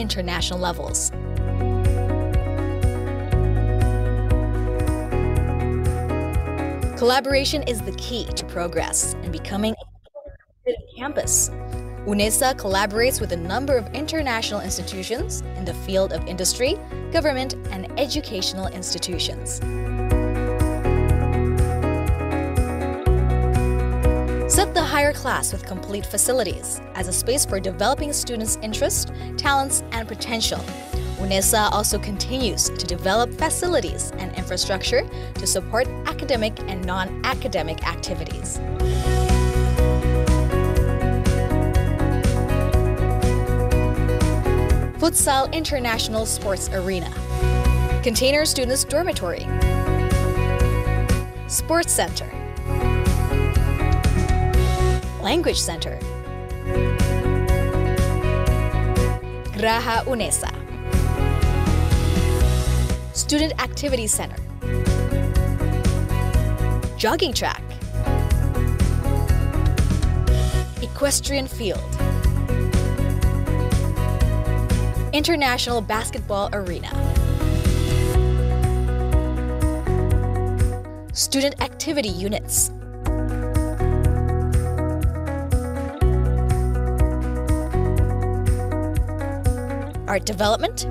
international levels. Collaboration is the key to progress and becoming a campus. UNESA collaborates with a number of international institutions in the field of industry, government, and educational institutions. Set the higher class with complete facilities as a space for developing students' interests, talents, and potential. UNESA also continues to develop facilities and infrastructure to support academic and non-academic activities. Futsal International Sports Arena, Container Students Dormitory, Sports Center, Language Center, Graha Unesa, Student Activity Center, Jogging Track, Equestrian Field, International Basketball Arena. Student Activity Units. Art Development.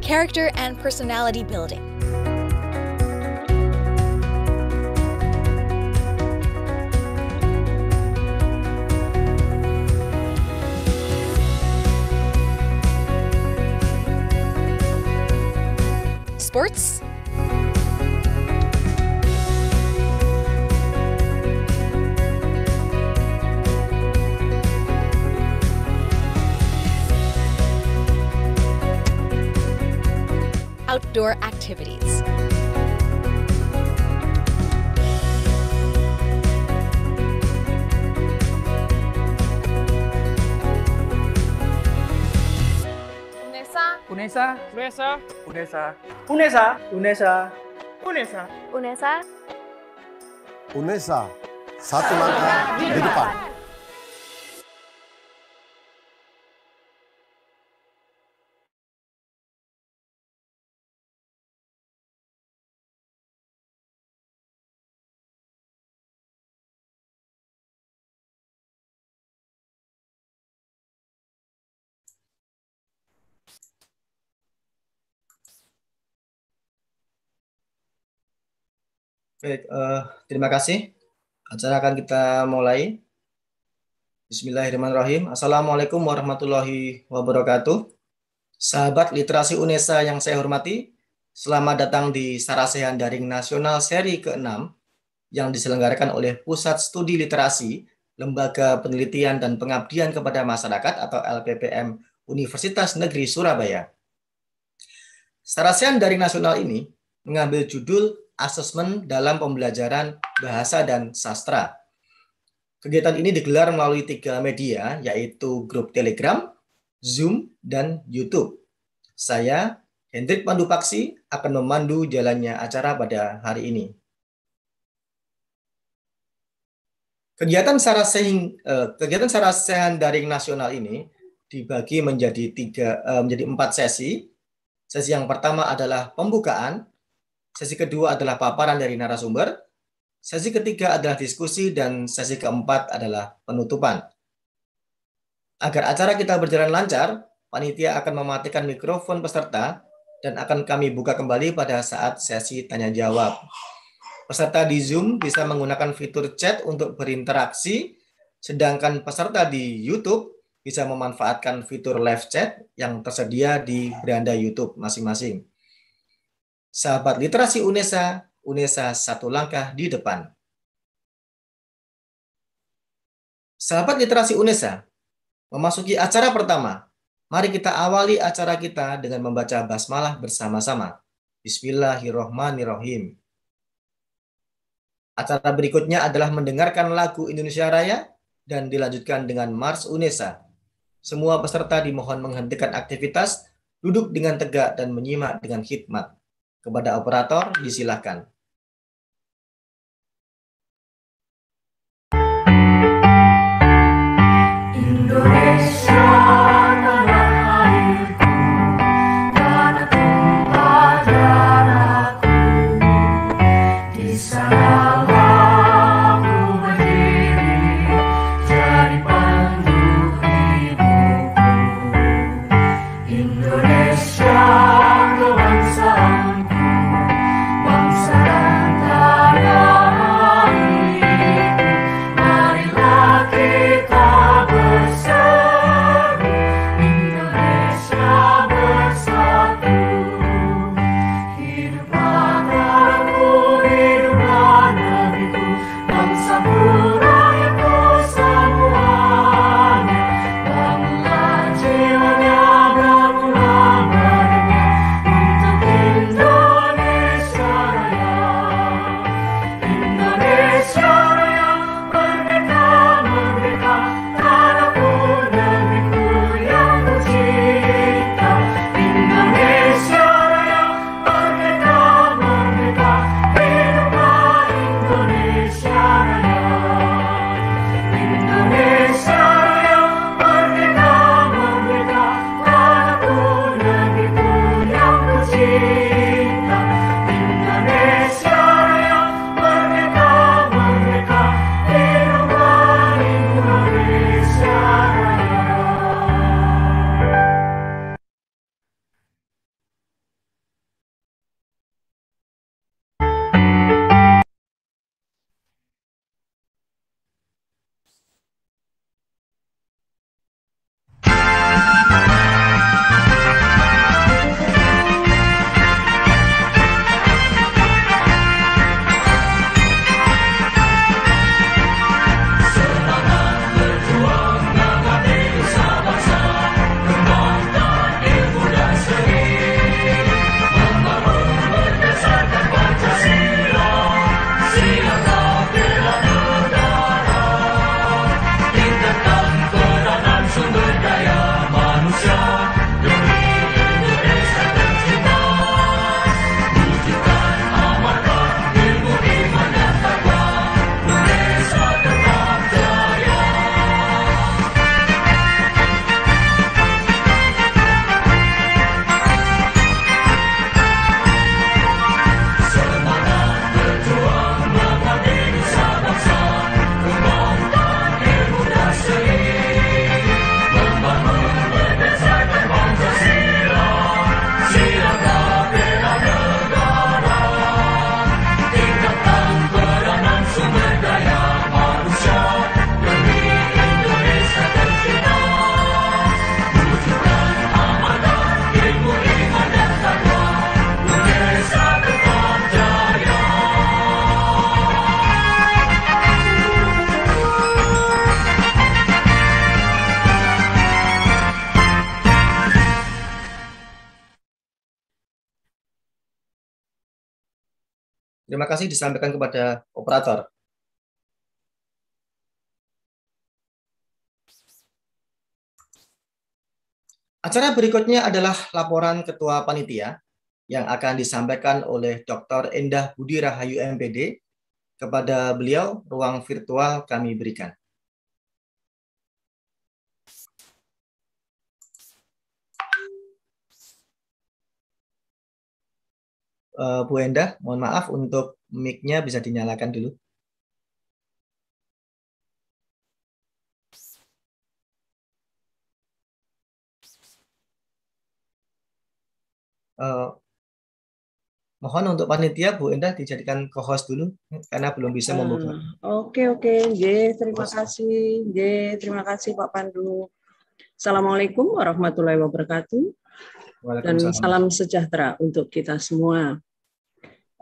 Character and Personality Building. Sports. Outdoor activities. UNESA, UNESA, UNESA, UNESA, UNESA, UNESA, UNESA. UNESA, UNESA satu langkah di depan. Baik, eh, terima kasih. Acara akan kita mulai. Bismillahirrahmanirrahim. Assalamualaikum warahmatullahi wabarakatuh. Sahabat literasi UNESA yang saya hormati, selamat datang di Sarasehan Daring Nasional seri ke-6 yang diselenggarakan oleh Pusat Studi Literasi, Lembaga Penelitian dan Pengabdian kepada Masyarakat atau LPPM Universitas Negeri Surabaya. Sarasehan Daring Nasional ini mengambil judul asesmen dalam pembelajaran bahasa dan sastra. Kegiatan ini digelar melalui tiga media, yaitu grup Telegram, Zoom, dan YouTube. Saya, Hendrik Pandupaksi, akan memandu jalannya acara pada hari ini. Kegiatan sarasehan, eh, kegiatan sarasehan daring nasional ini dibagi menjadi tiga, eh, menjadi empat sesi. Sesi yang pertama adalah pembukaan, Sesi kedua adalah paparan dari narasumber. Sesi ketiga adalah diskusi dan sesi keempat adalah penutupan. Agar acara kita berjalan lancar, panitia akan mematikan mikrofon peserta dan akan kami buka kembali pada saat sesi tanya jawab. Peserta di Zoom bisa menggunakan fitur chat untuk berinteraksi, sedangkan peserta di YouTube bisa memanfaatkan fitur live chat yang tersedia di beranda YouTube masing-masing. Sahabat literasi UNESA, UNESA satu langkah di depan. Sahabat literasi UNESA, memasuki acara pertama, mari kita awali acara kita dengan membaca basmalah bersama-sama. Bismillahirrohmanirrohim. Acara berikutnya adalah mendengarkan lagu Indonesia Raya dan dilanjutkan dengan Mars UNESA. Semua peserta dimohon menghentikan aktivitas, duduk dengan tegak dan menyimak dengan khidmat. Kepada operator, disilahkan. Kasih disampaikan kepada operator. Acara berikutnya adalah laporan Ketua Panitia yang akan disampaikan oleh Dr. Endah Budi Rahayu MPD. Kepada beliau, ruang virtual kami berikan. Uh, Bu Endah, mohon maaf untuk mic-nya bisa dinyalakan dulu. Uh, mohon untuk panitia Bu Endah dijadikan co-host dulu karena belum bisa membuka. Uh, Oke oke, J terima kasih, J terima kasih Pak Pandu. Assalamualaikum warahmatullahi wabarakatuh dan salam sejahtera untuk kita semua.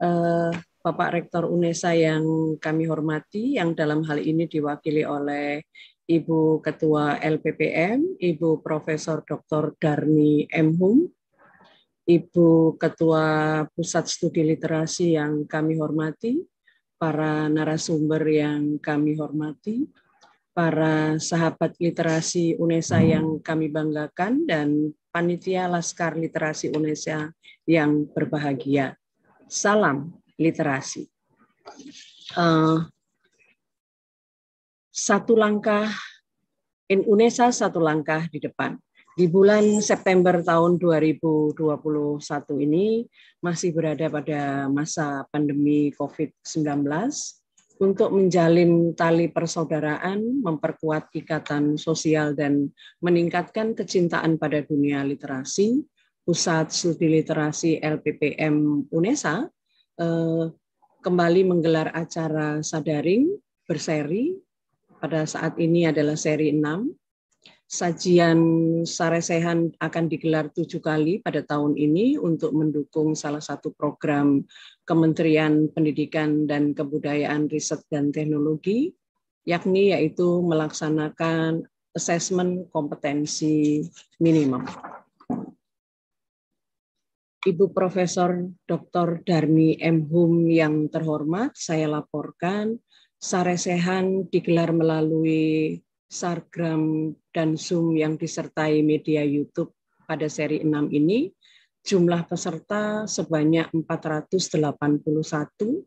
Uh, Bapak Rektor UNESA yang kami hormati, yang dalam hal ini diwakili oleh Ibu Ketua LPPM, Ibu Profesor Dr. Darni M. Hum, Ibu Ketua Pusat Studi Literasi yang kami hormati, para narasumber yang kami hormati, para sahabat literasi UNESA yang kami banggakan, dan panitia Laskar Literasi UNESA yang berbahagia. Salam literasi. Uh, satu langkah, UNESA satu langkah di depan di bulan September tahun 2021 ini masih berada pada masa pandemi COVID-19 untuk menjalin tali persaudaraan, memperkuat ikatan sosial dan meningkatkan kecintaan pada dunia literasi, Pusat Studi Literasi LPPM UNESA kembali menggelar acara sadaring berseri pada saat ini adalah seri 6 Sajian Saresehan akan digelar tujuh kali pada tahun ini untuk mendukung salah satu program Kementerian Pendidikan dan Kebudayaan Riset dan Teknologi, yakni yaitu melaksanakan asesmen kompetensi minimum. Ibu Profesor Dr. Darmi M. Hum yang terhormat, saya laporkan Saresehan digelar melalui Sargram dan Zoom yang disertai media YouTube pada seri 6 ini, jumlah peserta sebanyak 481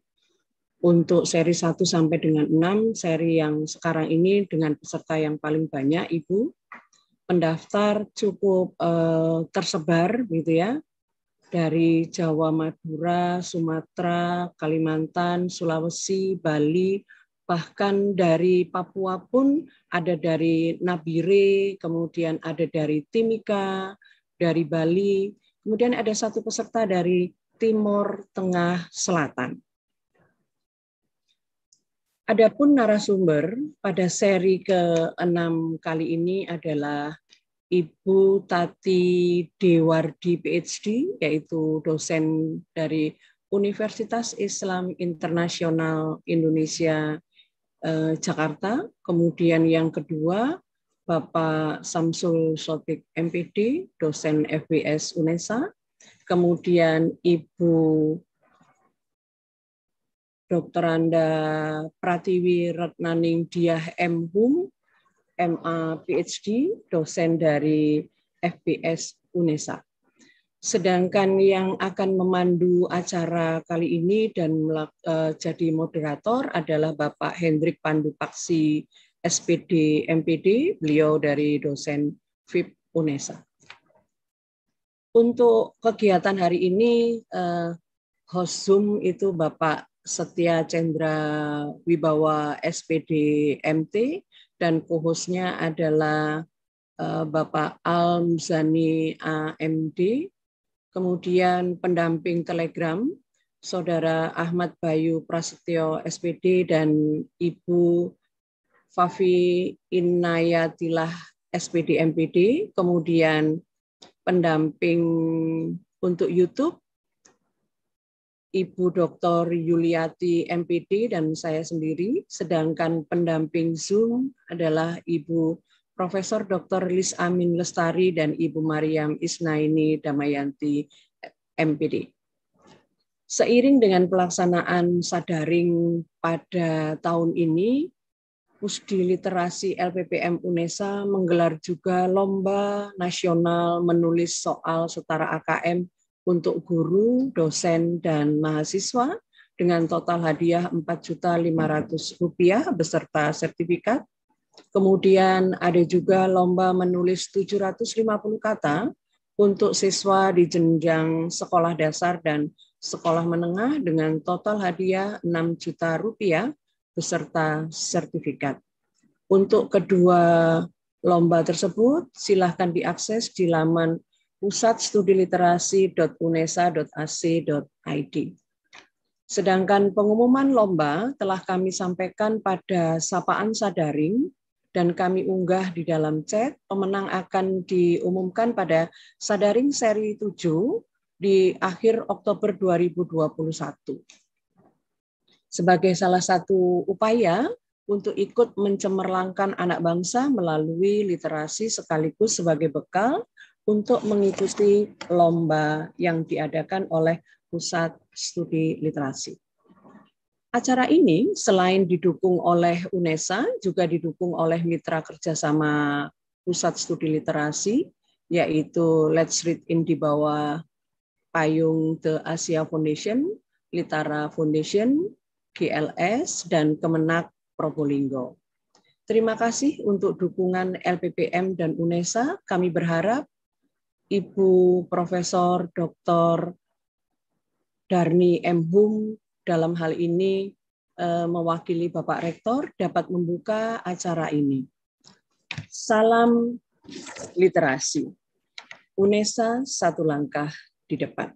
untuk seri 1 sampai dengan 6, seri yang sekarang ini dengan peserta yang paling banyak, Ibu. Pendaftar cukup eh, tersebar gitu ya, dari Jawa, Madura, Sumatera, Kalimantan, Sulawesi, Bali, bahkan dari Papua pun ada dari Nabire, kemudian ada dari Timika, dari Bali, kemudian ada satu peserta dari Timur Tengah Selatan. Adapun narasumber pada seri ke-6 kali ini adalah Ibu Tati Dewardi PhD, yaitu dosen dari Universitas Islam Internasional Indonesia Eh, Jakarta. Kemudian yang kedua, Bapak Samsul Sotik MPD, dosen FBS UNESA. Kemudian Ibu Dr. Anda Pratiwi Retnaning Diah M. Hum, MA PhD, dosen dari FBS UNESA. Sedangkan yang akan memandu acara kali ini dan uh, jadi moderator adalah Bapak Hendrik Pandu Paksi SPD MPD, beliau dari dosen FIP UNESA. Untuk kegiatan hari ini, uh, host Zoom itu Bapak Setia Cendra Wibawa SPD MT dan co-hostnya adalah uh, Bapak Almzani AMD kemudian pendamping Telegram, Saudara Ahmad Bayu Prasetyo SPD dan Ibu Fafi Inayatilah SPD MPD, kemudian pendamping untuk YouTube Ibu Dr. Yuliati MPD dan saya sendiri, sedangkan pendamping Zoom adalah Ibu Profesor Dr. Lis Amin Lestari dan Ibu Mariam Isnaini Damayanti MPD. Seiring dengan pelaksanaan sadaring pada tahun ini, Pusdi Literasi LPPM UNESA menggelar juga lomba nasional menulis soal setara AKM untuk guru, dosen, dan mahasiswa dengan total hadiah Rp4.500 beserta sertifikat. Kemudian ada juga lomba menulis 750 kata untuk siswa di jenjang sekolah dasar dan sekolah menengah dengan total hadiah 6 juta rupiah beserta sertifikat. Untuk kedua lomba tersebut, silahkan diakses di laman pusatstudiliterasi.unesa.ac.id. Sedangkan pengumuman lomba telah kami sampaikan pada sapaan sadaring dan kami unggah di dalam chat. Pemenang akan diumumkan pada sadaring seri 7 di akhir Oktober 2021. Sebagai salah satu upaya untuk ikut mencemerlangkan anak bangsa melalui literasi sekaligus sebagai bekal untuk mengikuti lomba yang diadakan oleh Pusat Studi Literasi. Acara ini selain didukung oleh UNESA, juga didukung oleh mitra kerjasama Pusat Studi Literasi, yaitu Let's Read In di bawah payung The Asia Foundation, Litara Foundation, GLS, dan Kemenak Probolinggo. Terima kasih untuk dukungan LPPM dan UNESA. Kami berharap Ibu Profesor Dr. Darni M. Hum dalam hal ini eh, mewakili Bapak Rektor dapat membuka acara ini. Salam literasi. UNESA satu langkah di depan.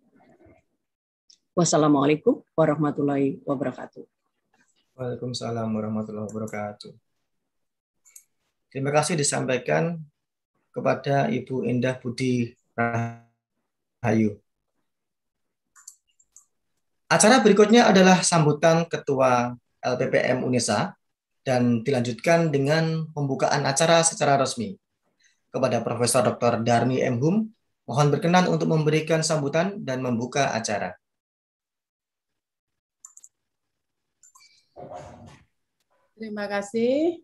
Wassalamualaikum warahmatullahi wabarakatuh. Waalaikumsalam warahmatullahi wabarakatuh. Terima kasih disampaikan kepada Ibu Indah Budi Rahayu. Acara berikutnya adalah sambutan Ketua LPPM UNESA dan dilanjutkan dengan pembukaan acara secara resmi kepada Profesor Dr. Darmi M. Hum, Mohon berkenan untuk memberikan sambutan dan membuka acara. Terima kasih.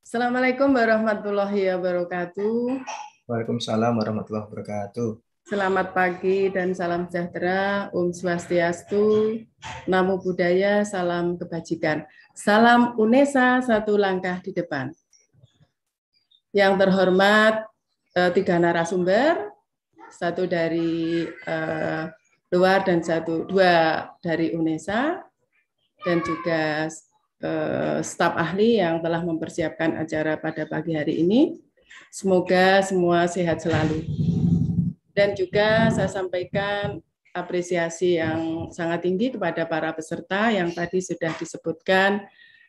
Assalamualaikum warahmatullahi wabarakatuh. Waalaikumsalam warahmatullahi wabarakatuh. Selamat pagi dan salam sejahtera, Om Swastiastu, Namo Buddhaya, salam kebajikan. Salam UNESA, satu langkah di depan. Yang terhormat uh, tiga narasumber, satu dari uh, luar dan satu dua dari UNESA dan juga uh, staf ahli yang telah mempersiapkan acara pada pagi hari ini. Semoga semua sehat selalu. Dan juga saya sampaikan apresiasi yang sangat tinggi kepada para peserta yang tadi sudah disebutkan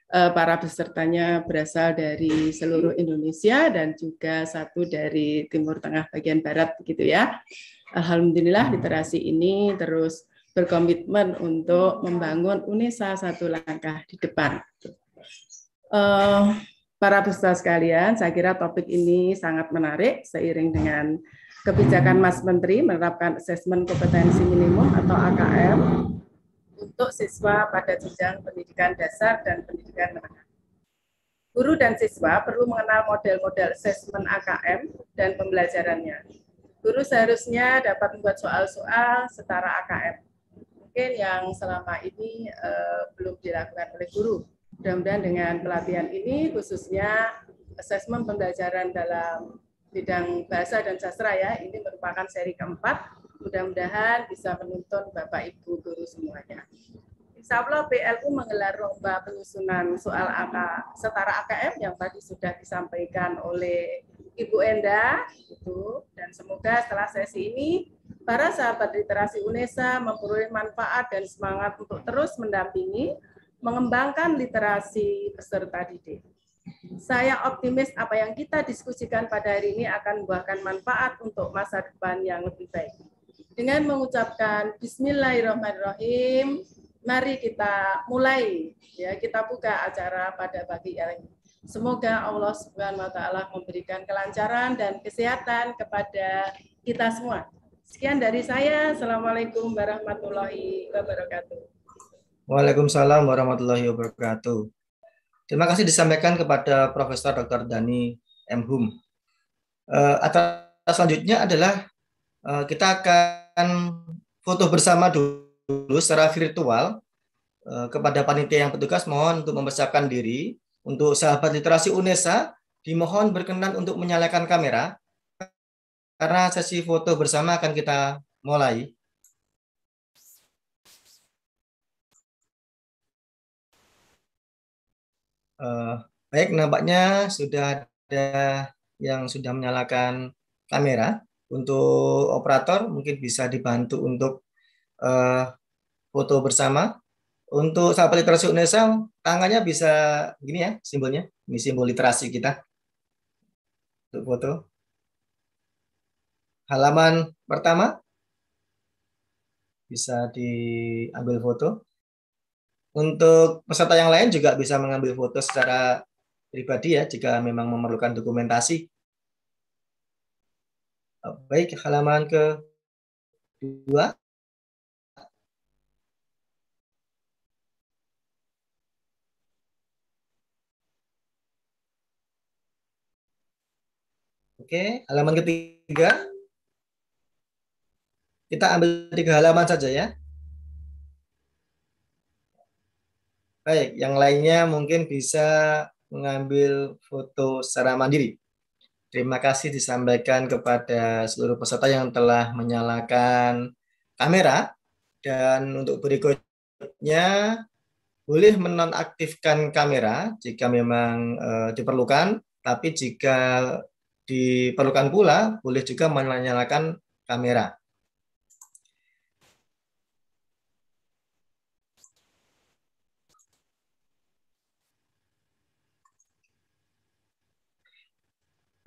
Eh, para pesertanya berasal dari seluruh Indonesia dan juga satu dari Timur Tengah bagian Barat gitu ya. Alhamdulillah literasi ini terus berkomitmen untuk membangun UNESA satu langkah di depan. Uh, para peserta sekalian, saya kira topik ini sangat menarik seiring dengan kebijakan Mas Menteri menerapkan asesmen kompetensi minimum atau AKM untuk siswa pada jenjang pendidikan dasar dan pendidikan menengah. Guru dan siswa perlu mengenal model-model asesmen AKM dan pembelajarannya. Guru seharusnya dapat membuat soal-soal setara AKM. Mungkin yang selama ini uh, belum dilakukan oleh guru. Mudah-mudahan dengan pelatihan ini khususnya asesmen pembelajaran dalam bidang bahasa dan sastra ya, ini merupakan seri keempat Mudah-mudahan bisa menuntun Bapak Ibu guru semuanya. Insya Allah PLU menggelar lomba penyusunan soal AK, setara AKM yang tadi sudah disampaikan oleh Ibu Enda itu dan semoga setelah sesi ini para sahabat literasi UNESA memperoleh manfaat dan semangat untuk terus mendampingi mengembangkan literasi peserta didik. Saya optimis apa yang kita diskusikan pada hari ini akan membuahkan manfaat untuk masa depan yang lebih baik dengan mengucapkan Bismillahirrahmanirrahim. Mari kita mulai ya kita buka acara pada pagi hari ini. Semoga Allah Subhanahu wa taala memberikan kelancaran dan kesehatan kepada kita semua Sekian dari saya. Assalamualaikum warahmatullahi wabarakatuh. Waalaikumsalam warahmatullahi wabarakatuh. Terima kasih disampaikan kepada Profesor Dr. Dani M. Hum. Uh, atas selanjutnya adalah uh, kita akan foto bersama dulu secara virtual uh, kepada panitia yang petugas mohon untuk mempersiapkan diri untuk sahabat literasi UNESA dimohon berkenan untuk menyalakan kamera karena sesi foto bersama akan kita mulai. Uh, baik, nampaknya sudah ada yang sudah menyalakan kamera. Untuk operator mungkin bisa dibantu untuk uh, foto bersama. Untuk sahabat literasi Indonesia, tangannya bisa gini ya simbolnya. Ini simbol literasi kita. Untuk foto. Halaman pertama bisa diambil foto. Untuk peserta yang lain juga bisa mengambil foto secara pribadi ya jika memang memerlukan dokumentasi. Baik, halaman ke dua. Oke, halaman ketiga. Kita ambil tiga halaman saja ya. Baik, yang lainnya mungkin bisa mengambil foto secara mandiri. Terima kasih disampaikan kepada seluruh peserta yang telah menyalakan kamera. Dan untuk berikutnya, boleh menonaktifkan kamera jika memang e, diperlukan, tapi jika diperlukan pula, boleh juga menyalakan kamera.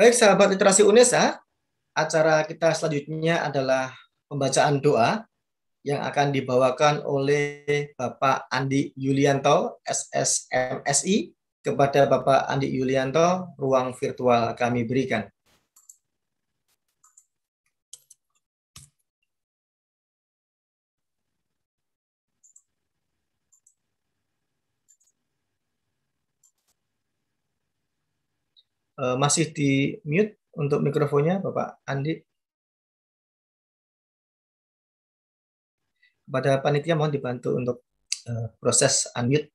Baik sahabat literasi UNESA, acara kita selanjutnya adalah pembacaan doa yang akan dibawakan oleh Bapak Andi Yulianto, SSMSI, kepada Bapak Andi Yulianto, ruang virtual kami berikan. Uh, masih di mute untuk mikrofonnya Bapak Andi. Kepada panitia mohon dibantu untuk uh, proses unmute.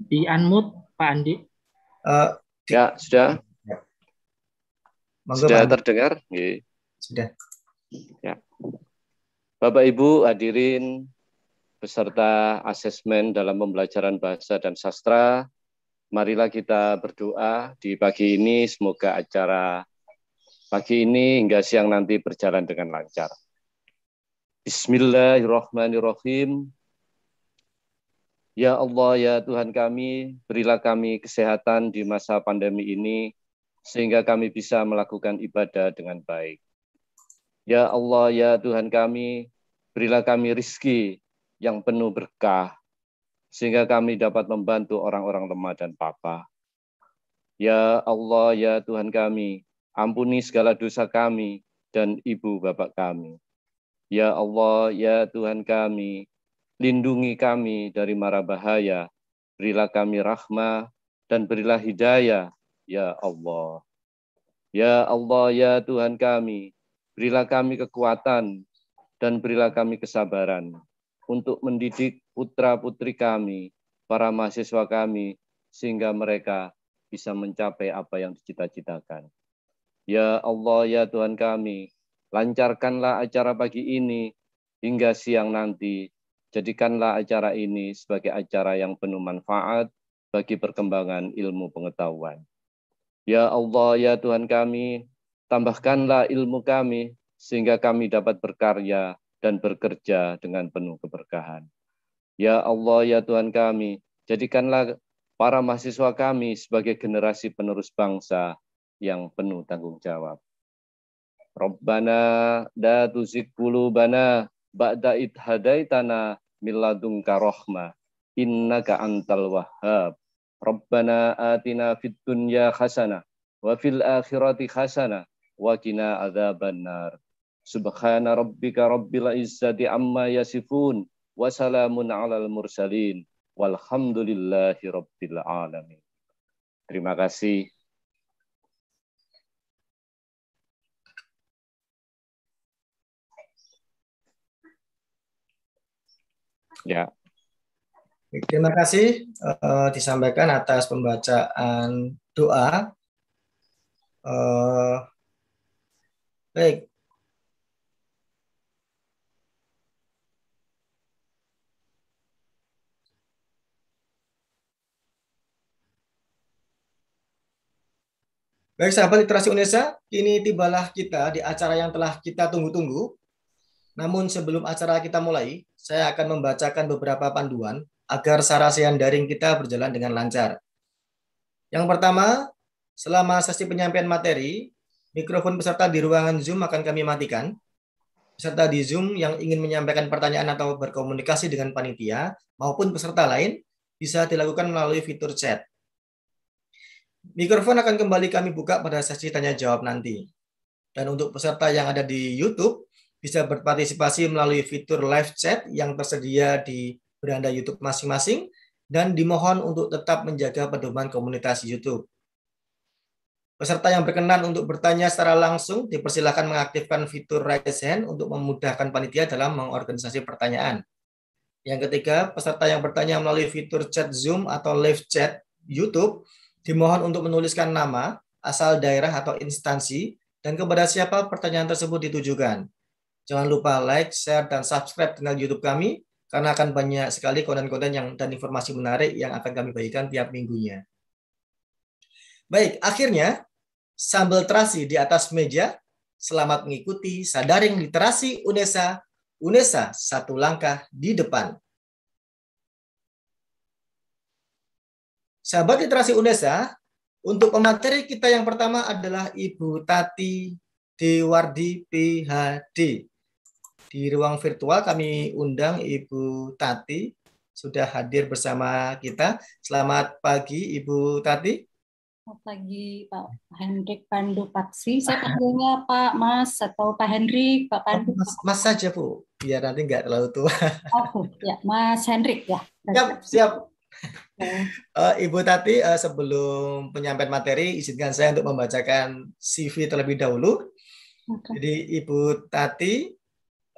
Di unmute Pak Andi. Uh, ya, sudah. Ya. Monggo, sudah terdengar? Sudah. Ya. Bapak Ibu hadirin beserta asesmen dalam pembelajaran bahasa dan sastra. Marilah kita berdoa di pagi ini, semoga acara pagi ini hingga siang nanti berjalan dengan lancar. Bismillahirrahmanirrahim. Ya Allah, ya Tuhan kami, berilah kami kesehatan di masa pandemi ini, sehingga kami bisa melakukan ibadah dengan baik. Ya Allah, ya Tuhan kami, berilah kami rizki yang penuh berkah, sehingga kami dapat membantu orang-orang lemah dan papa. Ya Allah, ya Tuhan kami, ampuni segala dosa kami dan ibu bapak kami. Ya Allah, ya Tuhan kami, lindungi kami dari mara bahaya, berilah kami rahmah dan berilah hidayah, ya Allah. Ya Allah, ya Tuhan kami, berilah kami kekuatan dan berilah kami kesabaran untuk mendidik putra-putri kami, para mahasiswa kami, sehingga mereka bisa mencapai apa yang dicita-citakan. Ya Allah, ya Tuhan kami, lancarkanlah acara pagi ini hingga siang nanti. Jadikanlah acara ini sebagai acara yang penuh manfaat bagi perkembangan ilmu pengetahuan. Ya Allah, ya Tuhan kami, tambahkanlah ilmu kami sehingga kami dapat berkarya dan bekerja dengan penuh keberkahan. Ya Allah, ya Tuhan kami, jadikanlah para mahasiswa kami sebagai generasi penerus bangsa yang penuh tanggung jawab. Rabbana da tuzik bana ba'da id hadaitana min rahmah innaka antal wahhab. Rabbana atina fid dunya hasanah wa fil akhirati hasanah wa qina adzabannar. Subhana rabbika rabbil izzati amma yasifun wa salamun alal mursalin walhamdulillahi rabbil alamin. Terima kasih. Ya. Terima kasih uh, disampaikan atas pembacaan doa. Uh, baik. Baik sahabat literasi Unesa, kini tibalah kita di acara yang telah kita tunggu-tunggu. Namun sebelum acara kita mulai, saya akan membacakan beberapa panduan agar sarasian daring kita berjalan dengan lancar. Yang pertama, selama sesi penyampaian materi, mikrofon peserta di ruangan Zoom akan kami matikan. Peserta di Zoom yang ingin menyampaikan pertanyaan atau berkomunikasi dengan panitia maupun peserta lain bisa dilakukan melalui fitur chat. Mikrofon akan kembali kami buka pada sesi tanya jawab nanti. Dan untuk peserta yang ada di YouTube, bisa berpartisipasi melalui fitur live chat yang tersedia di beranda YouTube masing-masing dan dimohon untuk tetap menjaga pedoman komunitas YouTube. Peserta yang berkenan untuk bertanya secara langsung dipersilakan mengaktifkan fitur raise hand untuk memudahkan panitia dalam mengorganisasi pertanyaan. Yang ketiga, peserta yang bertanya melalui fitur chat Zoom atau live chat YouTube dimohon untuk menuliskan nama, asal daerah atau instansi, dan kepada siapa pertanyaan tersebut ditujukan. Jangan lupa like, share, dan subscribe channel YouTube kami karena akan banyak sekali konten-konten yang dan informasi menarik yang akan kami bagikan tiap minggunya. Baik, akhirnya sambal terasi di atas meja. Selamat mengikuti Sadaring Literasi UNESA. UNESA satu langkah di depan. Sahabat literasi UNESA, untuk pemateri kita yang pertama adalah Ibu Tati Dewardi PhD. Di ruang virtual kami undang Ibu Tati sudah hadir bersama kita. Selamat pagi Ibu Tati. Selamat pagi Pak Hendrik Pandu Paksi. Saya panggilnya Pak Mas atau Pak Hendrik, Pak Pandu. Mas, mas saja Bu, biar nanti nggak terlalu tua. Oh, ya Mas Hendrik ya. Siap, siap. Uh, Ibu Tati, uh, sebelum penyampaian materi, izinkan saya untuk membacakan CV terlebih dahulu. Okay. Jadi Ibu Tati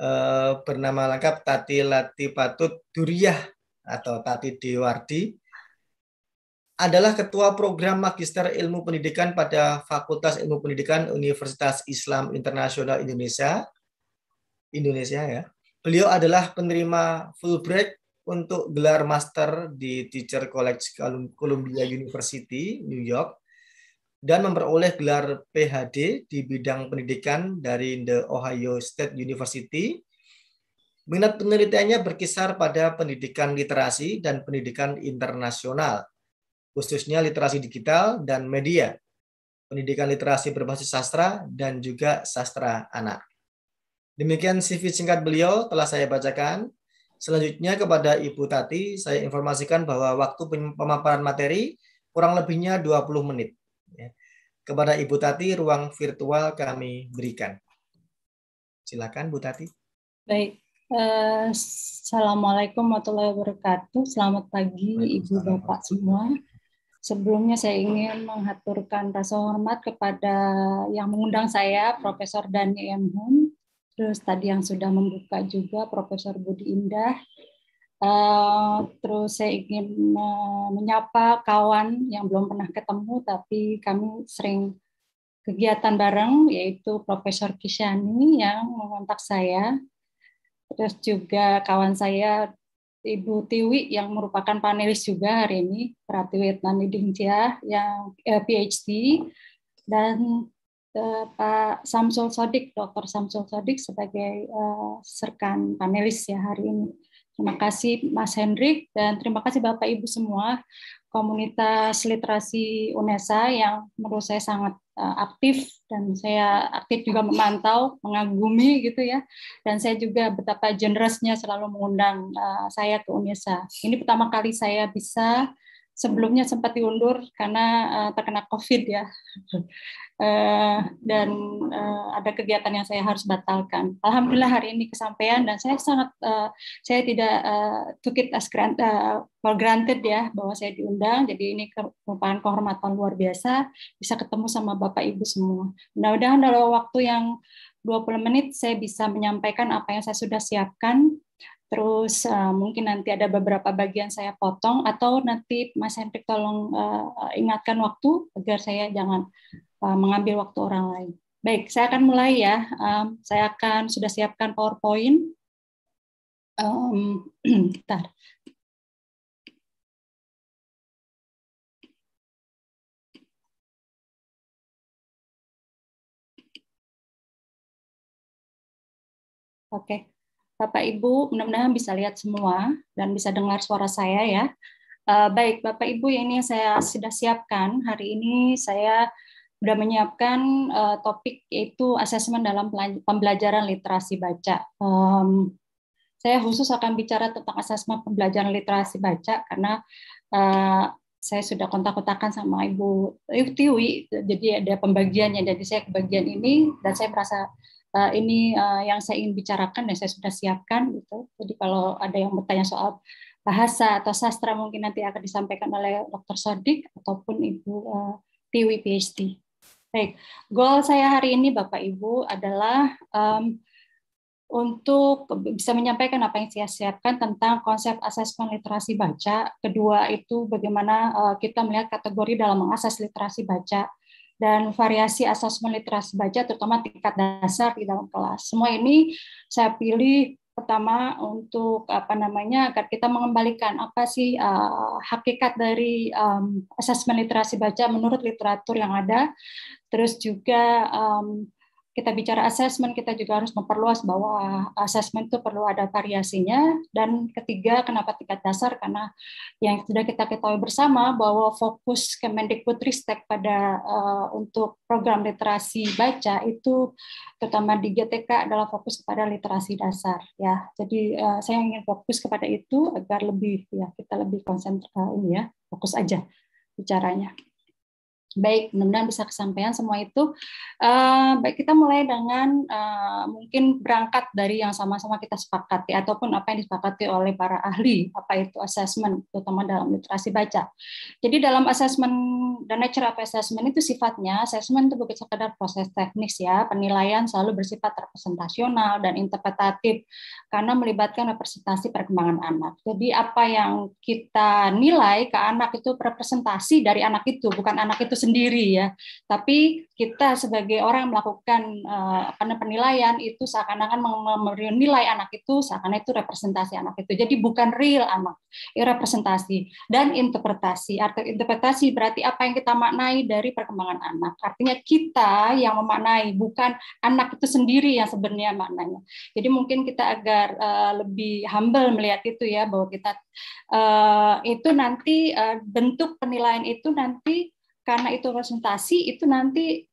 eh, bernama lengkap Tati Latipatut Duriah atau Tati Dewardi adalah Ketua Program Magister Ilmu Pendidikan pada Fakultas Ilmu Pendidikan Universitas Islam Internasional Indonesia. Indonesia ya. Beliau adalah penerima Fulbright untuk gelar master di Teacher College Columbia University, New York dan memperoleh gelar PhD di bidang pendidikan dari The Ohio State University. Minat penelitiannya berkisar pada pendidikan literasi dan pendidikan internasional, khususnya literasi digital dan media, pendidikan literasi berbasis sastra, dan juga sastra anak. Demikian CV singkat beliau telah saya bacakan. Selanjutnya kepada Ibu Tati, saya informasikan bahwa waktu pemaparan materi kurang lebihnya 20 menit. Ya. Kepada Ibu Tati, ruang virtual kami berikan. Silakan Bu Tati. Baik. Uh, Assalamualaikum warahmatullahi wabarakatuh. Selamat pagi Ibu Bapak semua. Sebelumnya saya ingin mengaturkan rasa hormat kepada yang mengundang saya, Profesor Dani M. Hum, terus tadi yang sudah membuka juga Profesor Budi Indah, Uh, terus saya ingin menyapa kawan yang belum pernah ketemu tapi kami sering kegiatan bareng yaitu Profesor Kishani yang mengontak saya. Terus juga kawan saya Ibu Tiwi yang merupakan panelis juga hari ini, Pratiwi Etnani yang eh, PhD dan Pak Samsul Sodik, Dr. Samsul Sodik sebagai eh, serkan panelis ya hari ini. Terima kasih Mas Hendrik dan terima kasih Bapak Ibu semua komunitas literasi UNESA yang menurut saya sangat uh, aktif dan saya aktif juga memantau, mengagumi gitu ya. Dan saya juga betapa generousnya selalu mengundang uh, saya ke UNESA. Ini pertama kali saya bisa sebelumnya sempat diundur karena uh, terkena COVID ya, uh, dan uh, ada kegiatan yang saya harus batalkan. Alhamdulillah hari ini kesampaian dan saya sangat uh, saya tidak uh, took it as grant, uh, for granted ya bahwa saya diundang. Jadi ini merupakan kehormatan luar biasa bisa ketemu sama Bapak Ibu semua. Mudah-mudahan dalam waktu yang 20 menit saya bisa menyampaikan apa yang saya sudah siapkan Terus uh, mungkin nanti ada beberapa bagian saya potong atau nanti Mas Hendrik tolong uh, ingatkan waktu agar saya jangan uh, mengambil waktu orang lain. Baik, saya akan mulai ya. Um, saya akan sudah siapkan PowerPoint. Um, bentar. Oke. Okay. Bapak Ibu mudah-mudahan bisa lihat semua dan bisa dengar suara saya ya. Uh, baik Bapak Ibu ini saya sudah siapkan hari ini saya sudah menyiapkan uh, topik yaitu asesmen dalam pembelajaran literasi baca. Um, saya khusus akan bicara tentang asesmen pembelajaran literasi baca karena uh, saya sudah kontak-kontakan sama Ibu Tiwi, jadi ada pembagiannya, jadi saya kebagian ini dan saya merasa uh, ini uh, yang saya ingin bicarakan dan saya sudah siapkan gitu. Jadi kalau ada yang bertanya soal bahasa atau sastra mungkin nanti akan disampaikan oleh Dr. Sodik ataupun Ibu uh, Tiwi PhD. Baik, goal saya hari ini Bapak Ibu adalah um, untuk bisa menyampaikan apa yang saya siapkan tentang konsep asesmen literasi baca. Kedua itu bagaimana kita melihat kategori dalam mengakses literasi baca dan variasi asesmen literasi baca terutama tingkat dasar di dalam kelas. Semua ini saya pilih pertama untuk apa namanya agar kita mengembalikan apa sih uh, hakikat dari um, asesmen literasi baca menurut literatur yang ada, terus juga um, kita bicara asesmen, kita juga harus memperluas bahwa asesmen itu perlu ada variasinya. Dan ketiga, kenapa tingkat dasar? Karena yang sudah kita ketahui bersama bahwa fokus Kemendikbudristek pada uh, untuk program literasi baca itu terutama di GTK adalah fokus kepada literasi dasar ya. Jadi uh, saya ingin fokus kepada itu agar lebih ya kita lebih konsentrasi uh, ini ya, fokus aja bicaranya. Baik, mudah-mudahan bisa kesampaian semua itu. Uh, baik, kita mulai dengan uh, mungkin berangkat dari yang sama-sama kita sepakati ataupun apa yang disepakati oleh para ahli, apa itu assessment, terutama dalam literasi baca. Jadi dalam assessment dan nature of assessment itu sifatnya, assessment itu bukan sekedar proses teknis ya, penilaian selalu bersifat representasional dan interpretatif karena melibatkan representasi perkembangan anak. Jadi apa yang kita nilai ke anak itu representasi dari anak itu, bukan anak itu sendiri ya. Tapi kita sebagai orang melakukan uh, penilaian itu seakan-akan memberi nilai anak itu seakan itu representasi anak itu. Jadi bukan real anak, representasi dan interpretasi. Arti interpretasi berarti apa yang kita maknai dari perkembangan anak. Artinya kita yang memaknai, bukan anak itu sendiri yang sebenarnya maknanya. Jadi mungkin kita agar uh, lebih humble melihat itu ya bahwa kita uh, itu nanti uh, bentuk penilaian itu nanti karena itu representasi itu nanti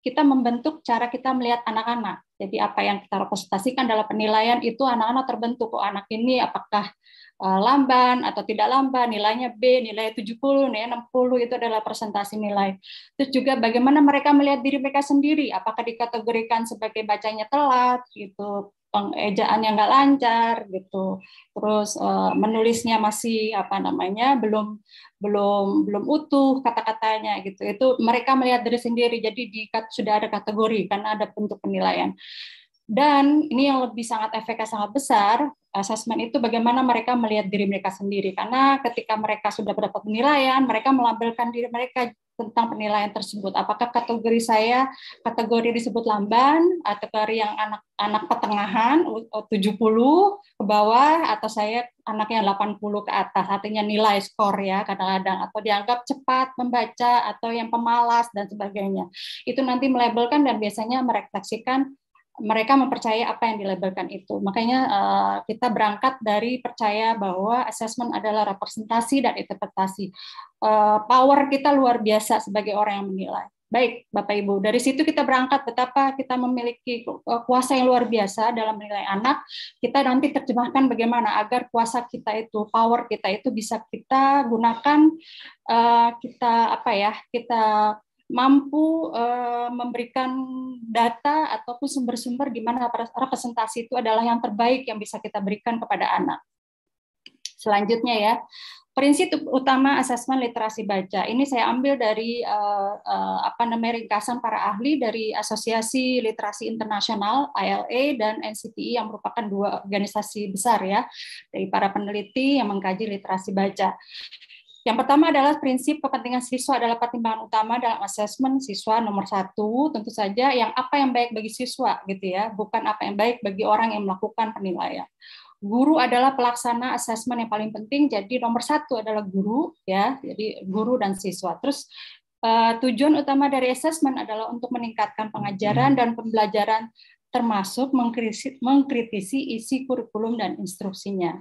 kita membentuk cara kita melihat anak-anak. Jadi apa yang kita representasikan dalam penilaian itu anak-anak terbentuk. Oh anak ini apakah eh, lamban atau tidak lamban, nilainya B, nilai 70, nilai 60 itu adalah presentasi nilai. Terus juga bagaimana mereka melihat diri mereka sendiri, apakah dikategorikan sebagai bacanya telat gitu, pengejaan yang nggak lancar gitu. Terus uh, menulisnya masih apa namanya belum belum belum utuh kata-katanya gitu. Itu mereka melihat dari sendiri. Jadi di sudah ada kategori karena ada bentuk penilaian. Dan ini yang lebih sangat efeknya sangat besar, asesmen itu bagaimana mereka melihat diri mereka sendiri. Karena ketika mereka sudah mendapat penilaian, mereka melabelkan diri mereka tentang penilaian tersebut. Apakah kategori saya kategori disebut lamban, kategori yang anak-anak pertengahan 70 ke bawah, atau saya anaknya 80 ke atas, artinya nilai skor ya kadang-kadang, atau dianggap cepat membaca, atau yang pemalas, dan sebagainya. Itu nanti melabelkan dan biasanya merefleksikan mereka mempercayai apa yang dilabelkan itu. Makanya uh, kita berangkat dari percaya bahwa assessment adalah representasi dan interpretasi. Uh, power kita luar biasa sebagai orang yang menilai. Baik, Bapak Ibu, dari situ kita berangkat betapa kita memiliki eh, kuasa yang luar biasa dalam menilai anak. Kita nanti terjemahkan bagaimana agar kuasa kita itu, power kita itu bisa kita gunakan, kita apa ya, kita mampu uh, memberikan data ataupun sumber-sumber di mana representasi itu adalah yang terbaik yang bisa kita berikan kepada anak. Selanjutnya ya, prinsip utama asesmen literasi baca ini saya ambil dari uh, uh, apa namanya ringkasan para ahli dari Asosiasi Literasi Internasional ILA dan NCTI yang merupakan dua organisasi besar ya dari para peneliti yang mengkaji literasi baca. Yang pertama adalah prinsip kepentingan siswa adalah pertimbangan utama dalam asesmen siswa nomor satu tentu saja yang apa yang baik bagi siswa gitu ya bukan apa yang baik bagi orang yang melakukan penilaian guru adalah pelaksana asesmen yang paling penting. Jadi nomor satu adalah guru, ya. Jadi guru dan siswa. Terus uh, tujuan utama dari asesmen adalah untuk meningkatkan pengajaran dan pembelajaran termasuk mengkritisi, mengkritisi isi kurikulum dan instruksinya.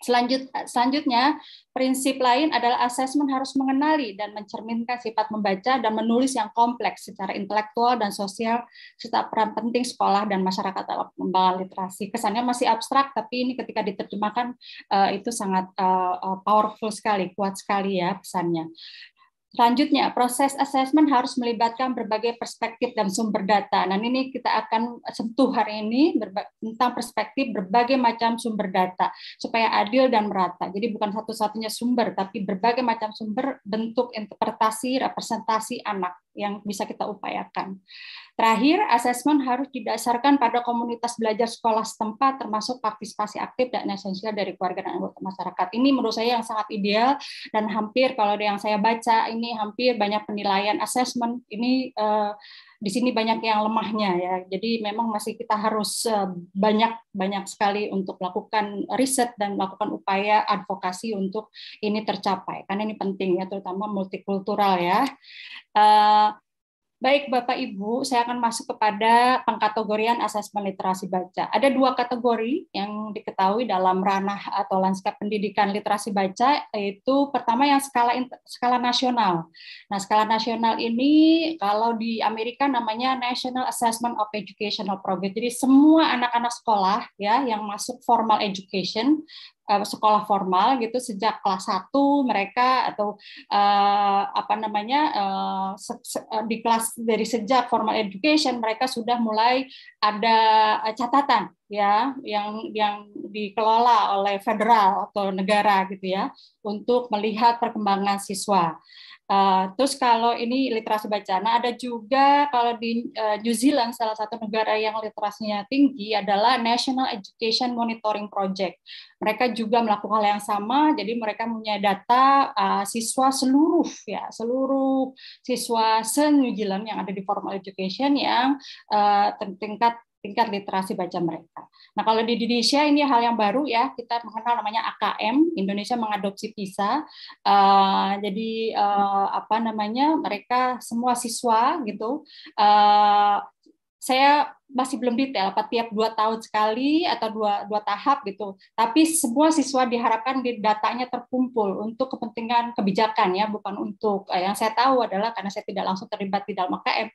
Selanjut, selanjutnya, prinsip lain adalah asesmen harus mengenali dan mencerminkan sifat membaca dan menulis yang kompleks secara intelektual dan sosial, serta peran penting sekolah dan masyarakat dalam pengembangan literasi. Kesannya masih abstrak, tapi ini ketika diterjemahkan uh, itu sangat uh, powerful sekali, kuat sekali ya pesannya. Selanjutnya, proses assessment harus melibatkan berbagai perspektif dan sumber data. Nah, ini kita akan sentuh hari ini tentang perspektif berbagai macam sumber data supaya adil dan merata. Jadi bukan satu-satunya sumber, tapi berbagai macam sumber bentuk interpretasi representasi anak yang bisa kita upayakan. Terakhir, asesmen harus didasarkan pada komunitas belajar sekolah setempat, termasuk partisipasi aktif dan esensial dari keluarga dan anggota masyarakat. Ini menurut saya yang sangat ideal dan hampir kalau yang saya baca ini hampir banyak penilaian asesmen ini eh, di sini banyak yang lemahnya ya. Jadi memang masih kita harus eh, banyak banyak sekali untuk melakukan riset dan melakukan upaya advokasi untuk ini tercapai. Karena ini penting ya, terutama multikultural ya. Uh, Baik Bapak Ibu, saya akan masuk kepada pengkategorian asesmen literasi baca. Ada dua kategori yang diketahui dalam ranah atau lanskap pendidikan literasi baca, yaitu pertama yang skala skala nasional. Nah, skala nasional ini kalau di Amerika namanya National Assessment of Educational Progress. Jadi semua anak-anak sekolah ya yang masuk formal education Eh, sekolah formal gitu sejak kelas 1 mereka atau uh, apa namanya uh, se se di kelas dari sejak formal education mereka sudah mulai ada catatan ya yang yang dikelola oleh federal atau negara gitu ya untuk melihat perkembangan siswa. Uh, terus kalau ini literasi baca, nah ada juga kalau di uh, New Zealand salah satu negara yang literasinya tinggi adalah National Education Monitoring Project. Mereka juga melakukan hal yang sama, jadi mereka punya data uh, siswa seluruh ya seluruh siswa se New Zealand yang ada di formal education yang uh, tingkat tingkat literasi baca mereka. Nah, kalau di Indonesia ini hal yang baru ya, kita mengenal namanya AKM, Indonesia mengadopsi PISA. Uh, jadi uh, apa namanya? Mereka semua siswa gitu uh, saya masih belum detail apa tiap dua tahun sekali atau dua dua tahap gitu. Tapi semua siswa diharapkan di datanya terkumpul untuk kepentingan kebijakan ya, bukan untuk eh, yang saya tahu adalah karena saya tidak langsung terlibat di dalam AKM.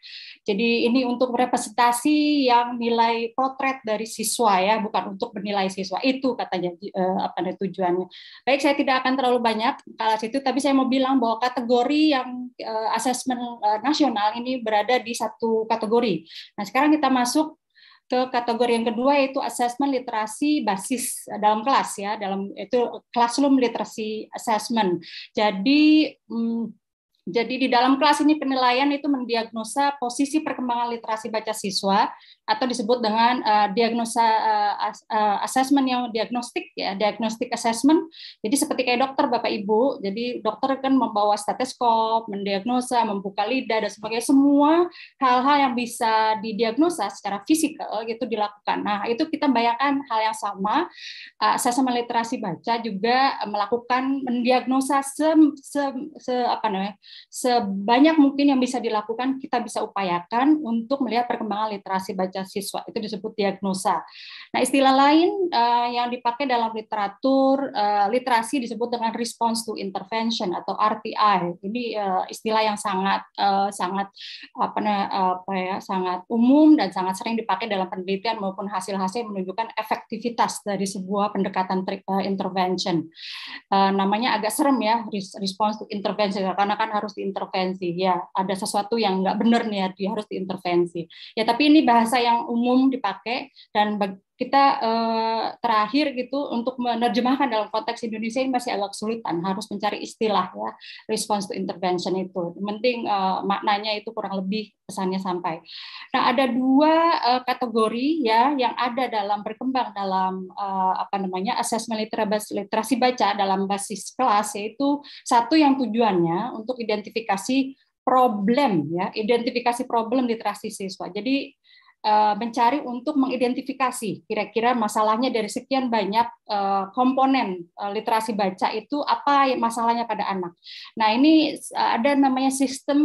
Jadi ini untuk representasi yang nilai potret dari siswa ya, bukan untuk menilai siswa. Itu katanya eh, apa tujuannya. Baik, saya tidak akan terlalu banyak kalau situ, tapi saya mau bilang bahwa kategori yang eh, asesmen eh, nasional ini berada di satu kategori. Nah, sekarang kita masuk ke kategori yang kedua yaitu assessment literasi basis dalam kelas ya dalam itu classroom literacy assessment. Jadi hmm, jadi di dalam kelas ini penilaian itu mendiagnosa posisi perkembangan literasi baca siswa atau disebut dengan uh, diagnosa uh, assessment yang diagnostik ya, diagnostik assessment. Jadi seperti kayak dokter Bapak Ibu, jadi dokter kan membawa stetoskop, mendiagnosa, membuka lidah dan sebagainya semua hal-hal yang bisa didiagnosa secara fisikal gitu dilakukan. Nah, itu kita bayangkan hal yang sama uh, assessment literasi baca juga melakukan mendiagnosa se, se, se apa namanya? Sebanyak mungkin yang bisa dilakukan kita bisa upayakan untuk melihat perkembangan literasi baca siswa itu disebut diagnosa. Nah istilah lain uh, yang dipakai dalam literatur uh, literasi disebut dengan response to intervention atau RTI. Ini uh, istilah yang sangat uh, sangat apa, apa ya sangat umum dan sangat sering dipakai dalam penelitian maupun hasil-hasil menunjukkan efektivitas dari sebuah pendekatan uh, intervention. Uh, namanya agak serem ya response to intervention karena kan harus diintervensi. Ya ada sesuatu yang nggak benar nih ya dia harus diintervensi. Ya tapi ini bahasa yang umum dipakai dan kita eh, terakhir gitu untuk menerjemahkan dalam konteks Indonesia ini masih agak kesulitan harus mencari istilah ya response to intervention itu. Penting eh, maknanya itu kurang lebih pesannya sampai. Nah ada dua eh, kategori ya yang ada dalam berkembang dalam eh, apa namanya assessment literasi, literasi baca dalam basis kelas yaitu satu yang tujuannya untuk identifikasi problem ya identifikasi problem literasi siswa. Jadi mencari untuk mengidentifikasi kira-kira masalahnya dari sekian banyak eh, komponen eh, literasi baca itu apa masalahnya pada anak. Nah ini ada namanya sistem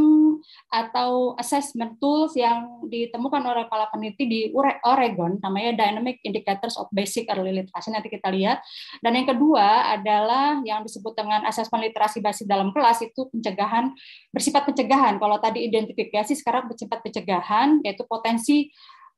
atau assessment tools yang ditemukan oleh para peneliti di Oregon, namanya Dynamic Indicators of Basic Early Literacy. Nanti kita lihat. Dan yang kedua adalah yang disebut dengan assessment literasi basis dalam kelas itu pencegahan bersifat pencegahan. Kalau tadi identifikasi, sekarang bersifat pencegahan, yaitu potensi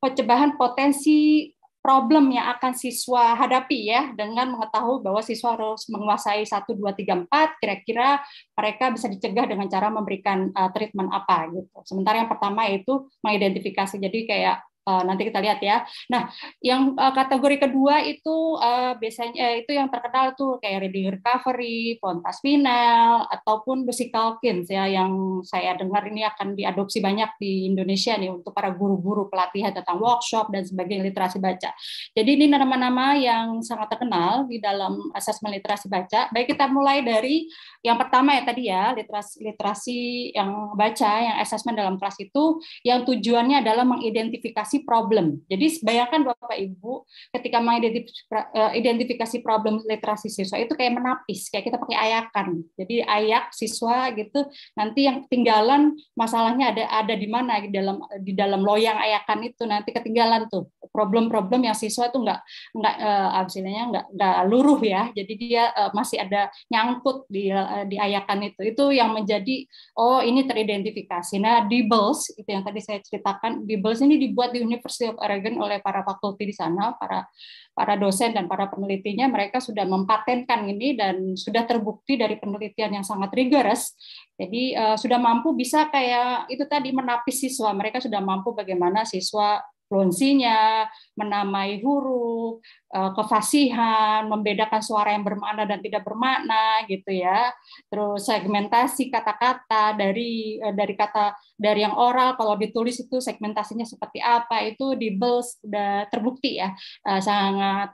pencegahan potensi problem yang akan siswa hadapi ya dengan mengetahui bahwa siswa harus menguasai 1 2 3 4 kira-kira mereka bisa dicegah dengan cara memberikan uh, treatment apa gitu. Sementara yang pertama itu mengidentifikasi jadi kayak Uh, nanti kita lihat ya. Nah, yang uh, kategori kedua itu uh, biasanya uh, itu yang terkenal tuh kayak reading recovery, fontas final, ataupun Calkins ya yang saya dengar ini akan diadopsi banyak di Indonesia nih untuk para guru-guru pelatihan tentang workshop dan sebagainya literasi baca. Jadi ini nama-nama yang sangat terkenal di dalam asesmen literasi baca. Baik kita mulai dari yang pertama ya tadi ya literasi literasi yang baca yang asesmen dalam kelas itu yang tujuannya adalah mengidentifikasi identifikasi problem. Jadi bayangkan Bapak Ibu ketika mengidentifikasi eh, problem literasi siswa itu kayak menapis, kayak kita pakai ayakan. Jadi ayak siswa gitu, nanti yang ketinggalan masalahnya ada ada di mana di dalam di dalam loyang ayakan itu nanti ketinggalan tuh problem-problem yang siswa itu nggak nggak hasilnya nggak nggak luruh ya. Jadi dia uh, masih ada nyangkut di di ayakan itu. Itu yang menjadi oh ini teridentifikasi. Nah, Dibbles itu yang tadi saya ceritakan, Dibbles ini dibuat di University of Oregon oleh para fakulti di sana, para para dosen dan para penelitinya mereka sudah mempatenkan ini dan sudah terbukti dari penelitian yang sangat rigorous. Jadi uh, sudah mampu bisa kayak itu tadi menapis siswa. Mereka sudah mampu bagaimana siswa fluensinya, menamai huruf, eh, kefasihan, membedakan suara yang bermakna dan tidak bermakna gitu ya. Terus segmentasi kata-kata dari eh, dari kata dari yang oral kalau ditulis itu segmentasinya seperti apa itu di sudah terbukti ya eh, sangat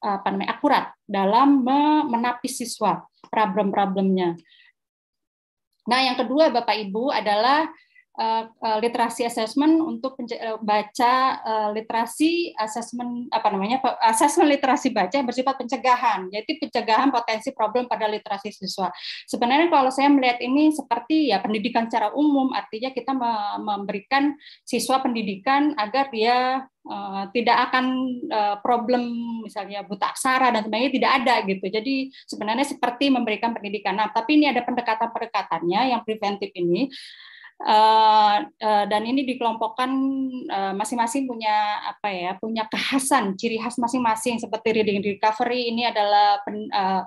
apa namanya akurat dalam menapis siswa problem-problemnya. Nah, yang kedua Bapak Ibu adalah literasi assessment untuk eh, baca literasi assessment apa namanya assessment literasi baca yang bersifat pencegahan jadi pencegahan potensi problem pada literasi siswa sebenarnya kalau saya melihat ini seperti ya pendidikan secara umum artinya kita memberikan siswa pendidikan agar dia Uh, tidak akan uh, problem misalnya buta aksara dan sebagainya tidak ada gitu. Jadi sebenarnya seperti memberikan pendidikan. Nah, tapi ini ada pendekatan-pendekatannya yang preventif ini Eh, eh, dan ini dikelompokkan eh, masing-masing punya apa ya punya kekhasan ciri khas masing-masing. Seperti reading recovery ini adalah pen, uh,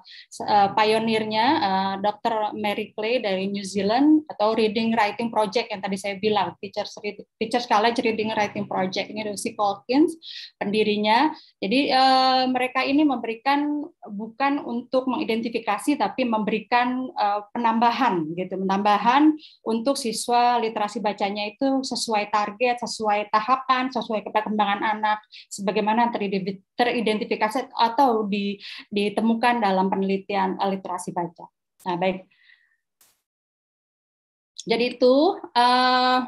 pionirnya uh, Dr. Mary Clay dari New Zealand atau reading writing project yang tadi saya bilang Teachers Teachers College Reading Writing Project. Ini Lucy Calkins pendirinya. Jadi uh, mereka ini memberikan bukan untuk mengidentifikasi tapi memberikan uh, penambahan gitu. Penambahan untuk siswa literasi bacanya itu sesuai target, sesuai tahapan, sesuai perkembangan anak, sebagaimana teridentifikasi atau ditemukan dalam penelitian literasi baca. Nah, baik. Jadi itu uh,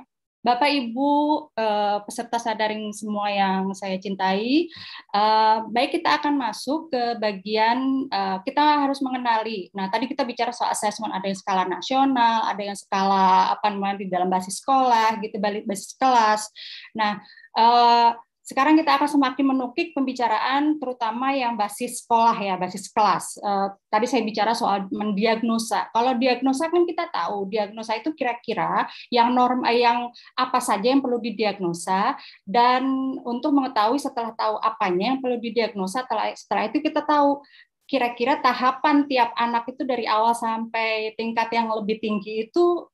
Bapak Ibu uh, peserta sadaring semua yang saya cintai, uh, baik kita akan masuk ke bagian uh, kita harus mengenali. Nah, tadi kita bicara soal assessment ada yang skala nasional, ada yang skala apa namanya di dalam basis sekolah, gitu balik basis kelas. Nah, sekarang kita akan semakin menukik pembicaraan terutama yang basis sekolah ya, basis kelas. Uh, tadi saya bicara soal mendiagnosa. Kalau diagnosa kan kita tahu, diagnosa itu kira-kira yang norm eh, yang apa saja yang perlu didiagnosa dan untuk mengetahui setelah tahu apanya yang perlu didiagnosa setelah itu kita tahu kira-kira tahapan tiap anak itu dari awal sampai tingkat yang lebih tinggi itu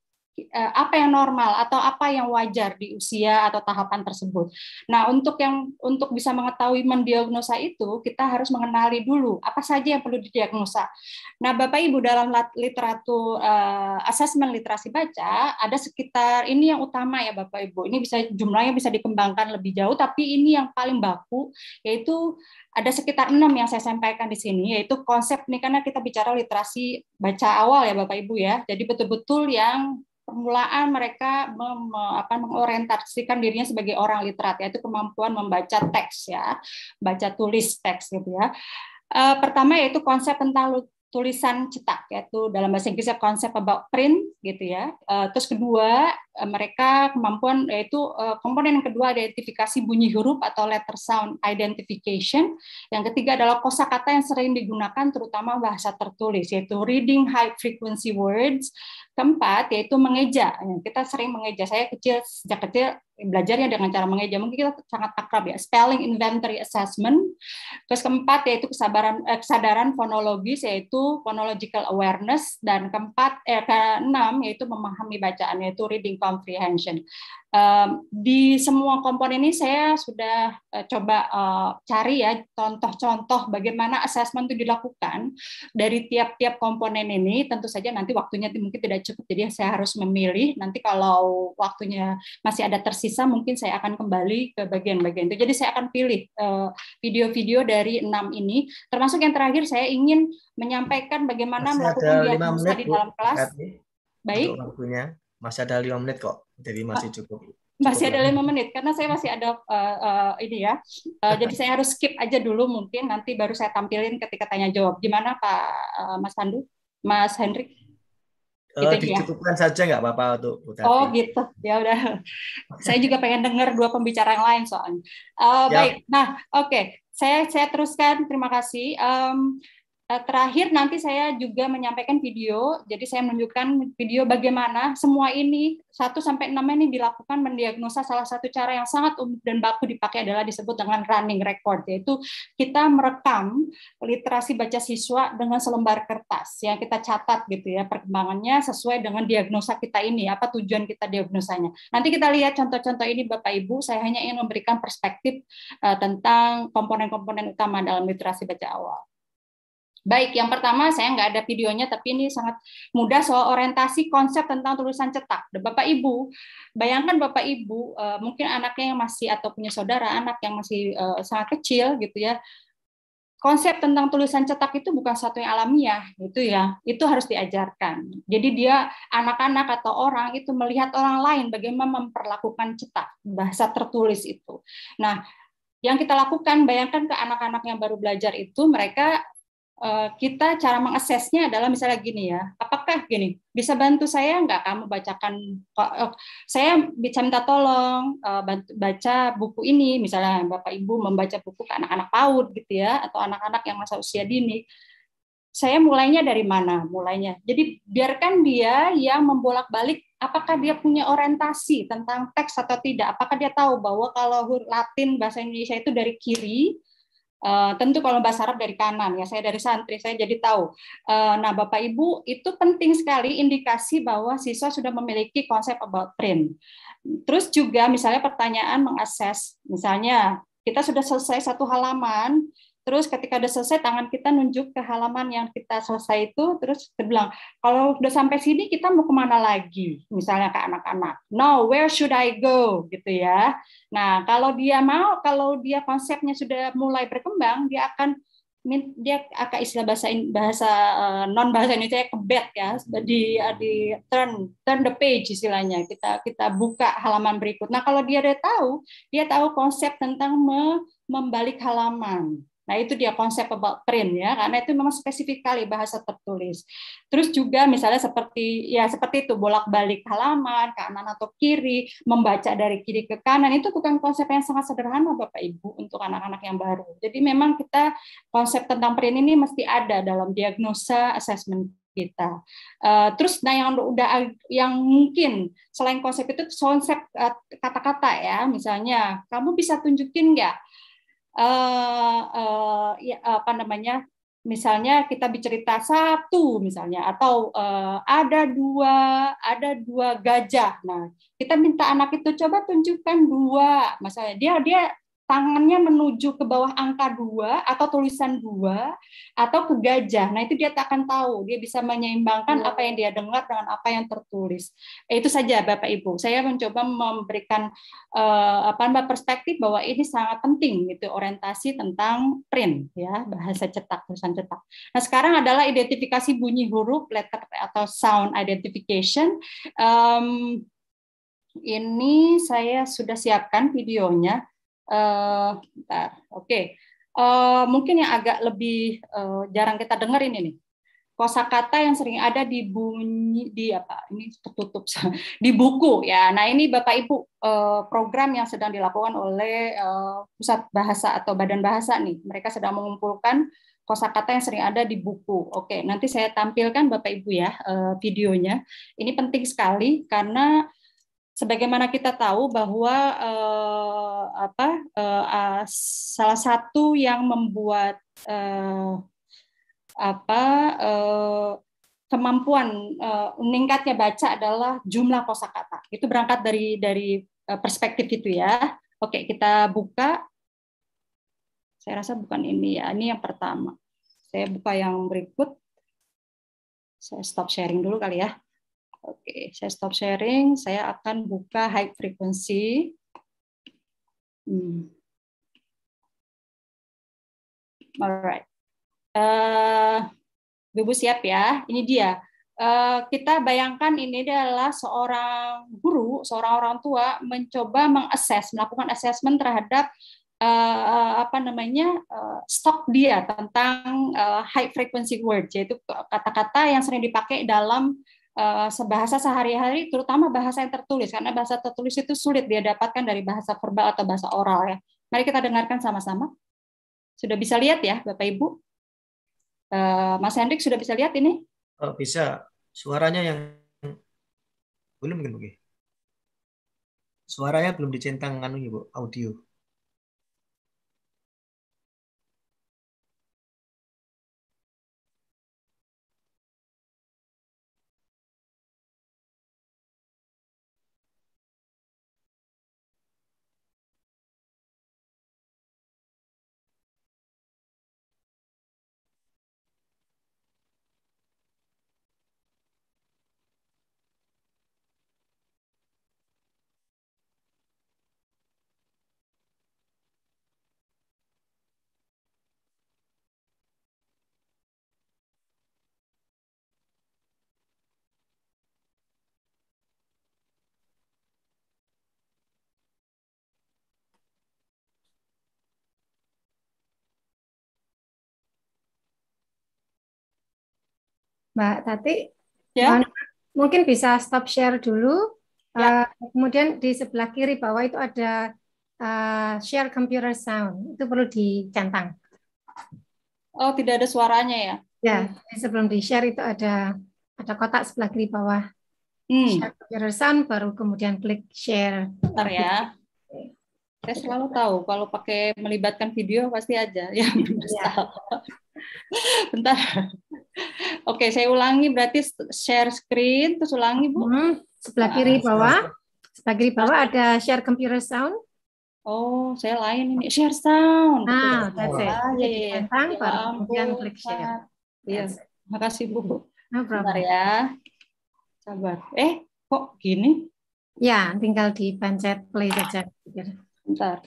Eh, apa yang normal atau apa yang wajar di usia atau tahapan tersebut. Nah, untuk yang untuk bisa mengetahui mendiagnosa itu, kita harus mengenali dulu apa saja yang perlu didiagnosa. Nah, Bapak Ibu dalam literatur uh, asesmen literasi baca ada sekitar ini yang utama ya Bapak Ibu. Ini bisa jumlahnya bisa dikembangkan lebih jauh, tapi ini yang paling baku yaitu ada sekitar enam yang saya sampaikan di sini, yaitu konsep ini karena kita bicara literasi baca awal ya Bapak Ibu ya. Jadi betul-betul yang permulaan mereka mem, apa, mengorientasikan dirinya sebagai orang literat yaitu kemampuan membaca teks ya baca tulis teks gitu ya. Uh, pertama yaitu konsep tentang tulisan cetak yaitu dalam bahasa Inggrisnya konsep about print gitu ya. Uh, terus kedua uh, mereka kemampuan yaitu uh, komponen yang kedua identifikasi bunyi huruf atau letter sound identification. Yang ketiga adalah kosakata yang sering digunakan terutama bahasa tertulis yaitu reading high frequency words. Keempat yaitu mengeja. Kita sering mengeja. Saya kecil sejak kecil belajarnya dengan cara mengeja mungkin kita sangat akrab ya. Spelling inventory assessment. Terus keempat yaitu kesabaran eh, kesadaran fonologis yaitu phonological awareness. Dan keempat eh, keenam yaitu memahami bacaan yaitu reading comprehension di semua komponen ini saya sudah uh, coba uh, cari ya contoh-contoh bagaimana asesmen itu dilakukan dari tiap-tiap komponen ini. Tentu saja nanti waktunya mungkin tidak cukup, jadi saya harus memilih. Nanti kalau waktunya masih ada tersisa, mungkin saya akan kembali ke bagian-bagian itu. Jadi saya akan pilih video-video uh, dari enam ini, termasuk yang terakhir saya ingin menyampaikan bagaimana masih melakukan diagnosa di dalam kelas. Baik. waktunya masih ada lima menit kok, jadi masih ah, cukup. Masih ada lima menit karena saya masih ada uh, uh, ini ya. Uh, jadi saya harus skip aja dulu mungkin nanti baru saya tampilin ketika tanya jawab. Gimana Pak uh, Mas Pandu, Mas Hendrik? Gitu uh, dicukupkan ya? saja nggak apa-apa untuk. Oh gitu, ya udah. saya juga pengen dengar dua pembicara yang lain soalnya. Uh, Baik, nah oke, okay. saya saya teruskan. Terima kasih. Um, terakhir nanti saya juga menyampaikan video, jadi saya menunjukkan video bagaimana semua ini 1 sampai 6 ini dilakukan mendiagnosa salah satu cara yang sangat umum dan baku dipakai adalah disebut dengan running record yaitu kita merekam literasi baca siswa dengan selembar kertas yang kita catat gitu ya perkembangannya sesuai dengan diagnosa kita ini apa tujuan kita diagnosanya. Nanti kita lihat contoh-contoh ini Bapak Ibu, saya hanya ingin memberikan perspektif uh, tentang komponen-komponen utama dalam literasi baca awal. Baik, yang pertama saya nggak ada videonya, tapi ini sangat mudah soal orientasi konsep tentang tulisan cetak. Bapak Ibu, bayangkan Bapak Ibu, eh, mungkin anaknya yang masih atau punya saudara anak yang masih eh, sangat kecil gitu ya, konsep tentang tulisan cetak itu bukan satu yang alamiah gitu ya. Itu harus diajarkan. Jadi dia anak-anak atau orang itu melihat orang lain bagaimana memperlakukan cetak bahasa tertulis itu. Nah yang kita lakukan bayangkan ke anak-anak yang baru belajar itu mereka kita cara mengaksesnya adalah misalnya gini ya, apakah gini bisa bantu saya nggak kamu bacakan, eh, saya bisa minta tolong eh, baca buku ini, misalnya bapak ibu membaca buku ke anak-anak PAUD gitu ya, atau anak-anak yang masa usia dini, saya mulainya dari mana mulainya. Jadi biarkan dia yang membolak-balik apakah dia punya orientasi tentang teks atau tidak. Apakah dia tahu bahwa kalau Latin bahasa Indonesia itu dari kiri, Uh, tentu kalau bahasa Arab dari kanan ya saya dari santri saya jadi tahu. Uh, nah Bapak Ibu itu penting sekali indikasi bahwa siswa sudah memiliki konsep about print. Terus juga misalnya pertanyaan mengakses misalnya kita sudah selesai satu halaman Terus ketika udah selesai tangan kita nunjuk ke halaman yang kita selesai itu, terus kita bilang, kalau udah sampai sini kita mau ke mana lagi? Misalnya ke anak-anak. No, where should I go? Gitu ya. Nah, kalau dia mau, kalau dia konsepnya sudah mulai berkembang, dia akan dia agak istilah bahasa bahasa uh, non bahasa Indonesia kebet ya di di turn turn the page istilahnya kita kita buka halaman berikut. Nah kalau dia udah tahu dia tahu konsep tentang me, membalik halaman. Nah, itu dia konsep about print ya, karena itu memang spesifik kali bahasa tertulis. Terus juga misalnya seperti ya seperti itu bolak-balik halaman kanan atau kiri, membaca dari kiri ke kanan itu bukan konsep yang sangat sederhana Bapak Ibu untuk anak-anak yang baru. Jadi memang kita konsep tentang print ini mesti ada dalam diagnosa assessment kita. Uh, terus nah yang udah yang mungkin selain konsep itu konsep eh, kata-kata ya, misalnya kamu bisa tunjukin nggak uh, uh, ya, apa namanya misalnya kita bercerita satu misalnya atau uh, ada dua ada dua gajah. Nah kita minta anak itu coba tunjukkan dua. Misalnya dia dia tangannya menuju ke bawah angka dua atau tulisan dua atau ke gajah. Nah itu dia tak akan tahu. Dia bisa menyeimbangkan iya. apa yang dia dengar dengan apa yang tertulis. Eh, itu saja Bapak Ibu. Saya mencoba memberikan uh, apa perspektif bahwa ini sangat penting gitu orientasi tentang print ya bahasa cetak tulisan cetak. Nah sekarang adalah identifikasi bunyi huruf letter atau sound identification. Um, ini saya sudah siapkan videonya Uh, oke. Okay. Uh, mungkin yang agak lebih uh, jarang kita dengar ini nih. Kosakata yang sering ada di bunyi di apa? Ini tertutup di buku ya. Nah, ini Bapak Ibu program yang sedang dilakukan oleh Pusat Bahasa atau Badan Bahasa nih. Mereka sedang mengumpulkan kosakata yang sering ada di buku. Oke, nanti saya tampilkan Bapak Ibu ya videonya. Ini penting sekali karena sebagaimana kita tahu bahwa uh, apa uh, salah satu yang membuat uh, apa uh, kemampuan uh, meningkatnya baca adalah jumlah kosakata. Itu berangkat dari dari perspektif itu ya. Oke, kita buka. Saya rasa bukan ini ya. Ini yang pertama. Saya buka yang berikut. Saya stop sharing dulu kali ya. Oke, saya stop sharing. Saya akan buka high frequency. Hmm. Alright. Uh, Ibu siap ya? Ini dia. Uh, kita bayangkan ini adalah seorang guru, seorang orang tua mencoba mengakses, melakukan assessment terhadap uh, apa namanya uh, stok dia tentang uh, high frequency word, yaitu kata-kata yang sering dipakai dalam bahasa sehari-hari, terutama bahasa yang tertulis, karena bahasa tertulis itu sulit dia dapatkan dari bahasa verbal atau bahasa oral ya. Mari kita dengarkan sama-sama. Sudah bisa lihat ya, Bapak Ibu? Uh, Mas Hendrik sudah bisa lihat ini? Oh, bisa. Suaranya yang belum mungkin. Suaranya belum dicentang anu Bu, audio. Mbak Tati, ya. mungkin bisa stop share dulu. Ya. Uh, kemudian di sebelah kiri bawah itu ada uh, share computer sound. Itu perlu dicentang. Oh, tidak ada suaranya ya? Ya, hmm. sebelum di share itu ada ada kotak sebelah kiri bawah. Hmm. Share computer sound, baru kemudian klik share. Bentar ya. Saya selalu tahu kalau pakai melibatkan video pasti aja ya. ya. Bentar. Oke, saya ulangi berarti share screen terus ulangi Bu. Hmm, sebelah kiri bawah. Sebelah kiri bawah ada share computer sound. Oh, saya lain ini share sound. Nah, that's it. Ah, ya, ya, ya. baru ya kemudian klik share. Iya. Makasih Bu. No problem. Bentar ya. Sabar. Eh, kok gini? Ya, tinggal dipencet play saja. Bentar.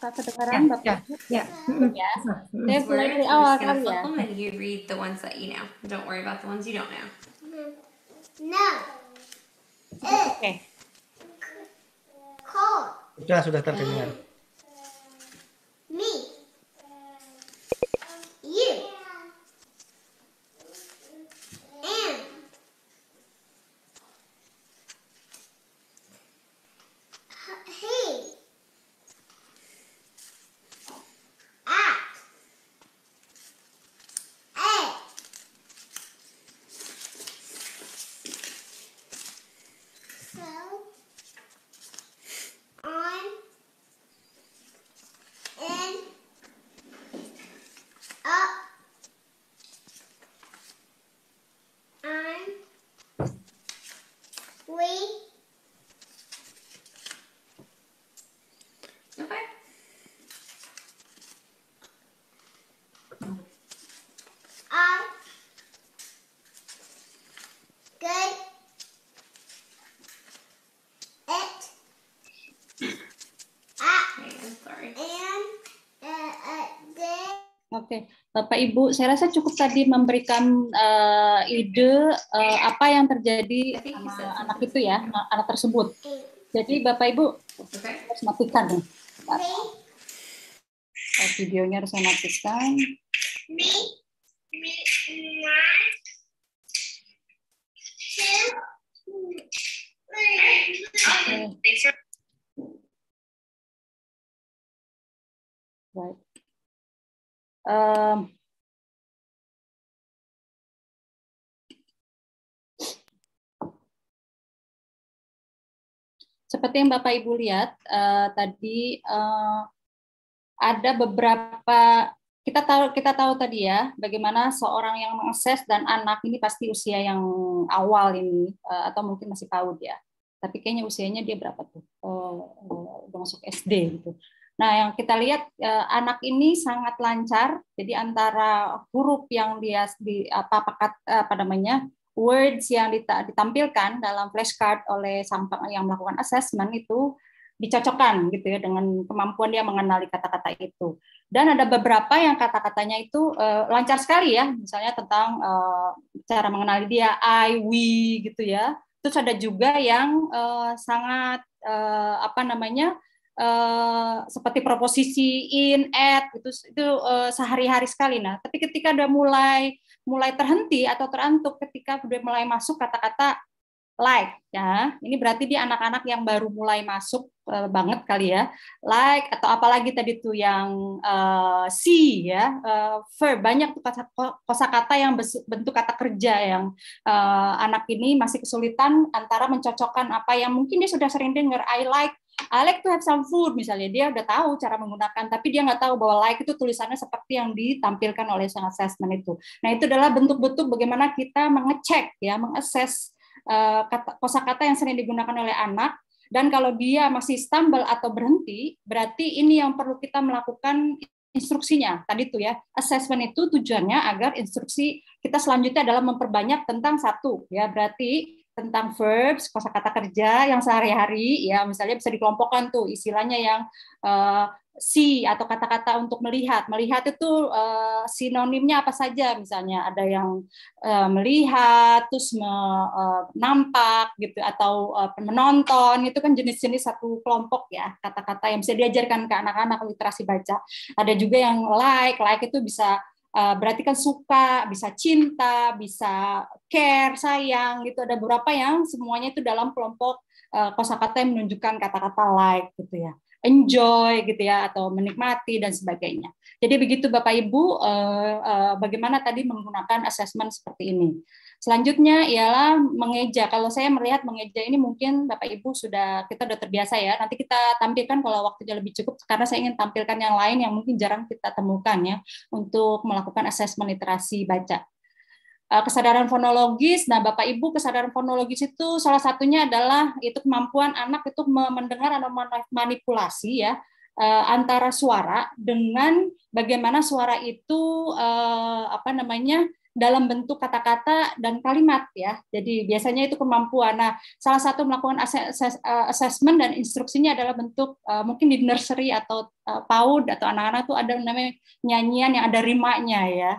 Apakah kedengaran Bapak? Ya. Ya. Saya mulai dari awal kali ya. and you read the ones that you know. Don't worry about the ones you don't know. No. Oke. Cold. Sudah, sudah terdengar. Bapak Ibu, saya rasa cukup tadi memberikan eh, ide eh, apa yang terjadi sama anak itu ya, anak tersebut. Jadi Bapak Ibu harus matikan nih. Eh, Videonya harus saya matikan. Me. Me. One. Two. Three. Right. Seperti yang Bapak Ibu lihat eh, tadi eh, ada beberapa kita tahu kita tahu tadi ya bagaimana seorang yang mengakses dan anak ini pasti usia yang awal ini eh, atau mungkin masih PAUD ya. Tapi kayaknya usianya dia berapa tuh? Eh, udah masuk SD gitu. Nah, yang kita lihat eh, anak ini sangat lancar. Jadi antara huruf yang dia di apa apa, kat- apa namanya words yang dita- ditampilkan dalam flashcard oleh sampang yang melakukan assessment itu dicocokkan gitu ya dengan kemampuan dia mengenali kata-kata itu. Dan ada beberapa yang kata-katanya itu eh, lancar sekali ya, misalnya tentang eh, cara mengenali dia I, we gitu ya. Terus ada juga yang eh, sangat eh, apa namanya eh, seperti proposisi in, at itu itu eh, sehari-hari sekali. Nah, tapi ketika udah mulai mulai terhenti atau terantuk ketika udah mulai masuk kata-kata like ya. Ini berarti dia anak-anak yang baru mulai masuk eh, banget kali ya. Like atau apalagi tadi tuh yang eh, see ya. Eh, verb banyak tuh kata- kosakata yang bentuk kata kerja yang eh, anak ini masih kesulitan antara mencocokkan apa yang mungkin dia sudah sering dengar I like I to have some food misalnya. Dia udah tahu cara menggunakan tapi dia nggak tahu bahwa like itu tulisannya seperti yang ditampilkan oleh sang assessment itu. Nah itu adalah bentuk-bentuk bagaimana kita mengecek ya mengakses kata kosakata yang sering digunakan oleh anak. Dan kalau dia masih stumble atau berhenti berarti ini yang perlu kita melakukan instruksinya. Tadi tuh ya assessment itu tujuannya agar instruksi kita selanjutnya adalah memperbanyak tentang satu ya. Berarti tentang verbs kosakata kerja yang sehari-hari ya misalnya bisa dikelompokkan tuh istilahnya yang eh, see atau kata-kata untuk melihat. Melihat itu eh, sinonimnya apa saja? Misalnya ada yang eh, melihat terus me- eh, nampak gitu atau eh, menonton itu kan jenis-jenis satu kelompok ya kata-kata yang bisa diajarkan ke anak-anak literasi baca. Ada juga yang like like itu bisa eh, berarti kan suka bisa cinta bisa care sayang gitu ada beberapa yang semuanya itu dalam kelompok eh, kosakata yang menunjukkan kata-kata like gitu ya enjoy gitu ya atau menikmati dan sebagainya. Jadi begitu Bapak Ibu eh, bagaimana tadi menggunakan assessment seperti ini. Selanjutnya ialah mengeja. Kalau saya melihat mengeja ini mungkin Bapak Ibu sudah kita sudah terbiasa ya. Nanti kita tampilkan kalau waktunya lebih cukup karena saya ingin tampilkan yang lain yang mungkin jarang kita temukan ya untuk melakukan assessment literasi baca. Eh, kesadaran fonologis. Nah, Bapak Ibu, kesadaran fonologis itu salah satunya adalah itu kemampuan anak itu me- mendengar atau manipulasi ya eh, antara suara dengan bagaimana suara itu eh, apa namanya dalam bentuk kata-kata dan kalimat ya. Jadi biasanya itu kemampuan. Nah, salah satu melakukan eh, assessment dan instruksinya adalah bentuk uh, mungkin di nursery atau uh, PAUD atau anak-anak tuh ada namanya nyanyian yang ada rimanya ya.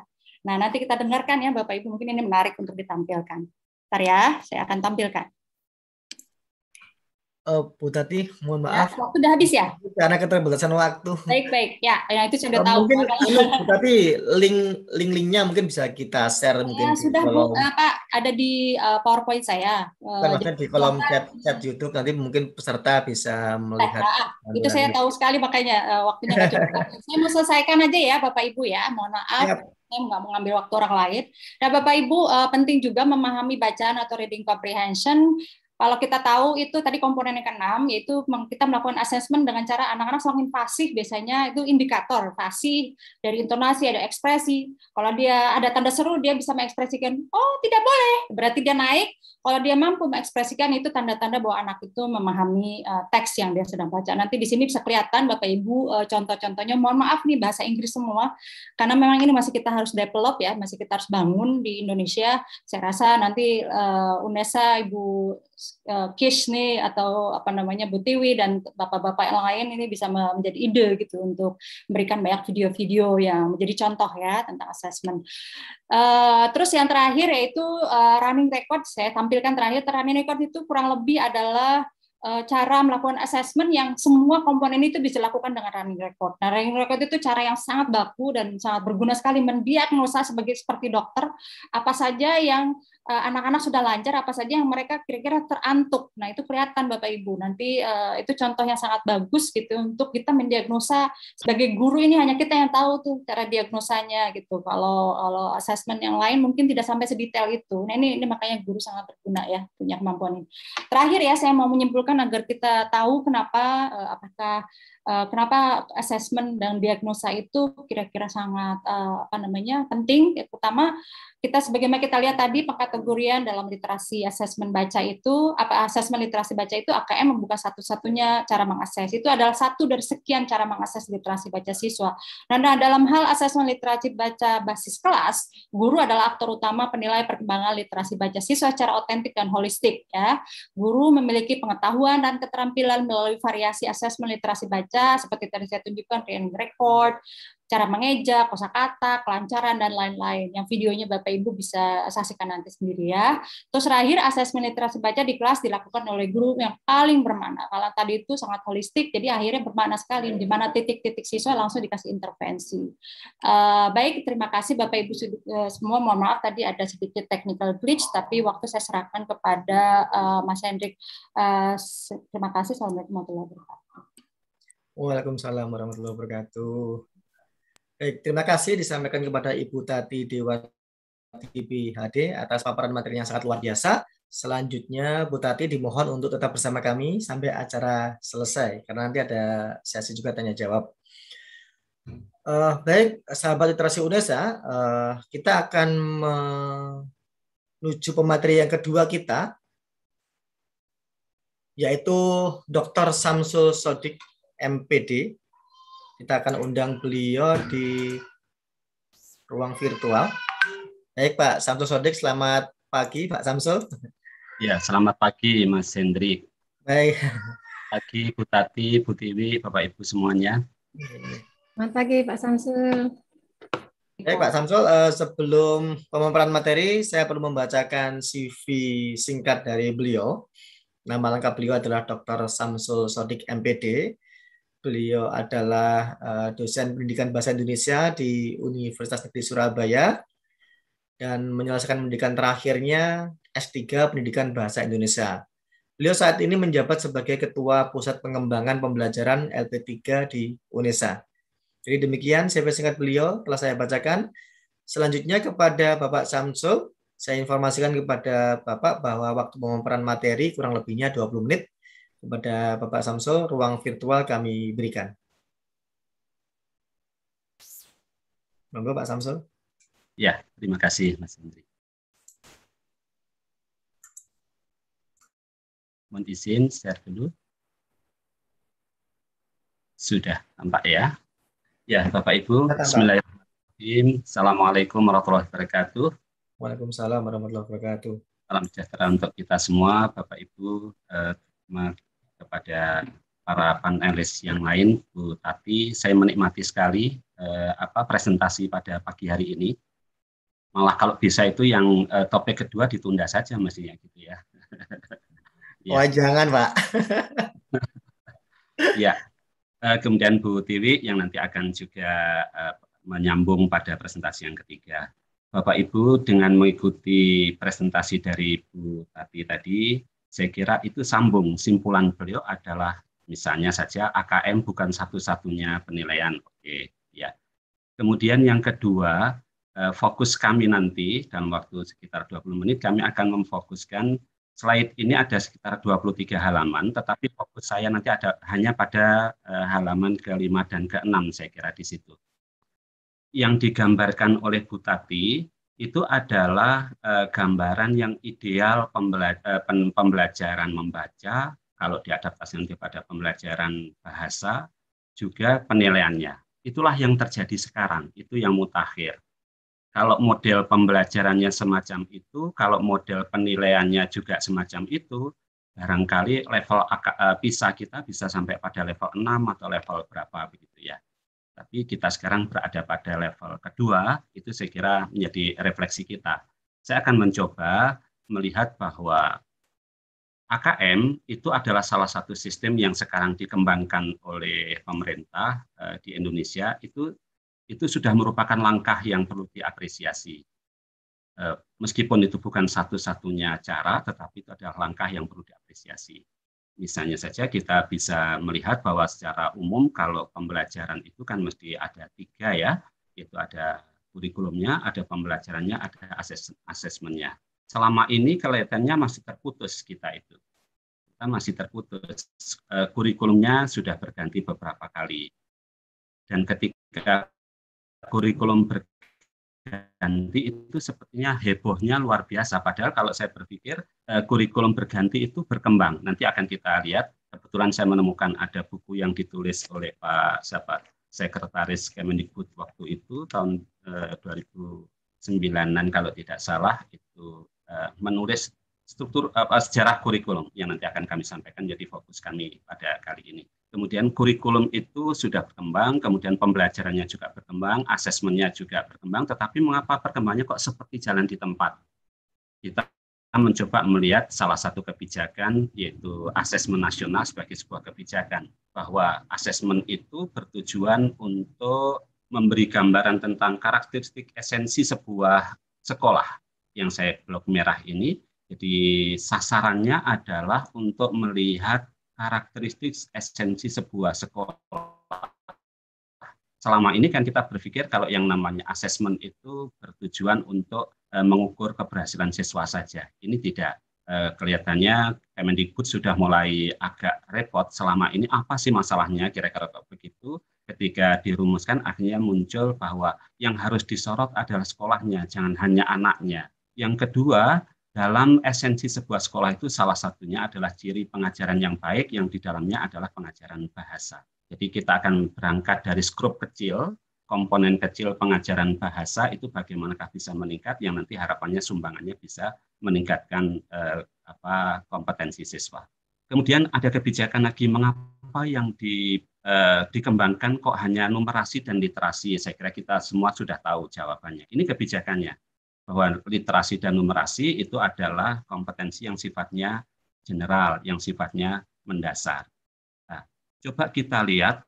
Nah, nanti kita dengarkan ya Bapak Ibu, mungkin ini menarik untuk ditampilkan. Ntar ya, saya akan tampilkan. Uh, Bu Tati, mohon ya, maaf. Ya, waktu udah habis ya? Karena keterbatasan waktu. Baik, baik. Ya, yang itu sudah uh, tahu. Mungkin ini, Bu Tati, link link-linknya mungkin bisa kita share ya, mungkin sudah. Bu. Uh, Pak, ada di uh, PowerPoint saya. Uh, di kolom chat, chat YouTube nanti mungkin peserta bisa melihat. Uh, itu saya tahu sekali makanya uh, waktunya cukup. saya mau selesaikan aja ya, Bapak Ibu ya. Mohon maaf. Yep saya nggak mau ngambil waktu orang lain. Nah, Bapak Ibu uh, penting juga memahami bacaan atau reading comprehension kalau kita tahu itu tadi komponen yang keenam yaitu kita melakukan assessment dengan cara anak-anak semakin fasih biasanya itu indikator fasih dari intonasi ada ekspresi. Kalau dia ada tanda seru dia bisa mengekspresikan oh tidak boleh berarti dia naik. Kalau dia mampu mengekspresikan itu tanda-tanda bahwa anak itu memahami uh, teks yang dia sedang baca. Nanti di sini bisa kelihatan Bapak Ibu uh, contoh-contohnya. Mohon maaf nih bahasa Inggris semua karena memang ini masih kita harus develop ya, masih kita harus bangun di Indonesia. Saya rasa nanti uh, UNESA Ibu uh, atau apa namanya Bu Tiwi dan bapak-bapak yang lain ini bisa menjadi ide gitu untuk memberikan banyak video-video yang menjadi contoh ya tentang assessment. Uh, terus yang terakhir yaitu uh, running record saya tampilkan terakhir running record itu kurang lebih adalah cara melakukan assessment yang semua komponen itu bisa dilakukan dengan running record. Nah, running record itu cara yang sangat baku dan sangat berguna sekali mendiagnosa sebagai seperti dokter apa saja yang anak-anak sudah lancar, apa saja yang mereka kira-kira terantuk. Nah, itu kelihatan Bapak Ibu. Nanti uh, itu contoh yang sangat bagus gitu untuk kita mendiagnosa sebagai guru ini hanya kita yang tahu tuh cara diagnosanya gitu. Kalau kalau assessment yang lain mungkin tidak sampai sedetail itu. Nah, ini ini makanya guru sangat berguna ya punya kemampuan ini. Terakhir ya saya mau menyimpulkan agar kita tahu kenapa eh, apakah Eh, kenapa assessment dan diagnosa itu kira-kira sangat uh, apa namanya penting? Pertama kita sebagaimana kita lihat tadi pengkategorian dalam literasi assessment baca itu apa assessment literasi baca itu AKM membuka satu-satunya cara mengakses. Itu adalah satu dari sekian cara mengakses literasi baca siswa. Nah, dalam hal assessment literasi baca basis kelas guru adalah aktor utama penilai perkembangan literasi baca siswa secara otentik dan holistik ya. Guru memiliki pengetahuan dan keterampilan melalui variasi assessment literasi baca baca seperti tadi saya tunjukkan reading record, cara mengeja, kosakata, kelancaran dan lain-lain. Yang videonya Bapak Ibu bisa saksikan nanti sendiri ya. Terus terakhir asesmen literasi baca di kelas dilakukan oleh guru yang paling bermakna. Kalau tadi itu sangat holistik, jadi akhirnya bermakna sekali di mana titik-titik siswa langsung dikasih intervensi. Uh, baik, terima kasih Bapak Ibu eh, semua. Mohon maaf tadi ada sedikit technical glitch, tapi waktu saya serahkan kepada uh, Mas Hendrik. Uh, terima kasih. Assalamualaikum warahmatullahi wabarakatuh. Waalaikumsalam warahmatullahi wabarakatuh. Baik, terima kasih disampaikan kepada Ibu Tati Dewa HD atas paparan materi yang sangat luar biasa. Selanjutnya, Bu Tati dimohon untuk tetap bersama kami sampai acara selesai, karena nanti ada sesi juga tanya jawab. Uh, baik, sahabat literasi UNESA, uh, kita akan menuju pemateri yang kedua kita, yaitu Dr. Samsul Sodik MPD. Kita akan undang beliau di ruang virtual. Baik Pak Samsul Sodik, selamat pagi Pak Samsul. Ya, selamat pagi Mas Hendri. Baik. Pagi Bu Tati, Bu Tiwi, Bapak Ibu semuanya. Selamat pagi Pak Samsul. Baik Pak Samsul, uh, sebelum pemaparan materi, saya perlu membacakan CV singkat dari beliau. Nama lengkap beliau adalah Dr. Samsul Sodik MPD, Beliau adalah uh, dosen pendidikan bahasa Indonesia di Universitas Negeri Surabaya dan menyelesaikan pendidikan terakhirnya S3 Pendidikan Bahasa Indonesia. Beliau saat ini menjabat sebagai Ketua Pusat Pengembangan Pembelajaran LP3 di UNESA. Jadi demikian CV singkat beliau telah saya bacakan. Selanjutnya kepada Bapak Samsul, saya informasikan kepada Bapak bahwa waktu pemaparan materi kurang lebihnya 20 menit kepada Bapak Samsul, ruang virtual kami berikan. Monggo Pak Samsul. Ya, terima kasih Mas Hendri. Mohon izin share dulu. Sudah tampak ya. Ya, Bapak Ibu, Bismillahirrahmanirrahim. Assalamualaikum warahmatullahi wabarakatuh. Waalaikumsalam warahmatullahi wabarakatuh. Salam sejahtera untuk kita semua, Bapak Ibu, eh, kepada para panelis yang lain, Bu Tati, saya menikmati sekali eh, apa presentasi pada pagi hari ini. Malah kalau bisa itu yang eh, topik kedua ditunda saja mestinya gitu ya. ya. Wah jangan Pak. ya, eh, kemudian Bu Tiwi yang nanti akan juga eh, menyambung pada presentasi yang ketiga. Bapak Ibu dengan mengikuti presentasi dari Bu Tati tadi, saya kira itu sambung. Simpulan beliau adalah misalnya saja AKM bukan satu-satunya penilaian. Oke, ya. Kemudian yang kedua, eh, fokus kami nanti dalam waktu sekitar 20 menit kami akan memfokuskan slide ini ada sekitar 23 halaman, tetapi fokus saya nanti ada hanya pada eh, halaman ke-5 dan ke-6 saya kira di situ yang digambarkan oleh Bu Tati itu adalah uh, gambaran yang ideal pembela uh, pembelajaran membaca kalau diadaptasi nanti pada pembelajaran bahasa juga penilaiannya. Itulah yang terjadi sekarang, itu yang mutakhir. Kalau model pembelajarannya semacam itu, kalau model penilaiannya juga semacam itu, barangkali level uh, PISA kita bisa sampai pada level 6 atau level berapa begitu ya. Tapi kita sekarang berada pada level kedua, itu saya kira menjadi refleksi kita. Saya akan mencoba melihat bahwa AKM itu adalah salah satu sistem yang sekarang dikembangkan oleh pemerintah eh, di Indonesia itu itu sudah merupakan langkah yang perlu diapresiasi. Eh, meskipun itu bukan satu-satunya cara, tetapi itu adalah langkah yang perlu diapresiasi. Misalnya saja kita bisa melihat bahwa secara umum kalau pembelajaran itu kan mesti ada tiga ya, itu ada kurikulumnya, ada pembelajarannya, ada ases asesmennya. Selama ini kelihatannya masih terputus kita itu. Kita masih terputus. E, kurikulumnya sudah berganti beberapa kali. Dan ketika kurikulum ber berganti itu sepertinya hebohnya luar biasa. Padahal kalau saya berpikir eh, kurikulum berganti itu berkembang. Nanti akan kita lihat. Kebetulan saya menemukan ada buku yang ditulis oleh Pak siapa Sekretaris Kemendikbud waktu itu tahun eh, 2009 kalau tidak salah itu eh, menulis struktur apa sejarah kurikulum yang nanti akan kami sampaikan jadi fokus kami pada kali ini. Kemudian kurikulum itu sudah berkembang, kemudian pembelajarannya juga berkembang, asesmennya juga berkembang, tetapi mengapa perkembangannya kok seperti jalan di tempat? Kita mencoba melihat salah satu kebijakan yaitu asesmen nasional sebagai sebuah kebijakan bahwa asesmen itu bertujuan untuk memberi gambaran tentang karakteristik esensi sebuah sekolah yang saya blok merah ini jadi sasarannya adalah untuk melihat karakteristik esensi sebuah sekolah. Selama ini kan kita berpikir kalau yang namanya asesmen itu bertujuan untuk e, mengukur keberhasilan siswa saja. Ini tidak. E, kelihatannya Kemendikbud sudah mulai agak repot selama ini apa sih masalahnya kira-kira begitu ketika dirumuskan akhirnya muncul bahwa yang harus disorot adalah sekolahnya jangan hanya anaknya yang kedua dalam esensi sebuah sekolah itu salah satunya adalah ciri pengajaran yang baik yang di dalamnya adalah pengajaran bahasa. Jadi kita akan berangkat dari skrup kecil, komponen kecil pengajaran bahasa itu bagaimanakah bisa meningkat yang nanti harapannya sumbangannya bisa meningkatkan eh, apa kompetensi siswa. Kemudian ada kebijakan lagi mengapa yang di, eh, dikembangkan kok hanya numerasi dan literasi. Saya kira kita semua sudah tahu jawabannya. Ini kebijakannya bahwa literasi dan numerasi itu adalah kompetensi yang sifatnya general, yang sifatnya mendasar. Nah, coba kita lihat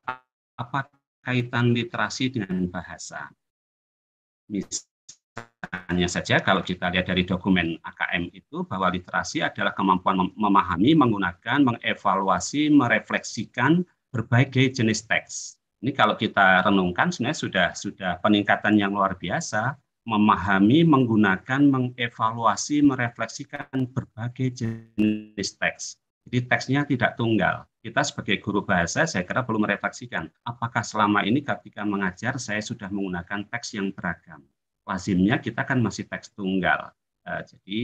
apa kaitan literasi dengan bahasa. Misalnya saja kalau kita lihat dari dokumen AKM itu bahwa literasi adalah kemampuan memahami, menggunakan, mengevaluasi, merefleksikan berbagai jenis teks. Ini kalau kita renungkan sebenarnya sudah sudah peningkatan yang luar biasa memahami, menggunakan, mengevaluasi, merefleksikan berbagai jenis teks. Jadi teksnya tidak tunggal. Kita sebagai guru bahasa saya kira perlu merefleksikan apakah selama ini ketika mengajar saya sudah menggunakan teks yang beragam. Lazimnya kita kan masih teks tunggal. Eh, jadi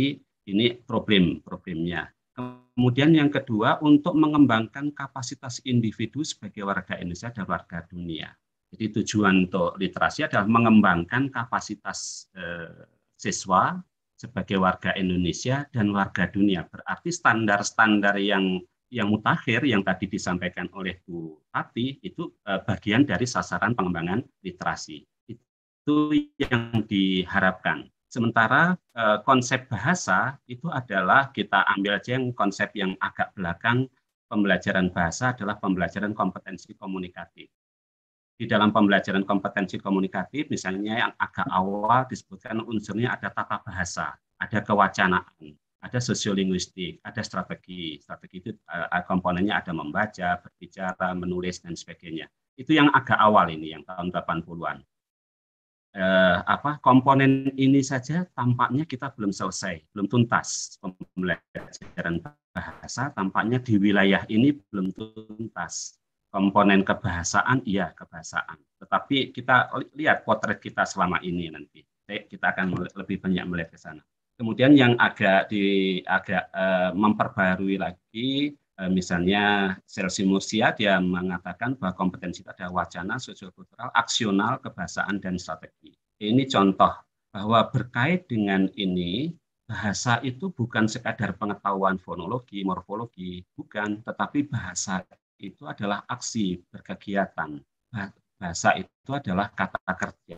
ini problem problemnya. Kemudian yang kedua untuk mengembangkan kapasitas individu sebagai warga Indonesia dan warga dunia. Jadi tujuan untuk literasi adalah mengembangkan kapasitas eh, siswa sebagai warga Indonesia dan warga dunia. Berarti standar-standar yang yang mutakhir yang tadi disampaikan oleh Bu Tati itu eh, bagian dari sasaran pengembangan literasi. Itu yang diharapkan. Sementara eh, konsep bahasa itu adalah kita ambil aja yang konsep yang agak belakang pembelajaran bahasa adalah pembelajaran kompetensi komunikatif. Di dalam pembelajaran kompetensi komunikatif, misalnya yang agak awal disebutkan unsurnya ada tata bahasa, ada kewacanaan, ada sosiolinguistik, ada strategi. Strategi itu uh, komponennya ada membaca, berbicara, menulis, dan sebagainya. Itu yang agak awal ini, yang tahun 80-an. Eh, apa komponen ini saja tampaknya kita belum selesai, belum tuntas pembelajaran bahasa. Tampaknya di wilayah ini belum tuntas komponen kebahasaan, iya kebahasaan. Tetapi kita lihat potret kita selama ini nanti. Kita akan lebih banyak melihat ke sana. Kemudian yang agak di agak uh, memperbarui lagi uh, misalnya Chelsea Murcia dia mengatakan bahwa kompetensi itu ada wacana, sosiokultural, aksional, kebahasaan dan strategi. Ini contoh bahwa berkait dengan ini bahasa itu bukan sekadar pengetahuan fonologi, morfologi, bukan, tetapi bahasa itu adalah aksi berkegiatan. Bahasa itu adalah kata kerja.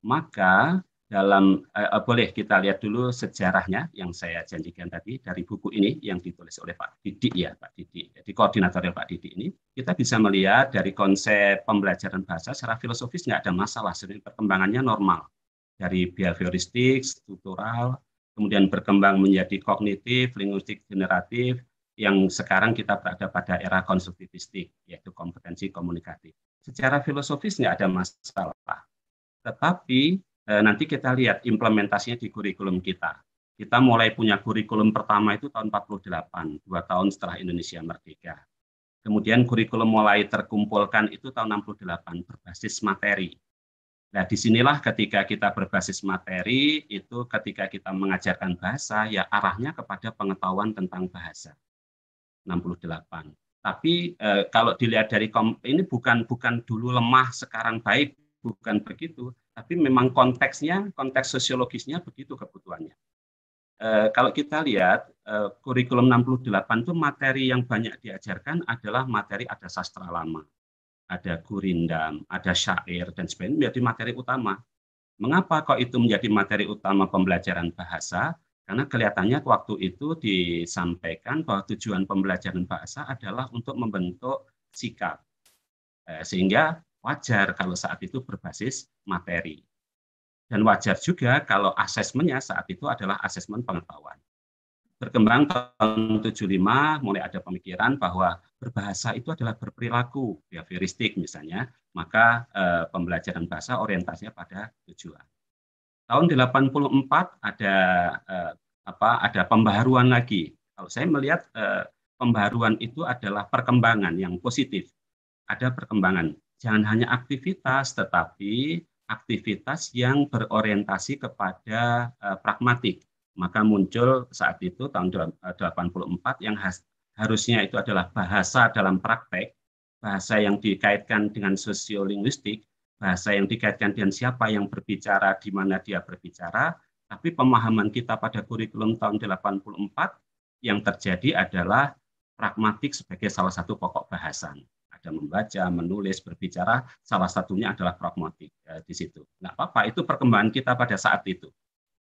Maka dalam eh, eh, boleh kita lihat dulu sejarahnya yang saya janjikan tadi dari buku ini yang ditulis oleh Pak Didik ya Pak Didik. Jadi koordinator Pak Didik ini kita bisa melihat dari konsep pembelajaran bahasa secara filosofis nggak ada masalah, sebenarnya perkembangannya normal dari behavioristik, struktural, kemudian berkembang menjadi kognitif, linguistik generatif, yang sekarang kita berada pada era konstruktivistik, yaitu kompetensi komunikatif. Secara filosofis nggak ada masalah. Tetapi e, nanti kita lihat implementasinya di kurikulum kita. Kita mulai punya kurikulum pertama itu tahun 48, dua tahun setelah Indonesia merdeka. Kemudian kurikulum mulai terkumpulkan itu tahun 68, berbasis materi. Nah, di sinilah ketika kita berbasis materi, itu ketika kita mengajarkan bahasa, ya arahnya kepada pengetahuan tentang bahasa. 68. Tapi eh, kalau dilihat dari kom, ini bukan bukan dulu lemah sekarang baik, bukan begitu, tapi memang konteksnya, konteks sosiologisnya begitu kebutuhannya. Eh, kalau kita lihat eh, kurikulum 68 itu materi yang banyak diajarkan adalah materi ada sastra lama, ada gurindam, ada syair dan sebagainya menjadi materi utama. Mengapa kok itu menjadi materi utama pembelajaran bahasa? Karena kelihatannya waktu itu disampaikan bahwa tujuan pembelajaran bahasa adalah untuk membentuk sikap. Eh, sehingga wajar kalau saat itu berbasis materi. Dan wajar juga kalau asesmennya saat itu adalah asesmen pengetahuan. Berkembang tahun 75 mulai ada pemikiran bahwa berbahasa itu adalah berperilaku, behavioristik misalnya, maka eh, pembelajaran bahasa orientasinya pada tujuan tahun 84 ada eh, apa ada pembaharuan lagi. Kalau saya melihat eh, pembaharuan itu adalah perkembangan yang positif. Ada perkembangan, jangan hanya aktivitas tetapi aktivitas yang berorientasi kepada eh, pragmatik. Maka muncul saat itu tahun 84 eh, yang has, harusnya itu adalah bahasa dalam praktek, bahasa yang dikaitkan dengan sosiolinguistik, bahasa yang dikaitkan dengan siapa yang berbicara, di mana dia berbicara, tapi pemahaman kita pada kurikulum tahun 84 yang terjadi adalah pragmatik sebagai salah satu pokok bahasan. Ada membaca, menulis, berbicara, salah satunya adalah pragmatik eh, di situ. Nggak apa-apa, itu perkembangan kita pada saat itu.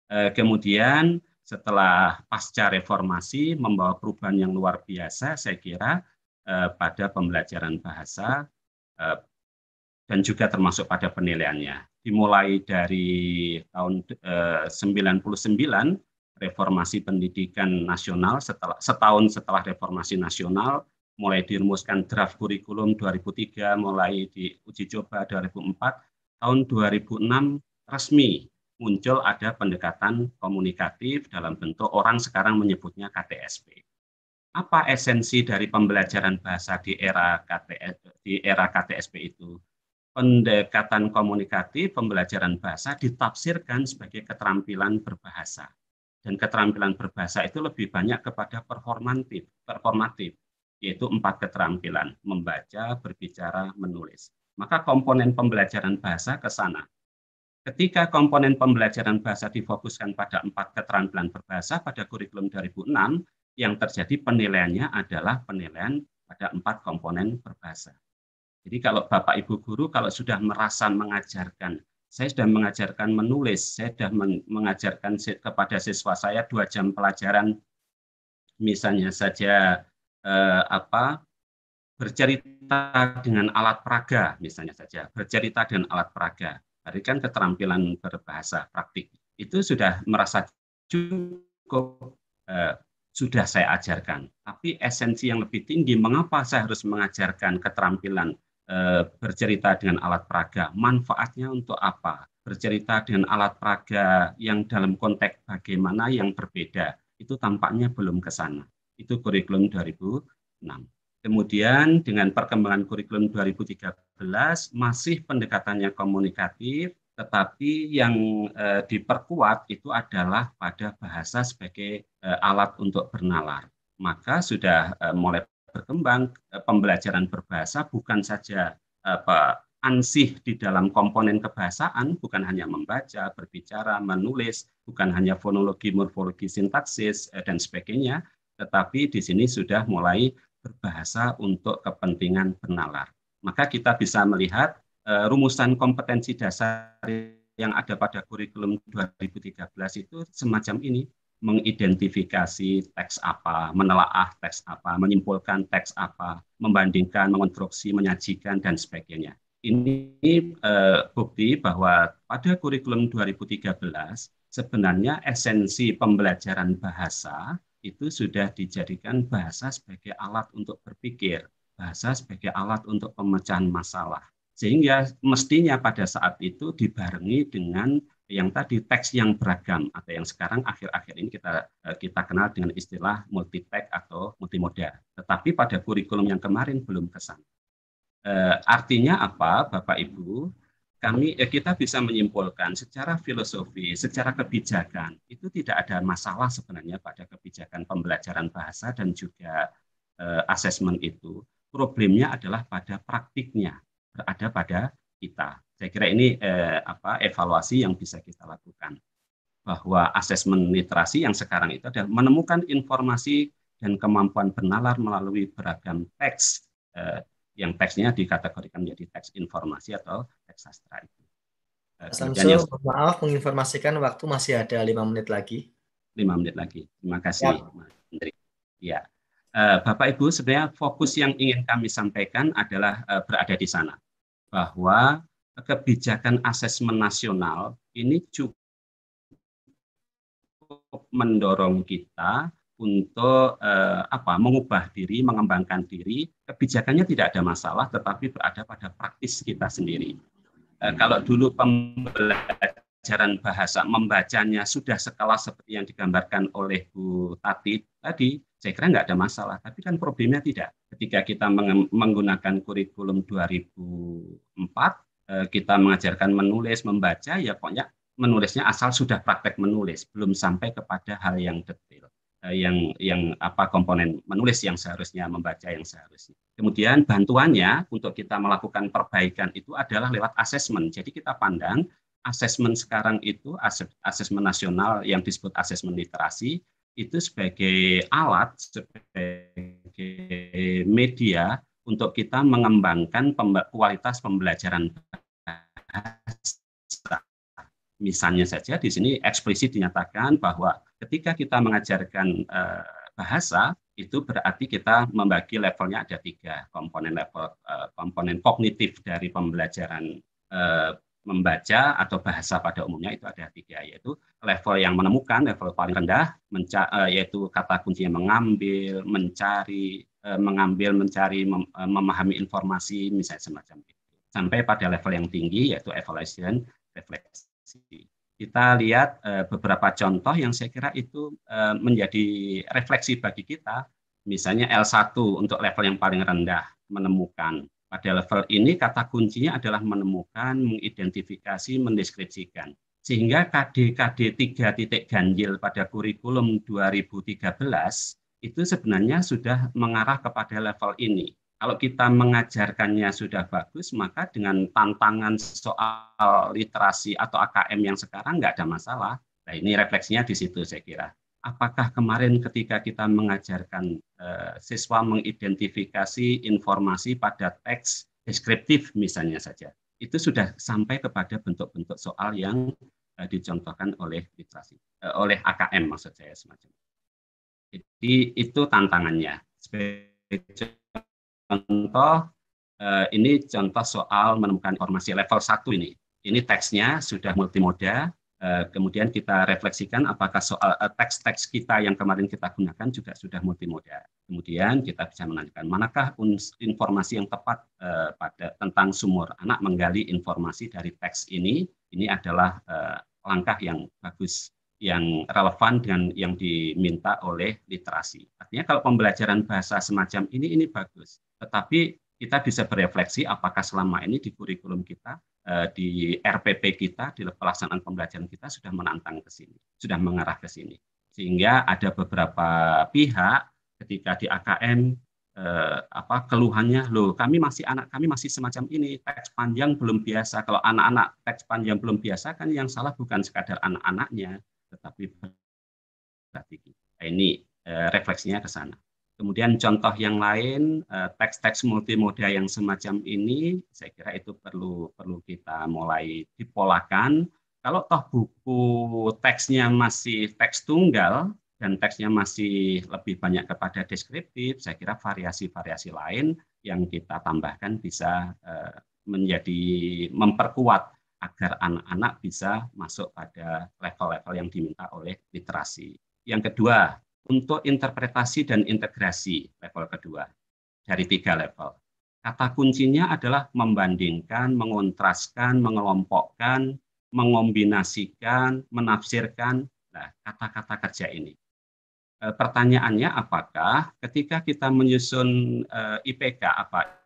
Eh, kemudian setelah pasca reformasi membawa perubahan yang luar biasa, saya kira eh, pada pembelajaran bahasa eh, dan juga termasuk pada penilaiannya. Dimulai dari tahun eh, 99 reformasi pendidikan nasional setelah setahun setelah reformasi nasional mulai dirumuskan draft kurikulum 2003 mulai diuji coba 2004 tahun 2006 resmi muncul ada pendekatan komunikatif dalam bentuk orang sekarang menyebutnya KTSP. Apa esensi dari pembelajaran bahasa di era KTS, di era KTSP itu? Pendekatan komunikatif, pembelajaran bahasa ditafsirkan sebagai keterampilan berbahasa. Dan keterampilan berbahasa itu lebih banyak kepada performatif, performatif yaitu empat keterampilan, membaca, berbicara, menulis. Maka komponen pembelajaran bahasa ke sana. Ketika komponen pembelajaran bahasa difokuskan pada empat keterampilan berbahasa pada kurikulum 2006, yang terjadi penilaiannya adalah penilaian pada empat komponen berbahasa. Jadi kalau Bapak Ibu guru kalau sudah merasa mengajarkan, saya sudah mengajarkan menulis, saya sudah mengajarkan kepada siswa saya dua jam pelajaran, misalnya saja eh, apa bercerita dengan alat peraga, misalnya saja bercerita dengan alat peraga. Kan keterampilan berbahasa praktik. Itu sudah merasa cukup eh, sudah saya ajarkan. Tapi esensi yang lebih tinggi, mengapa saya harus mengajarkan keterampilan bercerita dengan alat peraga? Manfaatnya untuk apa? Bercerita dengan alat peraga yang dalam konteks bagaimana yang berbeda, itu tampaknya belum ke sana. Itu kurikulum 2006. Kemudian dengan perkembangan kurikulum 2013 masih pendekatannya komunikatif, tetapi yang eh, diperkuat itu adalah pada bahasa sebagai eh, alat untuk bernalar. Maka sudah eh, mulai berkembang eh, pembelajaran berbahasa bukan saja apa ansih di dalam komponen kebahasaan, bukan hanya membaca, berbicara, menulis, bukan hanya fonologi, morfologi, sintaksis, eh, dan sebagainya, tetapi di sini sudah mulai berbahasa untuk kepentingan bernalar. Maka kita bisa melihat rumusan kompetensi dasar yang ada pada kurikulum 2013 itu semacam ini mengidentifikasi teks apa, menelaah teks apa, menyimpulkan teks apa, membandingkan, mengonstruksi, menyajikan, dan sebagainya. Ini uh, bukti bahwa pada kurikulum 2013 sebenarnya esensi pembelajaran bahasa itu sudah dijadikan bahasa sebagai alat untuk berpikir, bahasa sebagai alat untuk pemecahan masalah. Sehingga mestinya pada saat itu dibarengi dengan yang tadi teks yang beragam atau yang sekarang akhir-akhir ini kita eh, kita kenal dengan istilah multi text atau multimoda. Tetapi pada kurikulum yang kemarin belum kesan. E, artinya apa, Bapak Ibu? kami eh, kita bisa menyimpulkan secara filosofi, secara kebijakan itu tidak ada masalah sebenarnya pada kebijakan pembelajaran bahasa dan juga eh, asesmen itu. Problemnya adalah pada praktiknya, berada pada kita. Saya kira ini eh, apa evaluasi yang bisa kita lakukan bahwa asesmen literasi yang sekarang itu adalah menemukan informasi dan kemampuan bernalar melalui beragam teks eh, yang teksnya dikategorikan menjadi teks informasi atau teks sastra itu. Eh, Samsul, yang... maaf menginformasikan waktu masih ada lima menit lagi. Lima menit lagi. Terima kasih, ya. Mas Menteri. Ya, eh, Bapak Ibu, sebenarnya fokus yang ingin kami sampaikan adalah eh, berada di sana, bahwa kebijakan asesmen nasional ini cukup mendorong kita untuk eh, apa mengubah diri, mengembangkan diri. Kebijakannya tidak ada masalah, tetapi berada pada praktis kita sendiri. Eh, kalau dulu pembelajaran bahasa membacanya sudah sekelas seperti yang digambarkan oleh Bu Tati tadi, saya kira nggak ada masalah. Tapi kan problemnya tidak. Ketika kita menggunakan kurikulum 2004, eh, kita mengajarkan menulis, membaca, ya pokoknya menulisnya asal sudah praktek menulis, belum sampai kepada hal yang detail. Eh, yang yang apa komponen menulis yang seharusnya membaca yang seharusnya. Kemudian bantuannya untuk kita melakukan perbaikan itu adalah lewat asesmen. Jadi kita pandang asesmen sekarang itu asesmen nasional yang disebut asesmen literasi itu sebagai alat sebagai media untuk kita mengembangkan kualitas pembelajaran bahasa. Misalnya saja di sini eksplisit dinyatakan bahwa ketika kita mengajarkan uh, bahasa itu berarti kita membagi levelnya ada tiga komponen level uh, komponen kognitif dari pembelajaran uh, membaca atau bahasa pada umumnya itu ada tiga yaitu level yang menemukan level paling rendah yaitu kata kuncinya mengambil mencari mengambil mencari mem memahami informasi misalnya semacam itu sampai pada level yang tinggi yaitu evaluation refleksi kita lihat uh, beberapa contoh yang saya kira itu uh, menjadi refleksi bagi kita. Misalnya L1 untuk level yang paling rendah, menemukan. Pada level ini kata kuncinya adalah menemukan, mengidentifikasi, mendeskripsikan. Sehingga KD-KD 3 titik ganjil pada kurikulum 2013 itu sebenarnya sudah mengarah kepada level ini. Kalau kita mengajarkannya sudah bagus, maka dengan tantangan soal literasi atau AKM yang sekarang nggak ada masalah. Nah ini refleksinya di situ saya kira. Apakah kemarin ketika kita mengajarkan eh, siswa mengidentifikasi informasi pada teks deskriptif misalnya saja, itu sudah sampai kepada bentuk-bentuk soal yang eh, dicontohkan oleh literasi, eh, oleh AKM maksud saya semacam. Jadi itu tantangannya. Sebagai contoh eh, ini contoh soal menemukan informasi level 1 ini. Ini teksnya sudah multimoda, eh, kemudian kita refleksikan apakah soal eh, teks-teks kita yang kemarin kita gunakan juga sudah multimoda. Kemudian kita bisa menanyakan manakah informasi yang tepat pada tentang sumur. Anak menggali informasi dari teks ini, ini adalah langkah yang bagus yang relevan dengan yang diminta oleh literasi. Artinya kalau pembelajaran bahasa semacam ini ini bagus tetapi kita bisa berefleksi apakah selama ini di kurikulum kita, eh, di RPP kita, di pelaksanaan pembelajaran kita sudah menantang ke sini, sudah mengarah ke sini. Sehingga ada beberapa pihak ketika di AKM eh, apa keluhannya loh kami masih anak kami masih semacam ini teks panjang belum biasa kalau anak-anak teks panjang belum biasa kan yang salah bukan sekadar anak-anaknya tetapi berarti ini eh, refleksinya ke sana Kemudian contoh yang lain eh, teks-teks multimoda yang semacam ini saya kira itu perlu perlu kita mulai dipolakan. Kalau toh buku teksnya masih teks tunggal dan teksnya masih lebih banyak kepada deskriptif, saya kira variasi-variasi lain yang kita tambahkan bisa eh, menjadi memperkuat agar anak-anak bisa masuk pada level-level yang diminta oleh literasi. Yang kedua, untuk interpretasi dan integrasi level kedua dari tiga level. Kata kuncinya adalah membandingkan, mengontraskan, mengelompokkan, mengombinasikan, menafsirkan nah, kata-kata kerja ini. E, pertanyaannya apakah ketika kita menyusun e, IPK apa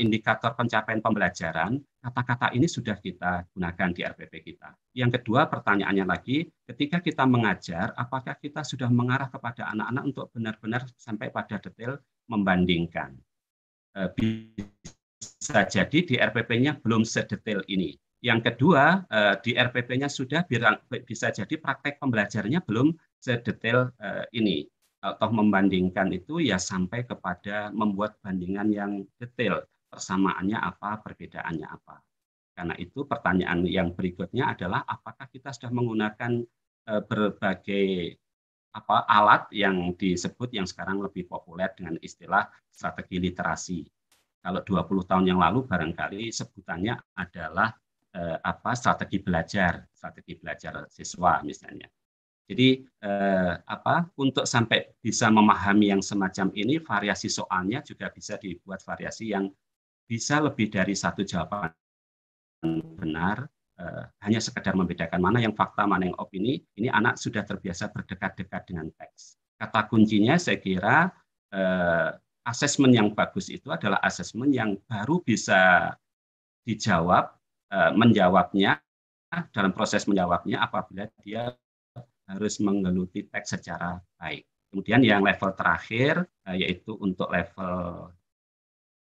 indikator pencapaian pembelajaran, kata-kata ini sudah kita gunakan di RPP kita. Yang kedua, pertanyaannya lagi, ketika kita mengajar, apakah kita sudah mengarah kepada anak-anak untuk benar-benar sampai pada detail membandingkan? Eh, bisa jadi di RPP-nya belum sedetail ini. Yang kedua, eh, di RPP-nya sudah bisa jadi praktek pembelajarannya belum sedetail eh, ini. Atau membandingkan itu ya sampai kepada membuat bandingan yang detail persamaannya apa, perbedaannya apa. Karena itu pertanyaan yang berikutnya adalah apakah kita sudah menggunakan eh, berbagai apa alat yang disebut yang sekarang lebih populer dengan istilah strategi literasi. Kalau 20 tahun yang lalu barangkali sebutannya adalah eh, apa strategi belajar, strategi belajar siswa misalnya. Jadi eh, apa untuk sampai bisa memahami yang semacam ini variasi soalnya juga bisa dibuat variasi yang bisa lebih dari satu jawaban benar eh, hanya sekedar membedakan mana yang fakta mana yang opini ini anak sudah terbiasa berdekat-dekat dengan teks. Kata kuncinya saya kira eh, asesmen yang bagus itu adalah asesmen yang baru bisa dijawab eh, menjawabnya dalam proses menjawabnya apabila dia harus menggeluti teks secara baik. Kemudian yang level terakhir eh, yaitu untuk level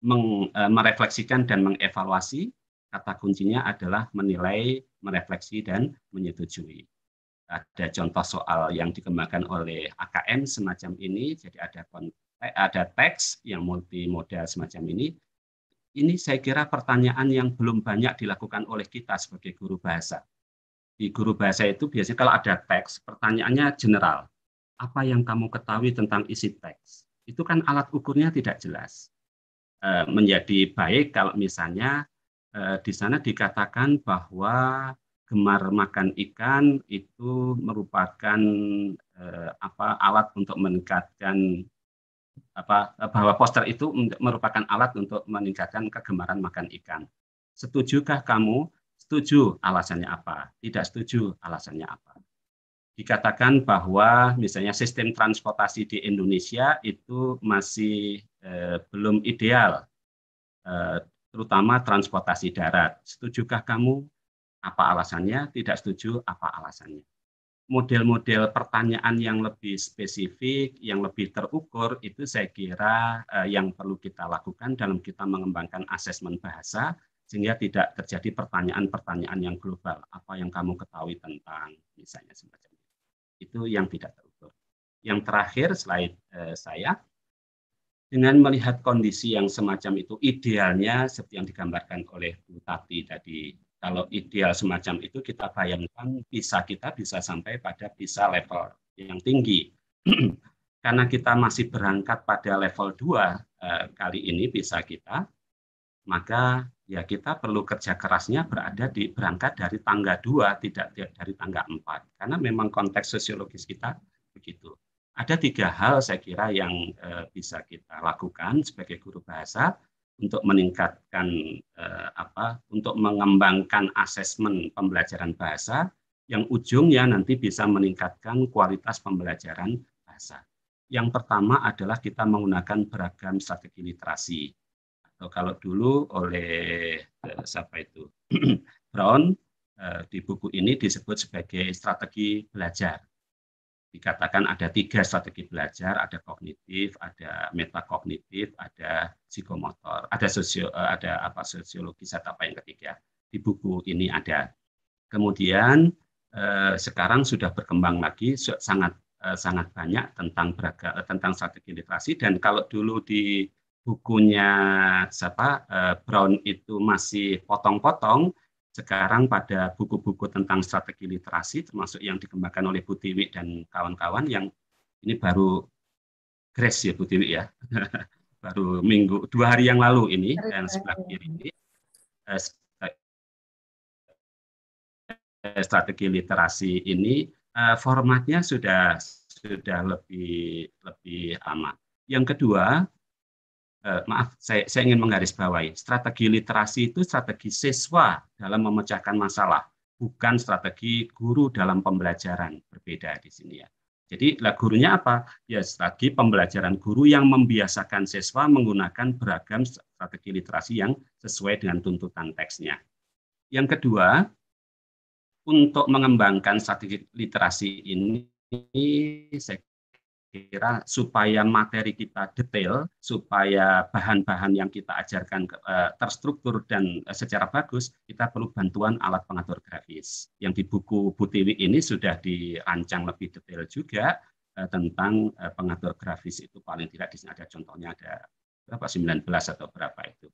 meng, e, merefleksikan dan mengevaluasi, kata kuncinya adalah menilai, merefleksi, dan menyetujui. Ada contoh soal yang dikembangkan oleh AKM semacam ini, jadi ada ada teks yang multimodal semacam ini. Ini saya kira pertanyaan yang belum banyak dilakukan oleh kita sebagai guru bahasa. Di guru bahasa itu biasanya kalau ada teks, pertanyaannya general. Apa yang kamu ketahui tentang isi teks? Itu kan alat ukurnya tidak jelas Eh, menjadi baik kalau misalnya eh, di sana dikatakan bahwa gemar makan ikan itu merupakan eh, apa alat untuk meningkatkan apa bahwa poster itu merupakan alat untuk meningkatkan kegemaran makan ikan. Setujukah kamu? Setuju alasannya apa? Tidak setuju alasannya apa? Dikatakan bahwa misalnya sistem transportasi di Indonesia itu masih eh, belum ideal, eh, terutama transportasi darat. Setujukah kamu? Apa alasannya? Tidak setuju? Apa alasannya? model-model pertanyaan yang lebih spesifik, yang lebih terukur, itu saya kira uh, yang perlu kita lakukan dalam kita mengembangkan asesmen bahasa, sehingga tidak terjadi pertanyaan-pertanyaan yang global. Apa yang kamu ketahui tentang misalnya semacam itu. Itu yang tidak terukur. Yang terakhir, slide saya, dengan melihat kondisi yang semacam itu, idealnya seperti yang digambarkan oleh Bu Tati tadi, kalau ideal semacam itu kita bayangkan bisa kita bisa sampai pada bisa level yang tinggi. Karena kita masih berangkat pada level 2 eh, kali ini bisa kita, maka ya kita perlu kerja kerasnya berada di berangkat dari tangga 2 tidak dari tangga 4 karena memang konteks sosiologis kita begitu. Ada tiga hal saya kira yang eh, bisa kita lakukan sebagai guru bahasa untuk meningkatkan eh, apa untuk mengembangkan asesmen pembelajaran bahasa yang ujungnya nanti bisa meningkatkan kualitas pembelajaran bahasa. Yang pertama adalah kita menggunakan beragam strategi literasi. Atau kalau dulu oleh eh, siapa itu Brown eh, di buku ini disebut sebagai strategi belajar dikatakan ada tiga strategi belajar, ada kognitif, ada metakognitif, ada psikomotor, ada sosio, eh, ada apa sosiologis atau apa yang ketiga di buku ini ada. Kemudian eh, sekarang sudah berkembang lagi sangat eh, sangat banyak tentang beraga, tentang strategi literasi dan kalau dulu di bukunya siapa Brown itu masih potong-potong sekarang pada buku-buku tentang strategi literasi termasuk yang dikembangkan oleh Bu Tiwi dan kawan-kawan yang ini baru grace ya Bu Tiwi ya baru minggu dua hari yang lalu ini dan sebelah kiri ini eh, strategi literasi ini eh, formatnya sudah sudah lebih lebih aman. Yang kedua eh, maaf, saya, saya ingin menggarisbawahi, strategi literasi itu strategi siswa dalam memecahkan masalah, bukan strategi guru dalam pembelajaran. Berbeda di sini ya. Jadi lah gurunya apa? Ya strategi pembelajaran guru yang membiasakan siswa menggunakan beragam strategi literasi yang sesuai dengan tuntutan teksnya. Yang kedua, untuk mengembangkan strategi literasi ini, saya kira supaya materi kita detail, supaya bahan-bahan yang kita ajarkan uh, terstruktur dan uh, secara bagus, kita perlu bantuan alat pengatur grafis. Yang di buku Butiwi ini sudah dirancang lebih detail juga uh, tentang pengatur grafis itu paling tidak di sini ada contohnya ada berapa? 19 atau berapa itu.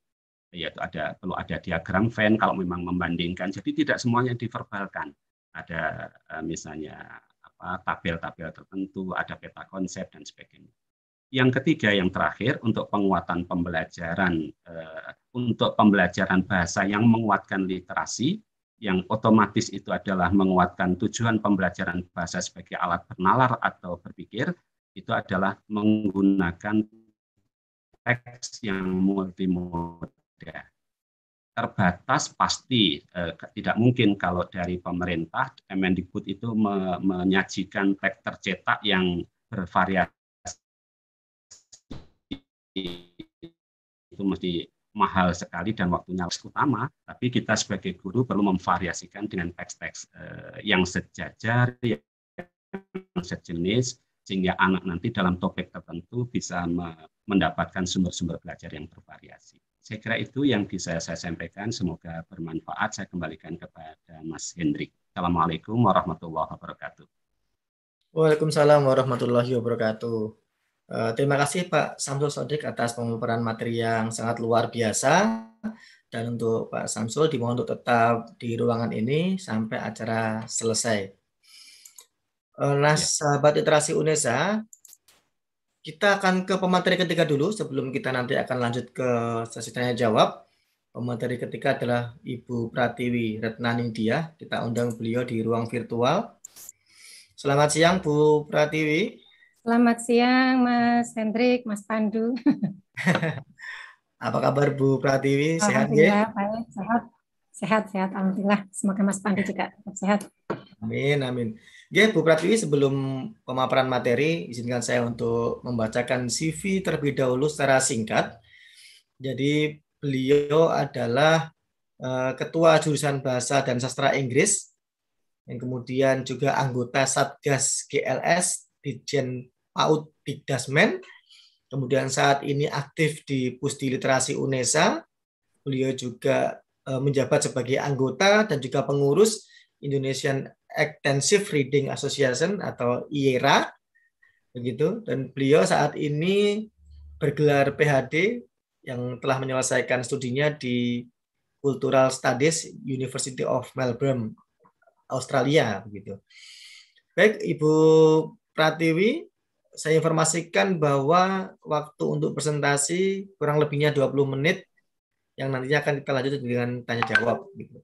Yaitu ada perlu ada diagram Venn kalau memang membandingkan. Jadi tidak semuanya diverbalkan. Ada misalnya tabel-tabel tertentu, ada peta konsep dan sebagainya. Yang ketiga, yang terakhir, untuk penguatan pembelajaran, eh, untuk pembelajaran bahasa yang menguatkan literasi, yang otomatis itu adalah menguatkan tujuan pembelajaran bahasa sebagai alat bernalar atau berpikir, itu adalah menggunakan teks yang multimoda terbatas pasti eh, tidak mungkin kalau dari pemerintah Kemendikbud itu me, menyajikan teks tercetak yang bervariasi itu mesti mahal sekali dan waktunya utama tapi kita sebagai guru perlu memvariasikan dengan teks-teks eh, yang sejajar yang sejenis sehingga anak nanti dalam topik tertentu bisa mendapatkan sumber-sumber belajar yang bervariasi. Saya kira itu yang bisa saya sampaikan. Semoga bermanfaat. Saya kembalikan kepada Mas Hendrik. Assalamualaikum warahmatullahi wabarakatuh. Waalaikumsalam warahmatullahi wabarakatuh. Uh, terima kasih Pak Samsul Sodik atas pemaparan materi yang sangat luar biasa. Dan untuk Pak Samsul dimohon untuk tetap di ruangan ini sampai acara selesai. Nah, ya. sahabat literasi UNESA, kita akan ke pemateri ketiga dulu sebelum kita nanti akan lanjut ke sesi tanya jawab. Pemateri ketiga adalah Ibu Pratiwi Retnaningdia. Kita undang beliau di ruang virtual. Selamat siang Bu Pratiwi. Selamat siang Mas Hendrik, Mas Pandu. Apa kabar Bu Pratiwi? Sehat ya? Baik, sehat. Sehat, sehat. Alhamdulillah. Semoga Mas Pandu juga tetap sehat. Amin, amin. Oke, Bu Pratiwi, sebelum pemaparan materi, izinkan saya untuk membacakan CV terlebih dahulu secara singkat. Jadi, beliau adalah uh, Ketua Jurusan Bahasa dan Sastra Inggris yang kemudian juga anggota Satgas GLS Dijen PAUD Dikdasmen, kemudian saat ini aktif di Pusdi Literasi UNESA. Beliau juga eh, menjabat sebagai anggota dan juga pengurus Indonesian Extensive Reading Association atau IERA begitu dan beliau saat ini bergelar PhD yang telah menyelesaikan studinya di Cultural Studies University of Melbourne Australia begitu. Baik Ibu Pratiwi, saya informasikan bahwa waktu untuk presentasi kurang lebihnya 20 menit yang nantinya akan kita lanjutkan dengan tanya jawab gitu.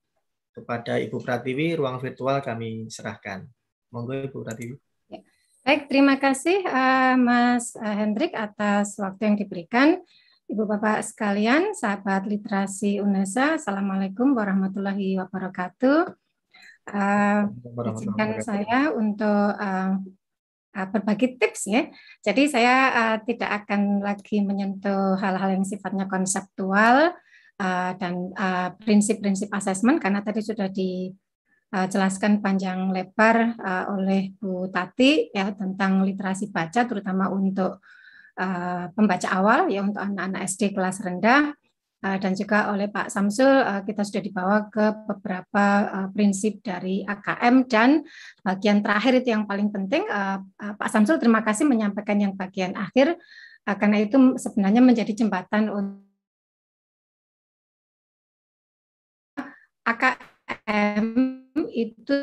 Kepada Ibu Pratiwi, ruang virtual kami serahkan. Monggo Ibu Pratiwi. Ya. Baik, terima kasih uh, Mas uh, Hendrik atas waktu yang diberikan. Ibu Bapak sekalian, sahabat literasi UNESA, Assalamualaikum warahmatullahi wabarakatuh. Uh, izinkan saya untuk uh, uh, berbagi tips ya. Jadi saya uh, tidak akan lagi menyentuh hal-hal yang sifatnya konseptual uh, dan prinsip-prinsip uh, asesmen karena tadi sudah dijelaskan panjang lebar oleh Bu Tati ya tentang literasi baca terutama untuk pembaca awal ya untuk anak-anak SD kelas rendah dan juga oleh Pak Samsul kita sudah dibawa ke beberapa prinsip dari AKM dan bagian terakhir itu yang paling penting Pak Samsul terima kasih menyampaikan yang bagian akhir karena itu sebenarnya menjadi jembatan untuk AKM itu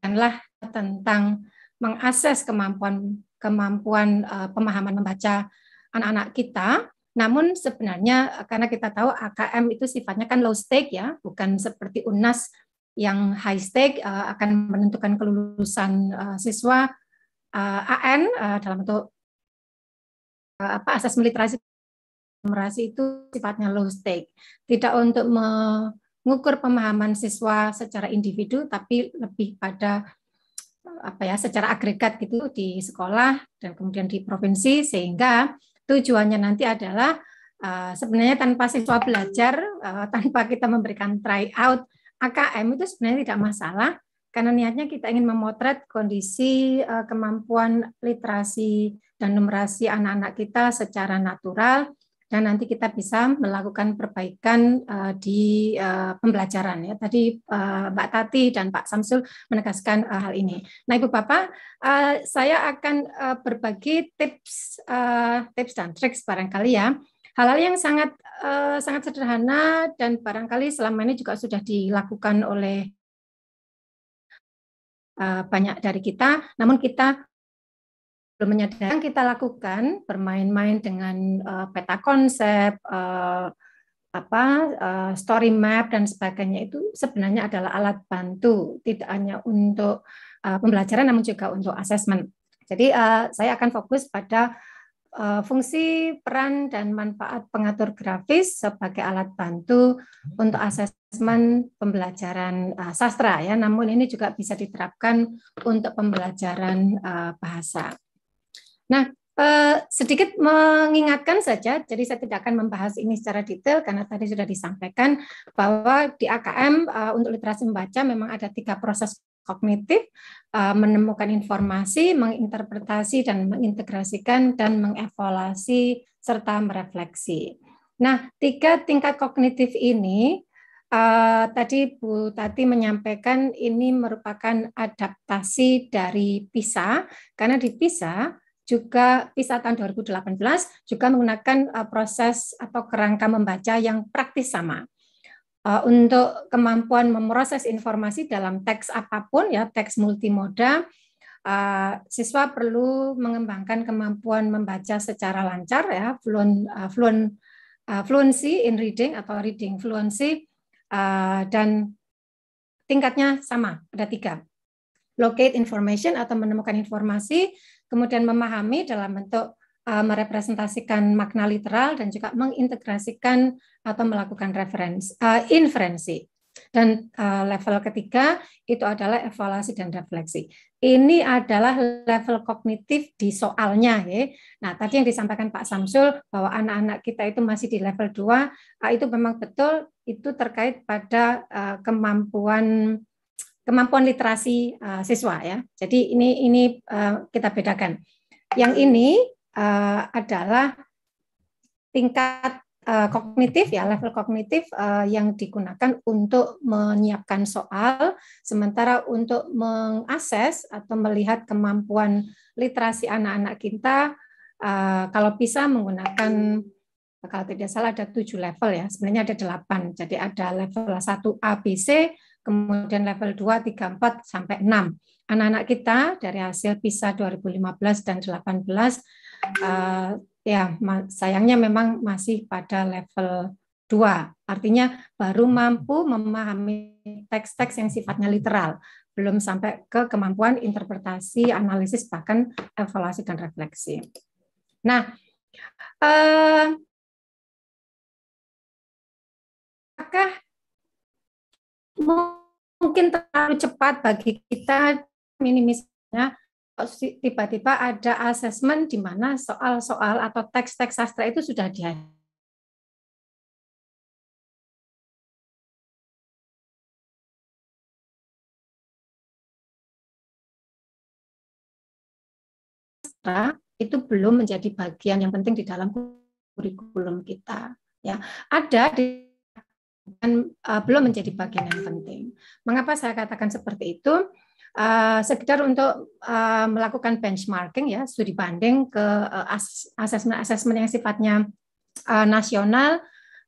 adalah tentang mengakses kemampuan kemampuan uh, pemahaman membaca anak-anak kita. Namun sebenarnya karena kita tahu AKM itu sifatnya kan low stake ya, bukan seperti UNAS yang high stake uh, akan menentukan kelulusan uh, siswa uh, AN uh, dalam bentuk uh, apa asas literasi itu sifatnya low stake, tidak untuk mengukur pemahaman siswa secara individu, tapi lebih pada apa ya secara agregat gitu di sekolah dan kemudian di provinsi sehingga tujuannya nanti adalah uh, sebenarnya tanpa siswa belajar uh, tanpa kita memberikan try out AKM itu sebenarnya tidak masalah karena niatnya kita ingin memotret kondisi uh, kemampuan literasi dan numerasi anak-anak kita secara natural dan nanti kita bisa melakukan perbaikan uh, di uh, pembelajaran ya. Tadi uh, Mbak Tati dan Pak Samsul menegaskan uh, hal ini. Nah, Ibu Bapak, uh, saya akan uh, berbagi tips uh, tips dan trik barangkali ya. Hal-hal yang sangat uh, sangat sederhana dan barangkali selama ini juga sudah dilakukan oleh banyak dari kita, namun kita belum menyadari kita lakukan bermain-main dengan uh, peta konsep uh, apa uh, story map dan sebagainya itu sebenarnya adalah alat bantu tidak hanya untuk uh, pembelajaran namun juga untuk asesmen. Jadi uh, saya akan fokus pada uh, fungsi peran dan manfaat pengatur grafis sebagai alat bantu untuk asesmen pembelajaran uh, sastra ya. Namun ini juga bisa diterapkan untuk pembelajaran uh, bahasa. Nah, eh, sedikit mengingatkan saja, jadi saya tidak akan membahas ini secara detail karena tadi sudah disampaikan bahwa di AKM eh, untuk literasi membaca memang ada tiga proses kognitif, eh, menemukan informasi, menginterpretasi dan mengintegrasikan dan mengevaluasi serta merefleksi. Nah, tiga tingkat kognitif ini Uh, tadi Bu Tati menyampaikan ini merupakan adaptasi dari PISA, karena di PISA juga PISA tahun 2018 juga menggunakan uh, proses atau kerangka membaca yang praktis sama. Uh, untuk kemampuan memproses informasi dalam teks apa pun ya teks multimoda uh, siswa perlu mengembangkan kemampuan membaca secara lancar ya fluent fluent fluency in reading atau reading fluency dan tingkatnya sama ada tiga locate information atau menemukan informasi kemudian memahami dalam bentuk uh, merepresentasikan makna literal dan juga mengintegrasikan atau melakukan referensi uh, inferensi. Dan uh, level ketiga itu adalah evaluasi dan refleksi. Ini adalah level kognitif di soalnya ya. Nah, tadi yang disampaikan Pak Samsul bahwa anak-anak kita itu masih di level 2, uh, itu memang betul itu terkait pada uh, kemampuan kemampuan literasi uh, siswa ya. Jadi ini ini uh, kita bedakan. Yang ini uh, adalah tingkat uh, kognitif ya level kognitif uh, yang digunakan untuk menyiapkan soal sementara untuk mengakses atau melihat kemampuan literasi anak-anak kita uh, kalau bisa menggunakan kalau tidak salah ada tujuh level ya sebenarnya ada delapan jadi ada level 1 A B C kemudian level 2 3 4 sampai 6 anak-anak kita dari hasil PISA 2015 dan 18 uh, ya sayangnya memang masih pada level 2. Artinya baru mampu memahami teks-teks yang sifatnya literal, belum sampai ke kemampuan interpretasi, analisis bahkan evaluasi dan refleksi. Nah, eh, apakah mungkin terlalu cepat bagi kita minimisnya tiba-tiba ada asesmen di mana soal-soal atau teks-teks sastra itu sudah di. Itu belum menjadi bagian yang penting di dalam kurikulum kita ya. Ada di dan uh, belum menjadi bagian yang penting. Mengapa saya katakan seperti itu? uh, sekedar untuk uh, melakukan benchmarking ya studi banding ke uh, asesmen-asesmen yang sifatnya uh, nasional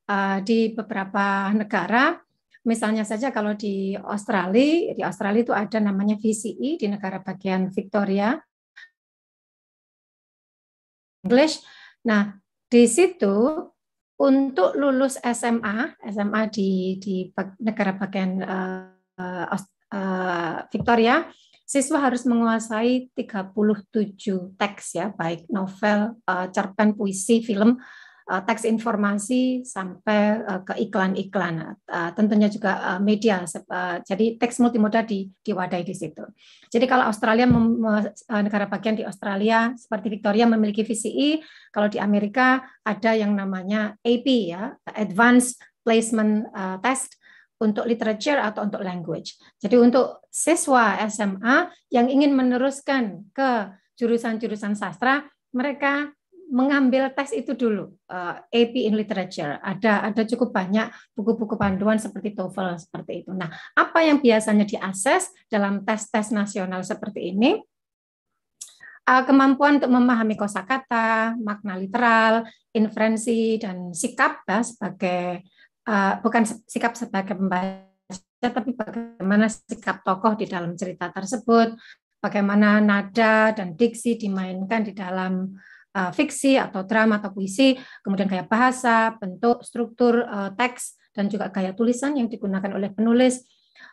uh, di beberapa negara. Misalnya saja kalau di Australia, di Australia itu ada namanya VCE di negara bagian Victoria. English. Nah, di situ untuk lulus SMA, SMA di di negara bagian uh, uh, Victoria, siswa harus menguasai 37 teks ya, baik novel, uh, cerpen, puisi, film, teks informasi sampai uh, ke iklan-iklan. Uh, tentunya juga media. Jadi teks multimoda di diwadai di situ. Jadi kalau Australia negara bagian di Australia seperti Victoria memiliki VCE, kalau di Amerika ada yang namanya AP ya, Advanced Placement Test untuk literature atau untuk language. Jadi untuk siswa SMA yang ingin meneruskan ke jurusan-jurusan sastra, mereka mengambil tes itu dulu uh, eh, AP in literature ada ada cukup banyak buku-buku panduan seperti TOEFL seperti itu. Nah, apa yang biasanya diakses dalam tes-tes nasional seperti ini? Uh, kemampuan untuk memahami kosakata, makna literal, inferensi dan sikap ya, sebagai uh, bukan sikap sebagai pembaca, tapi bagaimana sikap tokoh di dalam cerita tersebut, bagaimana nada dan diksi dimainkan di dalam uh, fiksi atau drama atau puisi, kemudian gaya bahasa, bentuk, struktur uh, teks, dan juga gaya tulisan yang digunakan oleh penulis.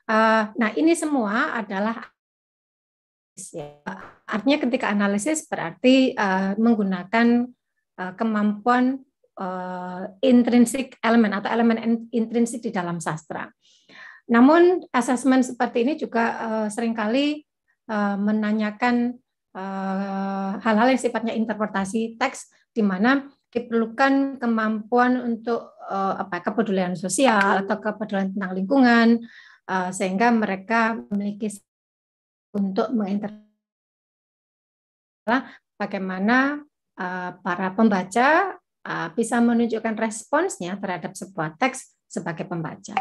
Uh, nah, ini semua adalah ya. artinya ketika analisis berarti uh, menggunakan uh, kemampuan uh, intrinsic elemen atau elemen intrinsik di dalam sastra. Namun asesmen seperti ini juga uh, sering kali uh, menanyakan hal-hal uh, yang sifatnya interpretasi teks di mana diperlukan kemampuan untuk uh, apa kepedulian sosial atau kepedulian tentang lingkungan uh, sehingga mereka memiliki untuk menginterpretasi bagaimana para pembaca bisa menunjukkan responsnya terhadap sebuah teks sebagai pembaca.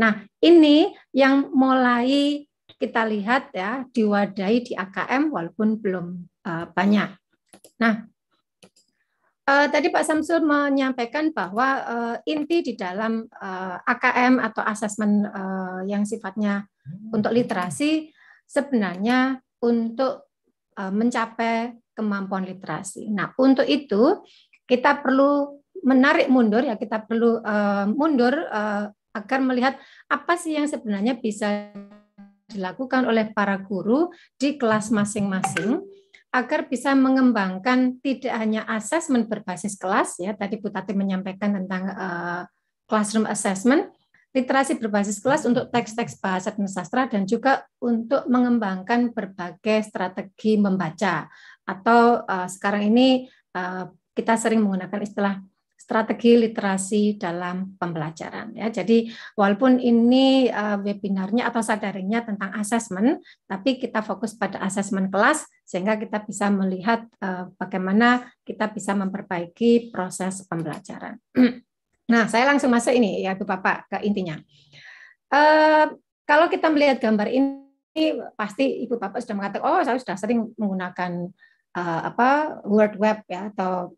Nah, ini yang mulai kita lihat ya diwadahi di AKM walaupun belum uh, banyak. Nah, uh, tadi Pak Samsul menyampaikan bahwa uh, inti di dalam uh, AKM atau asesmen uh, yang sifatnya untuk literasi sebenarnya untuk uh, mencapai kemampuan literasi. Nah, untuk itu kita perlu menarik mundur ya kita perlu uh, mundur uh, agar melihat apa sih yang sebenarnya bisa dilakukan oleh para guru di kelas masing-masing agar bisa mengembangkan tidak hanya asesmen berbasis kelas ya tadi Bu Tati menyampaikan tentang uh, classroom assessment literasi berbasis kelas untuk teks-teks bahasa dan sastra dan juga untuk mengembangkan berbagai strategi membaca. Atau uh, sekarang ini uh, kita sering menggunakan istilah strategi literasi dalam pembelajaran ya. Jadi walaupun ini uh, webinarnya atau sadaringnya tentang asesmen, tapi kita fokus pada asesmen kelas sehingga kita bisa melihat uh, bagaimana kita bisa memperbaiki proses pembelajaran. nah, saya langsung masuk ini ya Bapak ke intinya. Uh, kalau kita melihat gambar ini pasti Ibu Bapak sudah mengatakan, oh saya sudah sering menggunakan uh, apa word web ya atau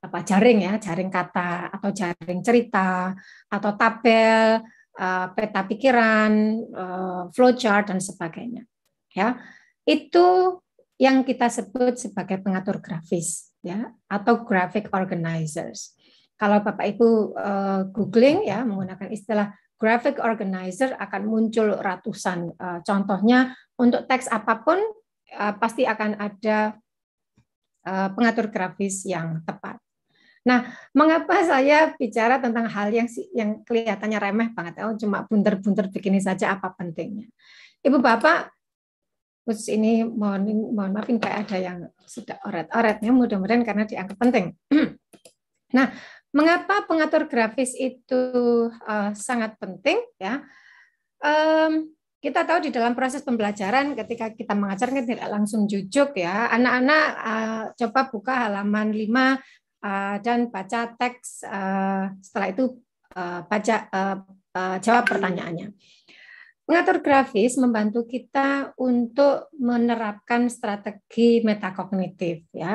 apa jaring ya, jaring kata atau jaring cerita atau tabel, uh, peta pikiran, uh, flowchart dan sebagainya. Ya. Itu yang kita sebut sebagai pengatur grafis ya atau graphic organizers. Kalau Bapak Ibu uh, googling ya menggunakan istilah graphic organizer akan muncul ratusan uh, contohnya untuk teks apa pun uh, pasti akan ada pengatur grafis yang tepat. Nah, mengapa saya bicara tentang hal yang yang kelihatannya remeh banget? Oh, cuma bunter-bunter begini saja apa pentingnya? Ibu Bapak, khusus ini mohon mohon maafin kayak ada yang sudah oret-oretnya, mudah-mudahan karena dianggap penting. nah, mengapa pengatur grafis itu uh, sangat penting ya? Um, kita tahu di dalam proses pembelajaran ketika kita mengajarkan tidak langsung jujuk ya. Anak-anak uh, coba buka halaman 5 Eh, dan baca teks uh, setelah itu uh, baca jawab pertanyaannya. Pengatur grafis membantu kita untuk menerapkan strategi metakognitif ya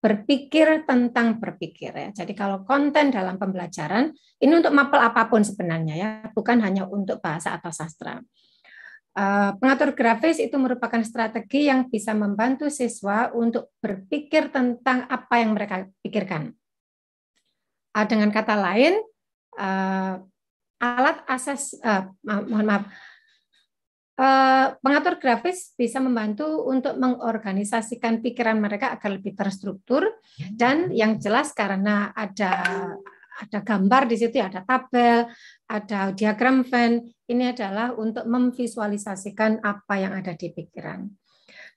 berpikir tentang berpikir ya. Jadi kalau konten dalam pembelajaran ini untuk mapel apa pun sebenarnya ya, bukan hanya untuk bahasa atau sastra. Eh, pengatur grafis itu merupakan strategi yang bisa membantu siswa untuk berpikir tentang apa yang mereka pikirkan. Eh, dengan kata lain, eh, alat asas, mohon maaf, pengatur grafis bisa membantu untuk mengorganisasikan pikiran mereka agar lebih terstruktur dan yang jelas karena ada ada gambar di situ, ada tabel, ada diagram Venn. Ini adalah untuk memvisualisasikan apa yang ada di pikiran.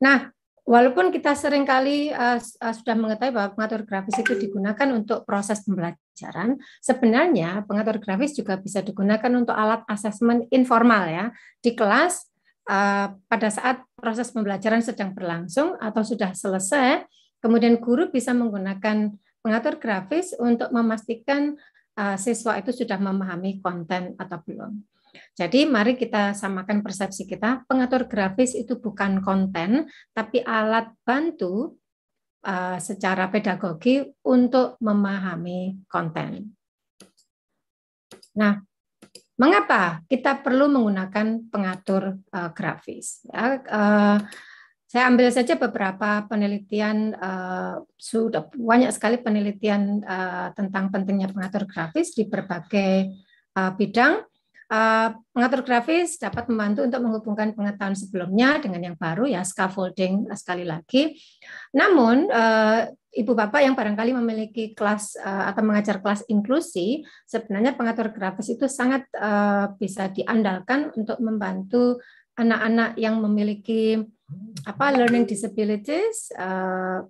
Nah, walaupun kita sering kali uh, sudah mengetahui bahwa pengatur grafis itu digunakan untuk proses pembelajaran, sebenarnya pengatur grafis juga bisa digunakan untuk alat asesmen informal ya di kelas uh, pada saat proses pembelajaran sedang berlangsung atau sudah selesai, kemudian guru bisa menggunakan pengatur grafis untuk memastikan uh, siswa itu sudah memahami konten atau belum. Jadi mari kita samakan persepsi kita, pengatur grafis itu bukan konten, tapi alat bantu uh, secara pedagogi untuk memahami konten. Nah, mengapa kita perlu menggunakan pengatur uh, grafis? Ya, uh, saya ambil saja beberapa penelitian, uh, sudah banyak sekali penelitian uh, tentang pentingnya pengatur grafis di berbagai uh, bidang. Uh, pengatur grafis dapat membantu untuk menghubungkan pengetahuan sebelumnya dengan yang baru, ya scaffolding sekali lagi. Namun, uh, Ibu Bapak yang barangkali memiliki kelas uh, atau mengajar kelas inklusi, sebenarnya pengatur grafis itu sangat uh, bisa diandalkan untuk membantu anak-anak yang memiliki apa learning disabilities uh,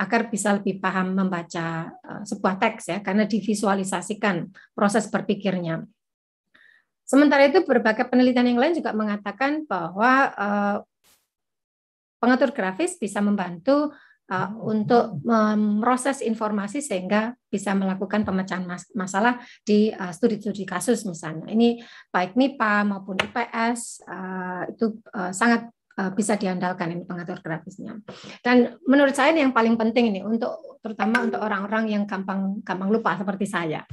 agar bisa lebih paham membaca uh, sebuah teks ya karena divisualisasikan proses berpikirnya. Sementara itu berbagai penelitian yang lain juga mengatakan bahwa uh, pengatur grafis bisa membantu uh, untuk memproses informasi sehingga bisa melakukan pemecahan mas masalah di studi-studi uh, kasus misalnya. Ini baik MIPA maupun IPS uh, itu uh, sangat bisa diandalkan ini pengatur grafisnya. Dan menurut saya ini yang paling penting ini untuk terutama untuk orang-orang yang gampang gampang lupa seperti saya.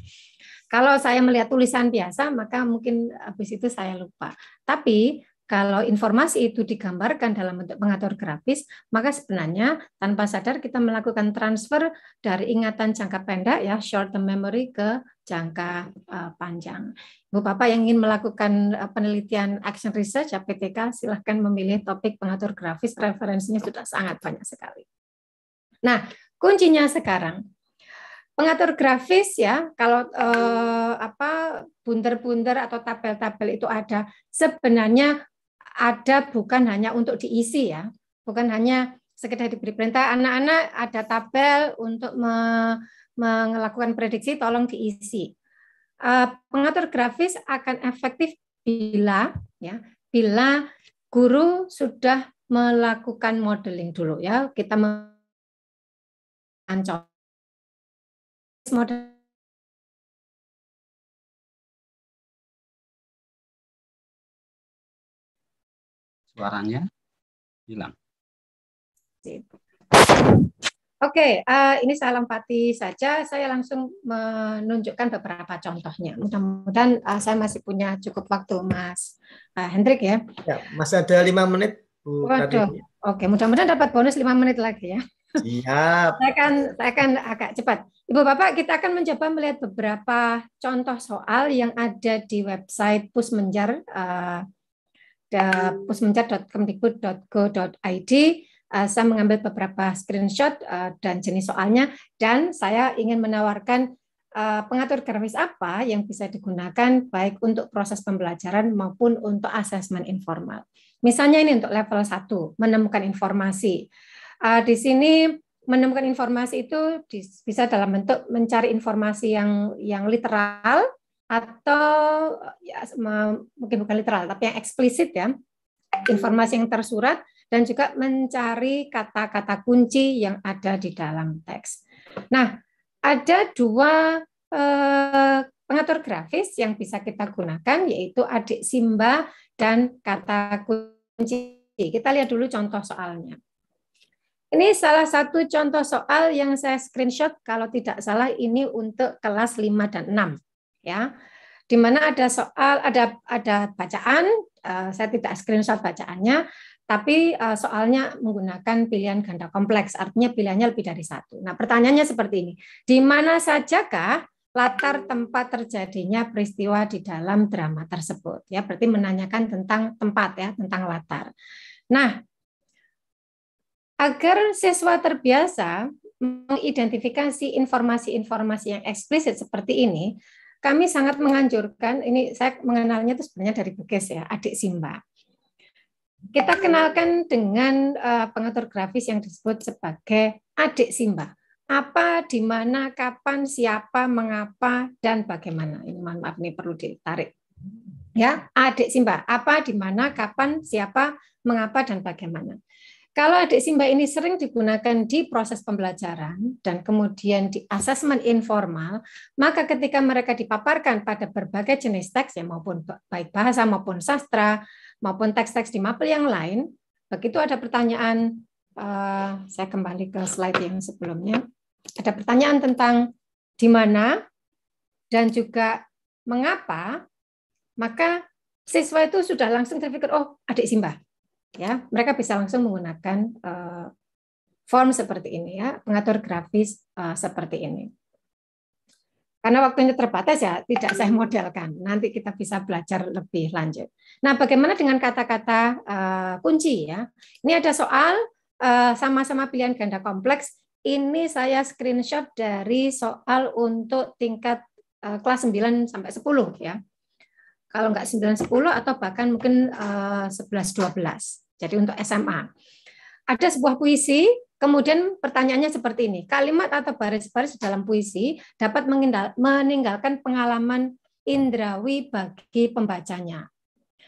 Kalau saya melihat tulisan biasa maka mungkin habis itu saya lupa. Tapi kalau informasi itu digambarkan dalam bentuk pengatur grafis, maka sebenarnya tanpa sadar kita melakukan transfer dari ingatan jangka pendek ya short term memory ke jangka uh, panjang. Ibu Bapak yang ingin melakukan uh, penelitian action research ya PTK silahkan memilih topik pengatur grafis referensinya sudah sangat banyak sekali. Nah, kuncinya sekarang pengatur grafis ya kalau eh, apa bunter-bunter atau tabel-tabel itu ada sebenarnya ada bukan hanya untuk diisi ya, bukan hanya sekedar diberi perintah. Anak-anak ada tabel untuk me, melakukan prediksi tolong diisi. Uh, pengatur grafis akan efektif bila ya bila guru sudah melakukan modeling dulu ya kita mencoba model suaranya hilang. Oke, uh, ini saya lompati saja. Saya langsung menunjukkan beberapa contohnya. Mudah-mudahan uh, saya masih punya cukup waktu, Mas uh, Hendrik ya. Ya, masih ada lima menit, Bu. Waduh. Oke, mudah-mudahan dapat bonus lima menit lagi ya. Siap. saya akan saya akan agak cepat. Ibu Bapak, kita akan mencoba melihat beberapa contoh soal yang ada di website Pusmenjar uh, pusmenjar.kemdikbud.go.id uh, saya mengambil beberapa screenshot uh, dan jenis soalnya dan saya ingin menawarkan uh, pengatur grafis apa yang bisa digunakan baik untuk proses pembelajaran maupun untuk asesmen informal. Misalnya ini untuk level 1, menemukan informasi. Di sini menemukan informasi itu bisa dalam bentuk mencari informasi yang yang literal atau ya, mungkin bukan literal tapi yang eksplisit ya informasi yang tersurat dan juga mencari kata-kata kunci yang ada di dalam teks. Nah, ada dua eh, pengatur grafis yang bisa kita gunakan yaitu adik Simba dan kata kunci. Kita lihat dulu contoh soalnya. Ini salah satu contoh soal yang saya screenshot kalau tidak salah ini untuk kelas 5 dan 6 ya. Di mana ada soal ada ada bacaan, uh, saya tidak screenshot bacaannya, tapi uh, soalnya menggunakan pilihan ganda kompleks, artinya pilihannya lebih dari satu. Nah, pertanyaannya seperti ini: di mana sajakah latar tempat terjadinya peristiwa di dalam drama tersebut? Ya, berarti menanyakan tentang tempat ya, tentang latar. Nah, agar siswa terbiasa mengidentifikasi informasi-informasi yang eksplisit seperti ini, kami sangat menganjurkan ini saya mengenalnya itu sebenarnya dari Bukes ya, adik Simba. Kita kenalkan dengan uh, pengatur grafis yang disebut sebagai adik Simba. Apa, di mana, kapan, siapa, mengapa, dan bagaimana. Ini mohon maaf, ini perlu ditarik. Ya, adik Simba. Apa, di mana, kapan, siapa, mengapa, dan bagaimana. Kalau adik Simba ini sering digunakan di proses pembelajaran dan kemudian di asesmen informal, maka ketika mereka dipaparkan pada berbagai jenis teks ya maupun baik bahasa maupun sastra, maupun teks-teks di mapel yang lain, begitu ada pertanyaan, uh, saya kembali ke slide yang sebelumnya, ada pertanyaan tentang di mana dan juga mengapa, maka siswa itu sudah langsung terpikir, oh adik Simba. Ya, mereka bisa langsung menggunakan uh, form seperti ini ya, pengatur grafis uh, seperti ini. Karena waktunya terbatas ya tidak saya modelkan. Nanti kita bisa belajar lebih lanjut. Nah, bagaimana dengan kata-kata uh, kunci ya? Ini ada soal uh, sama-sama pilihan ganda kompleks. Ini saya screenshot dari soal untuk tingkat uh, kelas 9 sampai 10 ya. Kalau enggak 9 10 atau bahkan mungkin uh, 11 12. Jadi untuk SMA. Ada sebuah puisi Kemudian pertanyaannya seperti ini, kalimat atau baris-baris dalam puisi dapat meninggalkan pengalaman indrawi bagi pembacanya.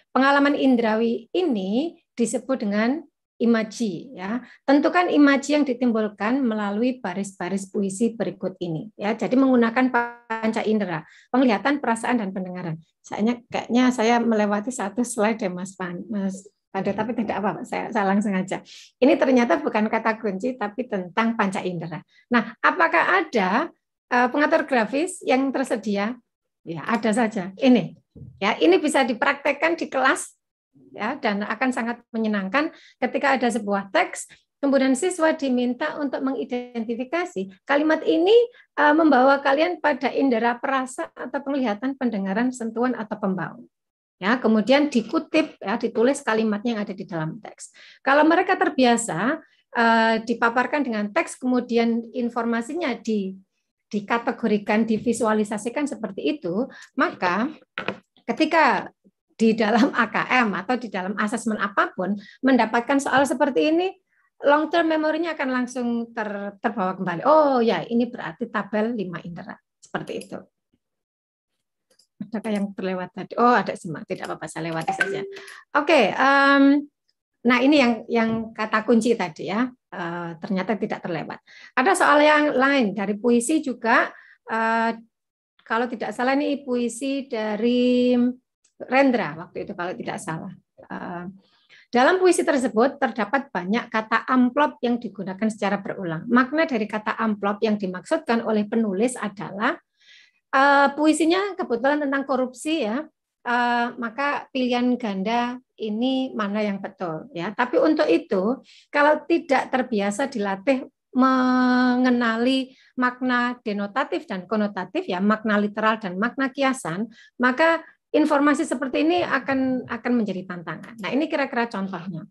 Pengalaman indrawi ini disebut dengan imaji ya. Tentukan imaji yang ditimbulkan melalui baris-baris puisi berikut ini ya. Jadi menggunakan panca indera, penglihatan, perasaan dan pendengaran. Sayangnya kayaknya saya melewati satu slide ya Mas Pan, Mas pada tapi tidak apa, saya, saya langsung aja. Ini ternyata bukan kata kunci, tapi tentang panca indera. Nah, apakah ada uh, pengatur grafis yang tersedia? Ya, ada saja. Ini, ya, ini bisa dipraktekkan di kelas, ya, dan akan sangat menyenangkan ketika ada sebuah teks. Kemudian siswa diminta untuk mengidentifikasi kalimat ini uh, membawa kalian pada indera perasa atau penglihatan, pendengaran, sentuhan atau pembau ya kemudian dikutip ya ditulis kalimatnya yang ada di dalam teks kalau mereka terbiasa eh, dipaparkan dengan teks kemudian informasinya di dikategorikan divisualisasikan seperti itu maka ketika di dalam AKM atau di dalam asesmen apa pun mendapatkan soal seperti ini long term memorinya akan langsung ter, terbawa kembali. Oh ya, ini berarti tabel 5 indera. Seperti itu. Adakah yang terlewat tadi? Oh, ada semua. Tidak apa-apa, saya lewati saja. Oke, okay, um, nah ini yang yang kata kunci tadi ya. Uh, ternyata tidak terlewat. Ada soal yang lain dari puisi juga. Uh, kalau tidak salah ini puisi dari Rendra waktu itu kalau tidak salah. Uh, dalam puisi tersebut terdapat banyak kata amplop yang digunakan secara berulang. Makna dari kata amplop yang dimaksudkan oleh penulis adalah uh, puisinya kebetulan tentang korupsi ya. Uh, maka pilihan ganda ini mana yang betul ya. Tapi untuk itu kalau tidak terbiasa dilatih mengenali makna denotatif dan konotatif ya, makna literal dan makna kiasan, maka informasi seperti ini akan akan menjadi tantangan. Nah, ini kira-kira contohnya.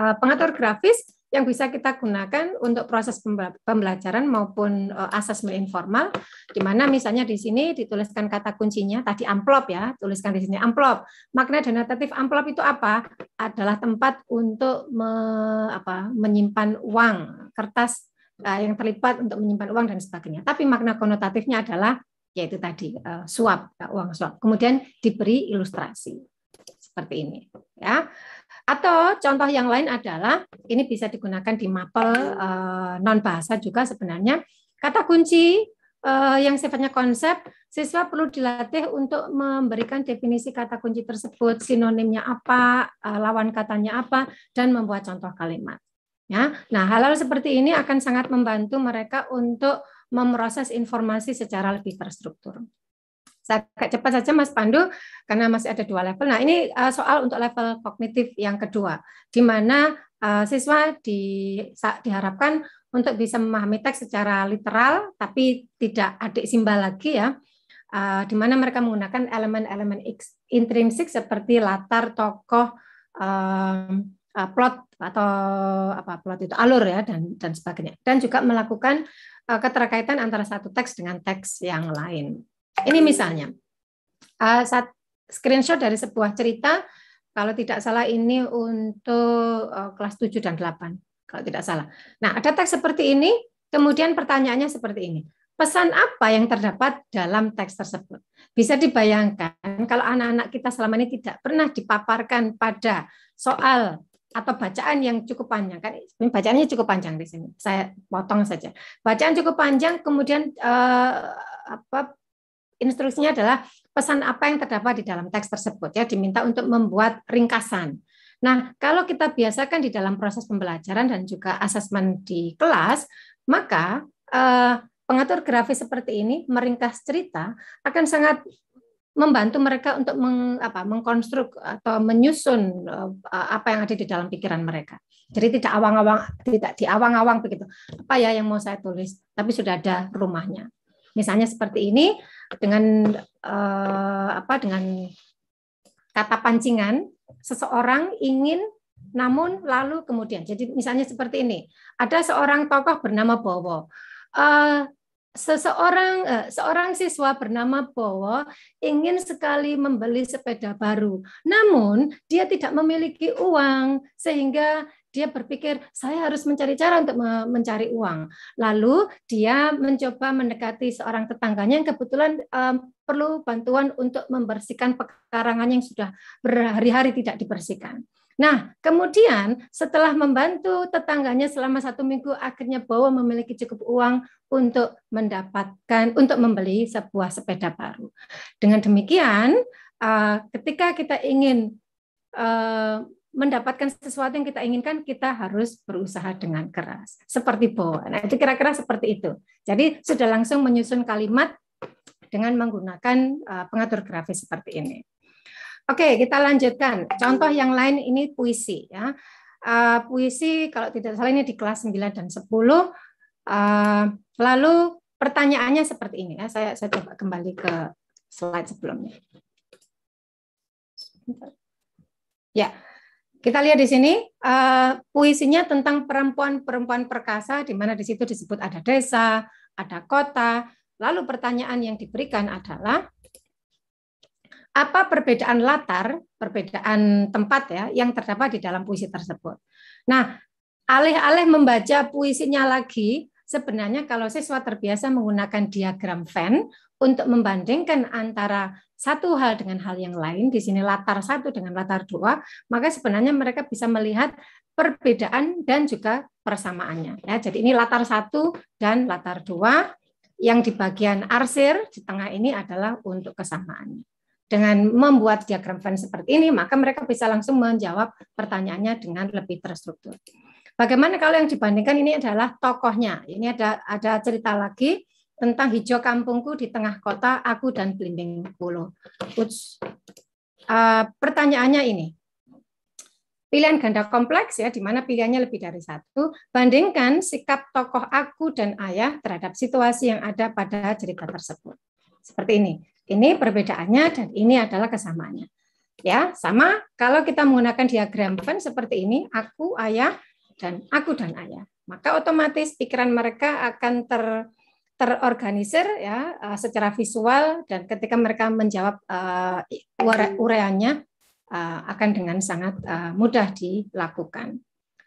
Eh, pengatur grafis yang bisa kita gunakan untuk proses pembelajaran maupun uh, asesmen informal, di mana misalnya di sini dituliskan kata kuncinya tadi amplop ya, tuliskan di sini amplop. Makna denotatif amplop itu apa? Adalah tempat untuk me, apa, menyimpan uang, kertas uh, yang terlibat untuk menyimpan uang dan sebagainya. Tapi makna konotatifnya adalah yaitu tadi uh, suap ya, uang suap. Kemudian diberi ilustrasi. Seperti ini ya. Atau contoh yang lain adalah ini bisa digunakan di mapel uh, non bahasa juga sebenarnya. Kata kunci uh, yang sifatnya konsep siswa perlu dilatih untuk memberikan definisi kata kunci tersebut sinonimnya apa uh, lawan katanya apa dan membuat contoh kalimat ya. Nah hal-hal seperti ini akan sangat membantu mereka untuk memproses informasi secara lebih terstruktur. Saya cepat saja Mas Pandu karena masih ada dua level. Nah ini uh, soal untuk level kognitif yang kedua, di mana uh, siswa di, diharapkan untuk bisa memahami teks secara literal, tapi tidak adik simbal lagi ya, uh, di mana mereka menggunakan elemen-elemen intrinsik seperti latar, tokoh, plot atau apa plot itu alur ya dan dan sebagainya, dan juga melakukan Eh, keterkaitan antara satu teks dengan teks yang lain. Ini misalnya, uh, saat screenshot dari sebuah cerita, kalau tidak salah ini untuk uh, kelas 7 dan 8, kalau tidak salah. Nah, ada teks seperti ini, kemudian pertanyaannya seperti ini. Pesan apa yang terdapat dalam teks tersebut? Bisa dibayangkan kalau anak-anak kita selama ini tidak pernah dipaparkan pada soal atau bacaan yang cukup panjang. Kan bacaannya cukup panjang di sini. Saya potong saja. Bacaan cukup panjang kemudian eh, apa instruksinya adalah pesan apa yang terdapat di dalam teks tersebut ya diminta untuk membuat ringkasan. Nah kalau kita biasakan di dalam proses pembelajaran dan juga asesmen di kelas maka eh, pengatur grafis seperti ini meringkas cerita akan sangat membantu mereka untuk meng, apa, mengkonstruk atau menyusun uh, apa yang ada di dalam pikiran mereka. Jadi tidak awang-awang, tidak diawang-awang begitu. Apa ya yang mau saya tulis? Tapi sudah ada rumahnya. Misalnya seperti ini dengan uh, apa? Dengan kata pancingan, seseorang ingin namun lalu kemudian. Jadi misalnya seperti ini. Ada seorang tokoh bernama Bowo. Uh, seseorang eh, seorang siswa bernama Bowo ingin sekali membeli sepeda baru. Namun dia tidak memiliki uang sehingga dia berpikir saya harus mencari cara untuk mencari uang. Lalu dia mencoba mendekati seorang tetangganya yang kebetulan um, perlu bantuan untuk membersihkan pekarangan yang sudah berhari-hari tidak dibersihkan. Nah, kemudian setelah membantu tetangganya selama satu minggu, akhirnya Bowo memiliki cukup uang untuk mendapatkan, untuk membeli sebuah sepeda baru. Dengan demikian, eh, ketika kita ingin eh, mendapatkan sesuatu yang kita inginkan, kita harus berusaha dengan keras. Seperti Bowo. Nah, itu kira-kira seperti itu. Jadi sudah langsung menyusun kalimat dengan menggunakan eh, pengatur grafis seperti ini. Oke, kita lanjutkan. Contoh yang lain ini puisi ya. Uh, puisi kalau tidak salah ini di kelas 9 dan 10. Uh, lalu pertanyaannya seperti ini ya. Saya saya coba kembali ke slide sebelumnya. Ya. Kita lihat di sini uh, puisinya tentang perempuan-perempuan perkasa di mana di situ disebut ada desa, ada kota. Lalu pertanyaan yang diberikan adalah apa perbedaan latar, perbedaan tempat ya yang terdapat di dalam puisi tersebut. Nah, alih-alih membaca puisinya lagi, sebenarnya kalau siswa terbiasa menggunakan diagram Venn untuk membandingkan antara satu hal dengan hal yang lain, di sini latar satu dengan latar dua, maka sebenarnya mereka bisa melihat perbedaan dan juga persamaannya. Ya, jadi ini latar satu dan latar dua, yang di bagian arsir di tengah ini adalah untuk kesamaannya. Dengan membuat diagram Venn seperti ini, maka mereka bisa langsung menjawab pertanyaannya dengan lebih terstruktur. Bagaimana kalau yang dibandingkan ini adalah tokohnya? Ini ada ada cerita lagi tentang hijau kampungku di tengah kota, aku dan belimbing pulau. Uh, pertanyaannya ini, pilihan ganda kompleks ya, di mana pilihannya lebih dari satu, bandingkan sikap tokoh aku dan ayah terhadap situasi yang ada pada cerita tersebut. Seperti ini. Ini perbedaannya dan ini adalah kesamaannya. Ya, sama kalau kita menggunakan diagram Venn seperti ini, aku, ayah, dan aku dan ayah. Maka otomatis pikiran mereka akan ter terorganisir ya uh, secara visual dan ketika mereka menjawab uh, ureannya uh, akan dengan sangat uh, mudah dilakukan.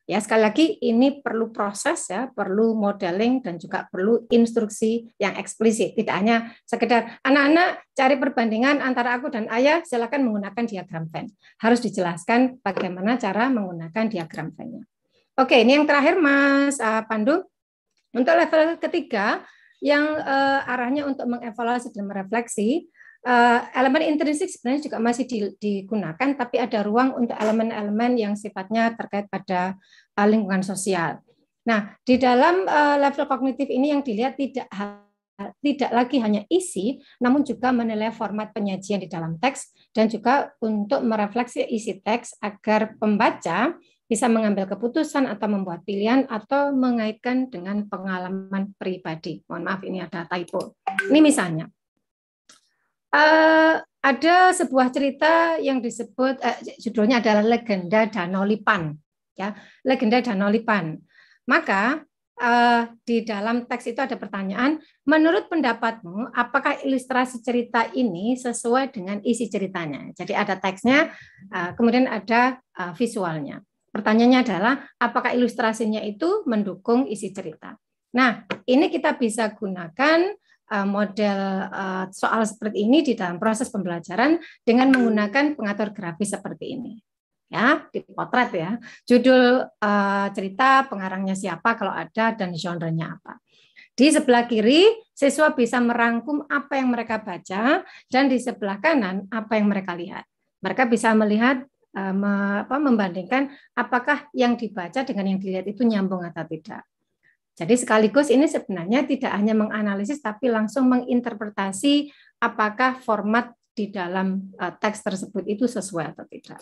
Ya, sekali lagi ini perlu proses ya, perlu modeling dan juga perlu instruksi yang eksplisit. Tidak hanya sekedar anak-anak cari perbandingan antara aku dan ayah, silakan menggunakan diagram Venn. Harus dijelaskan bagaimana cara menggunakan diagram Venn-nya. Oke, ini yang terakhir Mas Pandu. Untuk level ketiga, yang uh, arahnya untuk mengevaluasi dan merefleksi. Uh, elemen intrinsik sebenarnya juga masih di, digunakan, tapi ada ruang untuk elemen-elemen yang sifatnya terkait pada uh, lingkungan sosial. Nah, di dalam uh, level kognitif ini yang dilihat tidak tidak lagi hanya isi, namun juga menilai format penyajian di dalam teks dan juga untuk merefleksi isi teks agar pembaca bisa mengambil keputusan atau membuat pilihan atau mengaitkan dengan pengalaman pribadi. Mohon maaf ini ada typo. Ini misalnya uh, ada sebuah cerita yang disebut uh, judulnya adalah legenda Danau Lipan, ya legenda Danau Lipan. Maka uh, di dalam teks itu ada pertanyaan, menurut pendapatmu, apakah ilustrasi cerita ini sesuai dengan isi ceritanya? Jadi ada teksnya, uh, kemudian ada uh, visualnya. Pertanyaannya adalah apakah ilustrasinya itu mendukung isi cerita. Nah, ini kita bisa gunakan uh, model uh, soal seperti ini di dalam proses pembelajaran dengan menggunakan pengatur grafis seperti ini. Ya, di potret ya. Judul uh, cerita, pengarangnya siapa kalau ada dan genrenya apa. Di sebelah kiri, siswa bisa merangkum apa yang mereka baca dan di sebelah kanan apa yang mereka lihat. Mereka bisa melihat Eh, membandingkan apakah yang dibaca dengan yang dilihat itu nyambung atau tidak. Jadi sekaligus ini sebenarnya tidak hanya menganalisis tapi langsung menginterpretasi apakah format di dalam eh, teks tersebut itu sesuai atau tidak.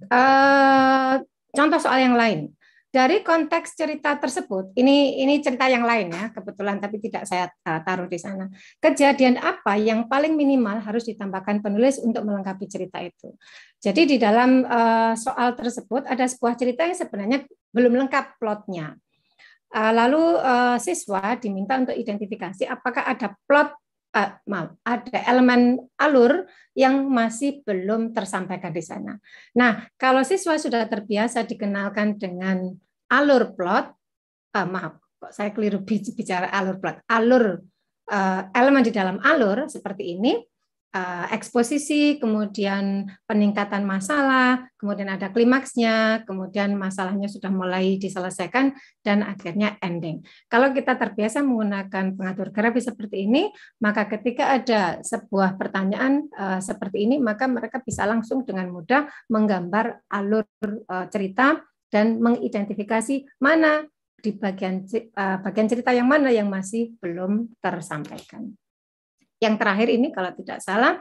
Eh, contoh soal yang lain dari konteks cerita tersebut, ini ini cerita yang lain ya, kebetulan tapi tidak saya uh, taruh di sana. Kejadian apa yang paling minimal harus ditambahkan penulis untuk melengkapi cerita itu. Jadi di dalam uh, soal tersebut ada sebuah cerita yang sebenarnya belum lengkap plotnya. Uh, lalu uh, siswa diminta untuk identifikasi apakah ada plot uh, maaf, ada elemen alur yang masih belum tersampaikan di sana. Nah, kalau siswa sudah terbiasa dikenalkan dengan alur plot, uh, maaf, kok saya keliru bicara alur plot, alur uh, elemen di dalam alur seperti ini, uh, eksposisi, kemudian peningkatan masalah, kemudian ada klimaksnya, kemudian masalahnya sudah mulai diselesaikan, dan akhirnya ending. Kalau kita terbiasa menggunakan pengatur grafis seperti ini, maka ketika ada sebuah pertanyaan uh, seperti ini, maka mereka bisa langsung dengan mudah menggambar alur uh, cerita dan mengidentifikasi mana di bagian bagian cerita yang mana yang masih belum tersampaikan. Yang terakhir ini kalau tidak salah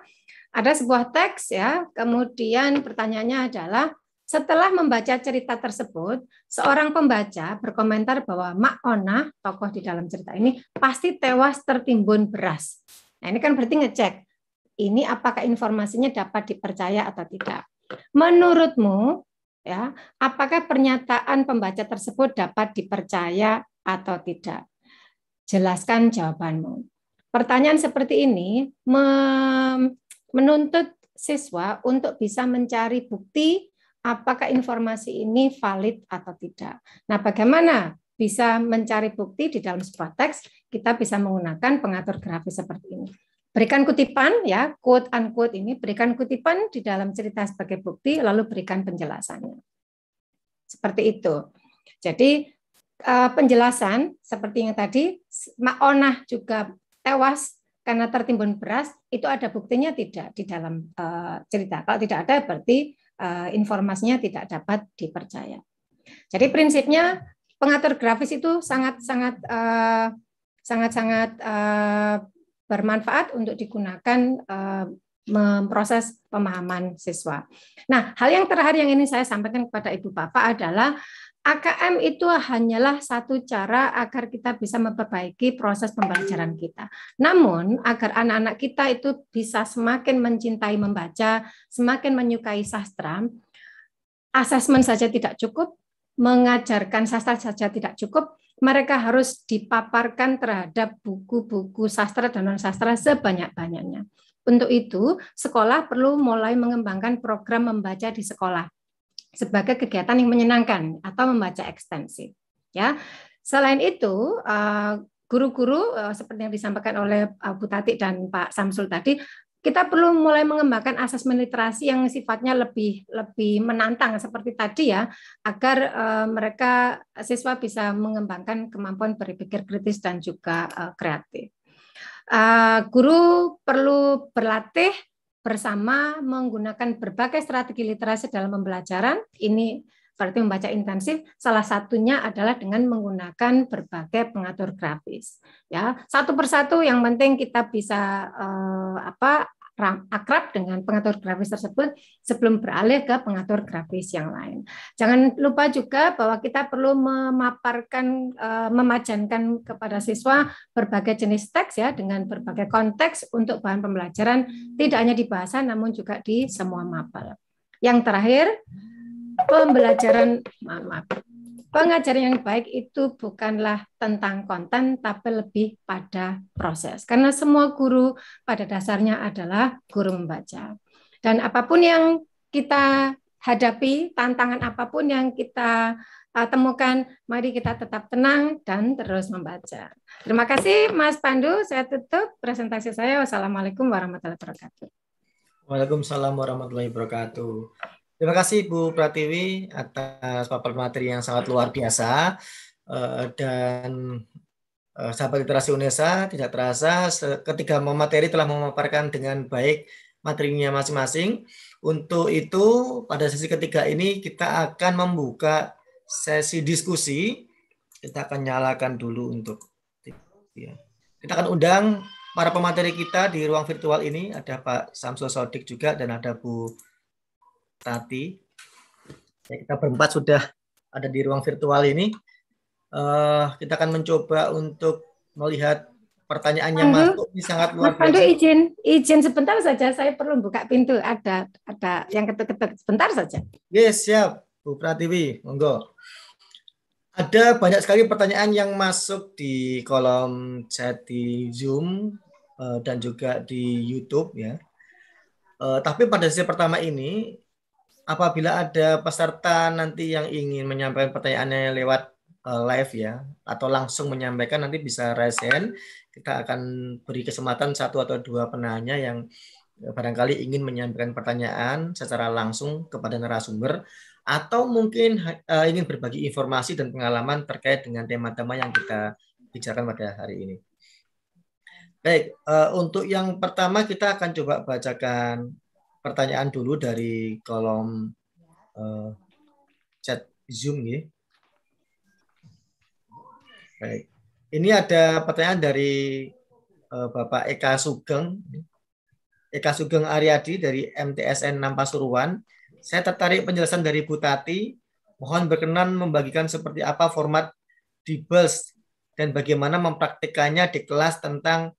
ada sebuah teks ya, kemudian pertanyaannya adalah setelah membaca cerita tersebut, seorang pembaca berkomentar bahwa Mak Ona, tokoh di dalam cerita ini, pasti tewas tertimbun beras. Nah ini kan berarti ngecek, ini apakah informasinya dapat dipercaya atau tidak. Menurutmu, ya, apakah pernyataan pembaca tersebut dapat dipercaya atau tidak? Jelaskan jawabanmu. Pertanyaan seperti ini menuntut siswa untuk bisa mencari bukti apakah informasi ini valid atau tidak. Nah, bagaimana bisa mencari bukti di dalam sebuah teks? Kita bisa menggunakan pengatur grafis seperti ini. Berikan kutipan ya, quote unquote ini, berikan kutipan di dalam cerita sebagai bukti, lalu berikan penjelasannya. Seperti itu. Jadi eh, penjelasan seperti yang tadi, Maonah juga tewas karena tertimbun beras, itu ada buktinya tidak di dalam eh, cerita. Kalau tidak ada, berarti uh, informasinya tidak dapat dipercaya. Jadi prinsipnya pengatur grafis itu sangat sangat uh, sangat sangat uh, bermanfaat untuk digunakan memproses pemahaman siswa. Nah, hal yang terakhir yang ini saya sampaikan kepada ibu bapak adalah AKM itu hanyalah satu cara agar kita bisa memperbaiki proses pembelajaran kita. Namun, agar anak-anak kita itu bisa semakin mencintai membaca, semakin menyukai sastra, asesmen saja tidak cukup, mengajarkan sastra saja tidak cukup, mereka harus dipaparkan terhadap buku-buku sastra dan non-sastra sebanyak-banyaknya. Untuk itu, sekolah perlu mulai mengembangkan program membaca di sekolah sebagai kegiatan yang menyenangkan atau membaca ekstensif. Ya, selain itu eh, guru-guru eh, seperti yang disampaikan oleh eh, Bu Tati dan Pak Samsul tadi, kita perlu mulai mengembangkan asesmen literasi yang sifatnya lebih lebih menantang seperti tadi ya, agar mereka siswa bisa mengembangkan kemampuan berpikir kritis dan juga kreatif. guru perlu berlatih bersama menggunakan berbagai strategi literasi dalam pembelajaran. Ini berarti membaca intensif. Salah satunya adalah dengan menggunakan berbagai pengatur grafis. Ya, satu persatu yang penting kita bisa eh, apa akrab dengan pengatur grafis tersebut sebelum beralih ke pengatur grafis yang lain. Jangan lupa juga bahwa kita perlu memaparkan, eh, memajankan kepada siswa berbagai jenis teks ya dengan berbagai konteks untuk bahan pembelajaran tidak hanya di bahasa namun juga di semua mapel. Yang terakhir, pembelajaran maaf, pengajaran yang baik itu bukanlah tentang konten, tapi lebih pada proses. Karena semua guru pada dasarnya adalah guru membaca. Dan apa pun yang kita hadapi, tantangan apa pun yang kita uh, temukan, mari kita tetap tenang dan terus membaca. Terima kasih Mas Pandu, saya tutup presentasi saya. Wassalamualaikum warahmatullahi wabarakatuh. Waalaikumsalam warahmatullahi wabarakatuh. Terima kasih Bu Pratiwi atas paparan materi yang sangat luar biasa eh, dan eh, sahabat literasi UNESA tidak terasa ketika memateri telah memaparkan dengan baik materinya masing-masing. Untuk itu pada sesi ketiga ini kita akan membuka sesi diskusi. Kita akan nyalakan dulu untuk ya. Kita akan undang para pemateri kita di ruang virtual ini ada Pak Samsul Sodik juga dan ada Bu Tati. Ya, kita berempat sudah ada di ruang virtual ini. Uh, kita akan mencoba untuk melihat pertanyaan yang masuk ini sangat luar biasa. Pandu izin izin sebentar saja saya perlu buka pintu ada ada yang ketuk-ketuk sebentar saja. Yes, siap. Bu Pratiwi, monggo. Ada banyak sekali pertanyaan yang masuk di kolom chat di Zoom uh, dan juga di YouTube ya. Uh, tapi pada sesi pertama ini apabila ada peserta nanti yang ingin menyampaikan pertanyaannya lewat uh, live ya atau langsung menyampaikan nanti bisa raise hand kita akan beri kesempatan satu atau dua penanya yang barangkali ingin menyampaikan pertanyaan secara langsung kepada narasumber atau mungkin uh, ingin berbagi informasi dan pengalaman terkait dengan tema-tema yang kita bicarakan pada hari ini. Baik, uh, untuk yang pertama kita akan coba bacakan pertanyaan dulu dari kolom uh, chat Zoom ya. Baik. Ini ada pertanyaan dari uh, Bapak Eka Sugeng. Eka Sugeng Aryadi dari MTSN 6 Pasuruan. Saya tertarik penjelasan dari Bu Tati. Mohon berkenan membagikan seperti apa format di bus dan bagaimana mempraktikannya di kelas tentang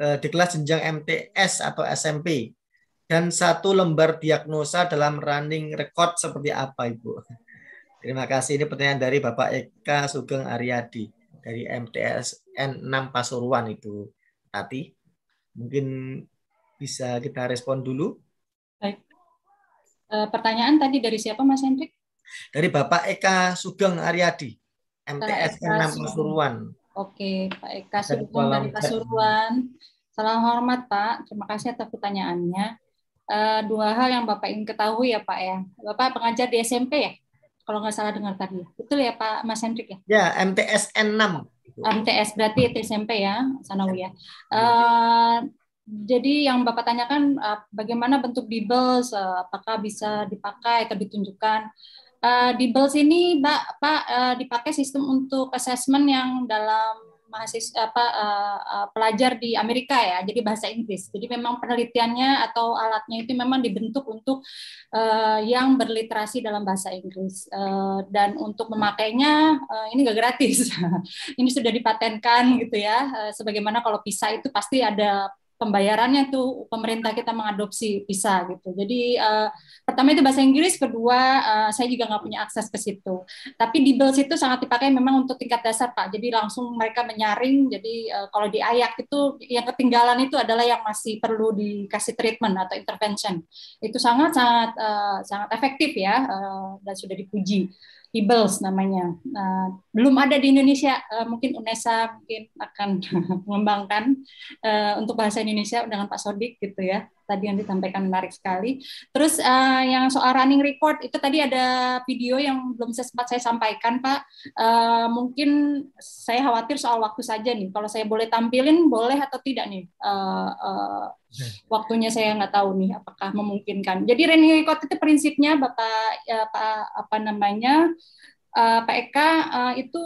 uh, di kelas jenjang MTS atau SMP dan satu lembar diagnosa dalam running record seperti apa Ibu? Terima kasih. Ini pertanyaan dari Bapak Eka Sugeng Aryadi dari MTS N6 Pasuruan itu. Tati, mungkin bisa kita respon dulu. Baik. Uh, pertanyaan tadi dari siapa Mas Hendrik? Dari Bapak Eka Sugeng Aryadi, MTS 6 Pasuruan. Oke, Pak Eka Sugeng dari Pasuruan. Salam hormat Pak, terima kasih atas pertanyaannya. Uh, dua hal yang Bapak ingin ketahui ya Pak ya. Bapak pengajar di SMP ya? Kalau nggak salah dengar tadi. Betul ya Pak Mas Hendrik ya? Ya, MTS N6. MTS berarti itu SMP ya, Sanawi ya. Uh, jadi yang Bapak tanyakan uh, bagaimana bentuk dibels, uh, apakah bisa dipakai atau ditunjukkan. Uh, dibels ini Pak, Pak uh, dipakai sistem untuk assessment yang dalam mahasiswa apa uh, uh, pelajar di Amerika ya, jadi bahasa Inggris. Jadi memang penelitiannya atau alatnya itu memang dibentuk untuk uh, yang berliterasi dalam bahasa Inggris. Uh, dan untuk memakainya uh, ini enggak gratis. ini sudah dipatenkan gitu ya. Uh, sebagaimana kalau PISA itu pasti ada pembayarannya tuh pemerintah kita mengadopsi bisa gitu. Jadi uh, pertama itu bahasa Inggris, kedua uh, saya juga nggak punya akses ke situ. Tapi di Bills itu sangat dipakai memang untuk tingkat dasar Pak. Jadi langsung mereka menyaring. Jadi uh, kalau di ayak itu yang ketinggalan itu adalah yang masih perlu dikasih treatment atau intervention. Itu sangat sangat uh, sangat efektif ya uh, dan sudah dipuji. Peebles namanya. Nah, belum ada di Indonesia, uh, mungkin UNESA mungkin akan mengembangkan uh, untuk bahasa Indonesia dengan Pak Sodik gitu ya tadi yang disampaikan menarik sekali. Terus uh, yang soal running record itu tadi ada video yang belum sempat saya sampaikan Pak. Uh, mungkin saya khawatir soal waktu saja nih. Kalau saya boleh tampilin boleh atau tidak nih? Uh, uh, waktunya saya nggak tahu nih apakah memungkinkan. Jadi running record itu prinsipnya Bapak ya, Pak apa namanya uh, Pak Eka uh, itu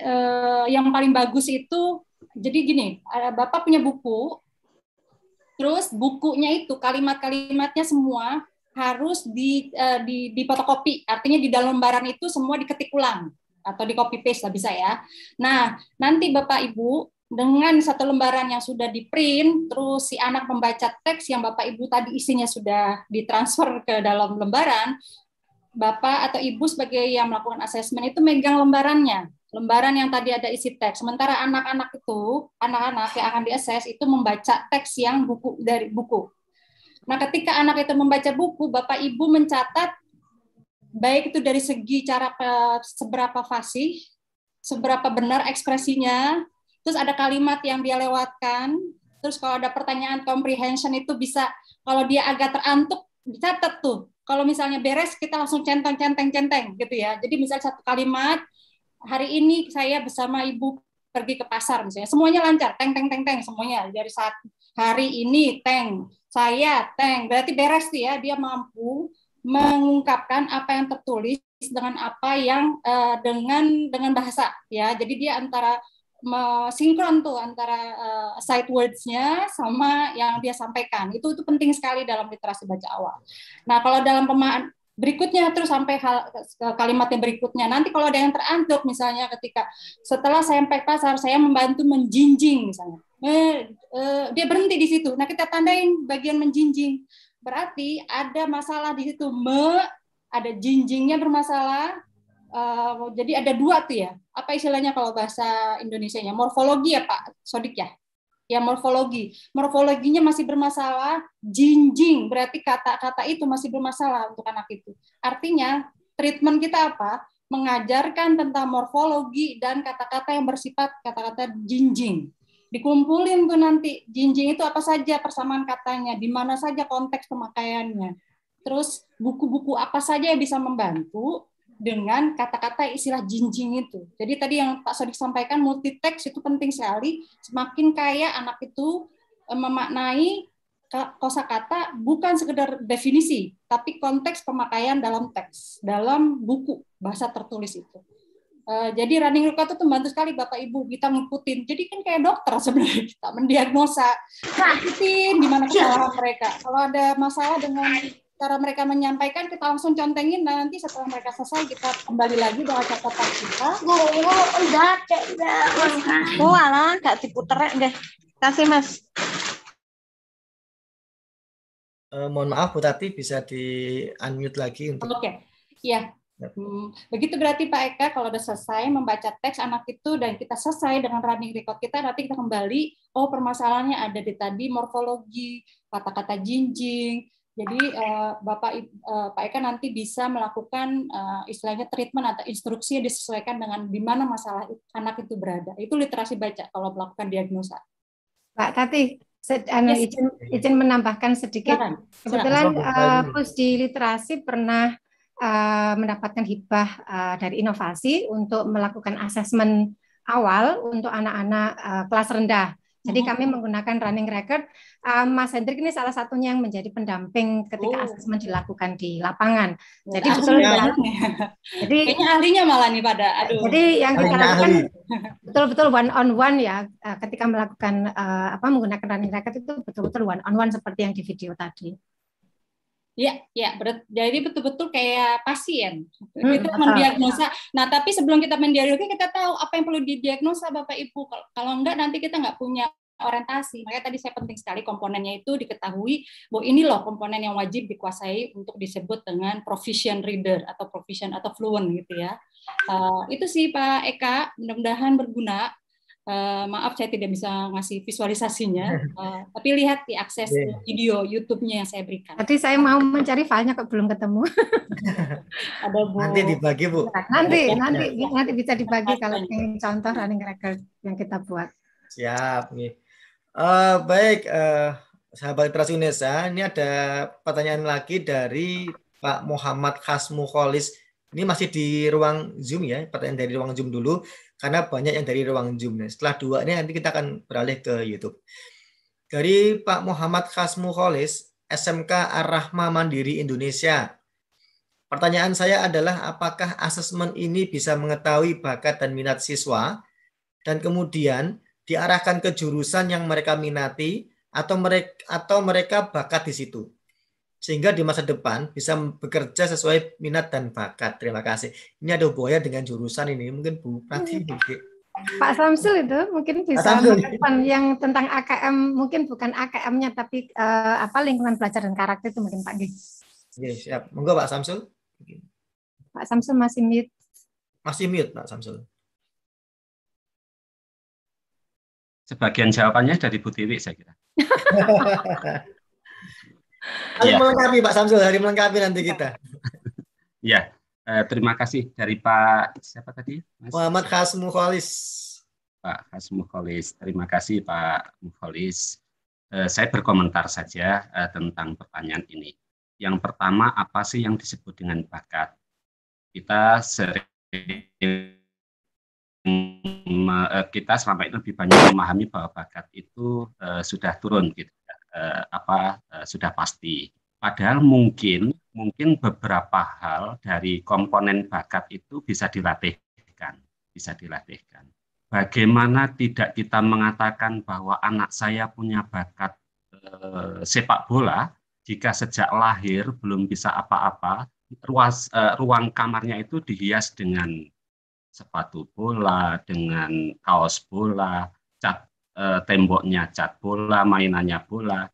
uh, yang paling bagus itu jadi gini, Bapak punya buku Terus bukunya itu kalimat-kalimatnya semua harus di, uh, di di fotokopi. Artinya di dalam lembaran itu semua diketik ulang atau di copy paste lah bisa ya. Nah, nanti Bapak Ibu dengan satu lembaran yang sudah di print, terus si anak membaca teks yang Bapak Ibu tadi isinya sudah ditransfer ke dalam lembaran, Bapak atau Ibu sebagai yang melakukan asesmen itu megang lembarannya lembaran yang tadi ada isi teks. Sementara anak-anak itu, anak-anak yang akan diakses itu membaca teks yang buku dari buku. Nah, ketika anak itu membaca buku, Bapak Ibu mencatat baik itu dari segi cara seberapa fasih, seberapa benar ekspresinya, terus ada kalimat yang dia lewatkan, terus kalau ada pertanyaan comprehension itu bisa kalau dia agak terantuk dicatat tuh. Kalau misalnya beres kita langsung centang centeng centeng gitu ya. Jadi misalnya satu kalimat hari ini saya bersama ibu pergi ke pasar misalnya. Semuanya lancar. Teng teng teng teng semuanya. Dari saat hari ini teng. Saya teng. Berarti beres ya. Dia mampu mengungkapkan apa yang tertulis dengan apa yang uh, dengan dengan bahasa ya. Jadi dia antara sinkron tuh antara uh, side words-nya sama yang dia sampaikan. Itu itu penting sekali dalam literasi baca awal. Nah kalau dalam pemahaman berikutnya terus sampai hal, kalimat yang berikutnya. Nanti kalau ada yang terantuk misalnya ketika setelah saya sampai pasar saya membantu menjinjing misalnya. Eh, eh, dia berhenti di situ. Nah, kita tandain bagian menjinjing. Berarti ada masalah di situ. Me ada jinjingnya bermasalah. Uh, jadi ada dua tuh ya. Apa istilahnya kalau bahasa Indonesia-nya? Morfologi ya Pak Sodik ya? Ya morfologi. Morfologinya masih bermasalah, jinjing berarti kata-kata itu masih bermasalah untuk anak itu. Artinya treatment kita apa? Mengajarkan tentang morfologi dan kata-kata yang bersifat kata-kata jinjing. Dikumpulin tuh nanti jinjing itu apa saja persamaan katanya, di mana saja konteks pemakaiannya. Terus buku-buku apa saja yang bisa membantu dengan kata-kata istilah jinjing itu. Jadi tadi yang Pak Sodik sampaikan multitext itu penting sekali. Semakin kaya anak itu eh, memaknai kosakata bukan sekedar definisi, tapi konteks pemakaian dalam teks, dalam buku bahasa tertulis itu. Uh, jadi running record itu membantu sekali Bapak Ibu kita ngikutin. Jadi kan kayak dokter sebenarnya kita mendiagnosa, ngikutin di mana kesalahan mereka. Kalau ada masalah dengan cara mereka menyampaikan kita langsung contengin dan nanti setelah mereka selesai kita kembali lagi dengan catatan kita. Oh, udah udah. Oh, alah, gak diputer deh. Kasih Mas. Uh, mohon maaf Bu Tati bisa di unmute lagi untuk Oke. Okay. Iya. Hmm, begitu berarti Pak Eka kalau udah selesai membaca teks anak itu dan kita selesai dengan running record kita nanti kita kembali oh permasalahannya ada di tadi morfologi kata-kata jinjing Jadi uh, Bapak uh, Pak Eka nanti bisa melakukan uh, istilahnya treatment atau instruksi yang disesuaikan dengan di mana masalah anak itu berada. Itu literasi baca kalau melakukan diagnosa. Pak Tati, anu, yes. izin, izin menambahkan sedikit. Silakan. Kebetulan uh, di literasi pernah uh, mendapatkan hibah uh, dari inovasi untuk melakukan asesmen awal untuk anak-anak uh, kelas rendah. Jadi oh. kami menggunakan running record. Uh, Mas Hendrik ini salah satunya yang menjadi pendamping ketika oh. asesmen dilakukan di lapangan. Jadi ah, betul ya. Jadi kayaknya ahlinya malah nih pada. Aduh. Jadi yang kita lakukan betul-betul one on one ya uh, ketika melakukan uh, apa menggunakan running record itu betul-betul one on one seperti yang di video tadi. Ya, ya, jadi betul-betul kayak pasien. Hmm, kita mendiagnosa. Nah, tapi sebelum kita mendiagnosa, kita tahu apa yang perlu didiagnosa, Bapak Ibu. Kalau enggak, nanti kita nggak punya orientasi. Makanya tadi saya penting sekali komponennya itu diketahui bahwa ini loh komponen yang wajib dikuasai untuk disebut dengan proficient reader atau proficient atau fluent gitu ya. Uh, itu sih Pak Eka, mudah-mudahan berguna Uh, maaf saya tidak bisa ngasih visualisasinya, uh, tapi lihat di akses yeah. video YouTube-nya yang saya berikan. Tadi saya mau mencari filenya kok belum ketemu. Ada Bu. Nanti dibagi Bu. Nanti, nanti, ya. nanti bisa dibagi kalau ingin contoh running record yang kita buat. Siap. Uh, baik, uh, sahabat Literasi Unesa, ini ada pertanyaan lagi dari Pak Muhammad Khasmu Kholis. Ini masih di ruang Zoom ya, pertanyaan dari ruang Zoom dulu karena banyak yang dari ruang Zoom. Nah, setelah dua ini nanti kita akan beralih ke YouTube. Dari Pak Muhammad Khasmu Kholis, SMK Ar-Rahma Mandiri Indonesia. Pertanyaan saya adalah apakah asesmen ini bisa mengetahui bakat dan minat siswa dan kemudian diarahkan ke jurusan yang mereka minati atau mereka atau mereka bakat di situ sehingga di masa depan bisa bekerja sesuai minat dan bakat. Terima kasih. Ini ada hubungannya dengan jurusan ini. Mungkin Bu Prati hmm. Pak Samsul itu mungkin bisa mengatakan yang tentang AKM mungkin bukan AKM-nya tapi uh, apa lingkungan belajar dan karakter itu mungkin Pak G. Oke, siap. Monggo Pak Samsul. Pak Samsul masih mute. Masih mute Pak Samsul. Sebagian jawabannya dari Bu Tiwi saya kira. Hari ya. melengkapi Pak Samsul, hari melengkapi nanti kita. Ya, eh, terima kasih dari Pak siapa tadi? Mas? Muhammad Khasmu Kholis. Pak Khasmu Kholis, terima kasih Pak Mukholis. Eh, saya berkomentar saja eh, tentang pertanyaan ini. Yang pertama, apa sih yang disebut dengan bakat? Kita sering eh, kita selama ini lebih banyak memahami bahwa bakat itu uh, sudah turun gitu eh, apa eh, sudah pasti. Padahal mungkin mungkin beberapa hal dari komponen bakat itu bisa dilatihkan, bisa dilatihkan. Bagaimana tidak kita mengatakan bahwa anak saya punya bakat eh, sepak bola jika sejak lahir belum bisa apa-apa, ruas eh, ruang kamarnya itu dihias dengan sepatu bola, dengan kaos bola, cat eh, temboknya cat bola, mainannya bola,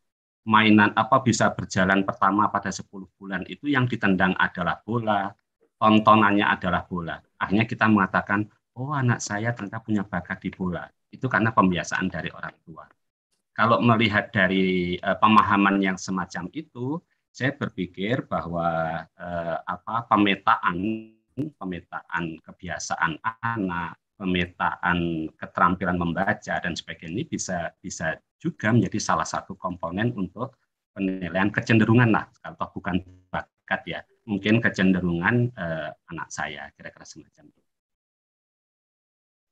mainan apa bisa berjalan pertama pada 10 bulan itu yang ditendang adalah bola, tontonannya adalah bola. Akhirnya kita mengatakan, oh anak saya ternyata punya bakat di bola. Itu karena pembiasaan dari orang tua. Kalau melihat dari uh, pemahaman yang semacam itu, saya berpikir bahwa uh, apa pemetaan pemetaan kebiasaan anak, pemetaan keterampilan membaca dan sebagainya ini bisa bisa juga menjadi salah satu komponen untuk penilaian kecenderungan lah kalau bukan bakat ya. Mungkin kecenderungan eh, anak saya kira-kira semacam itu.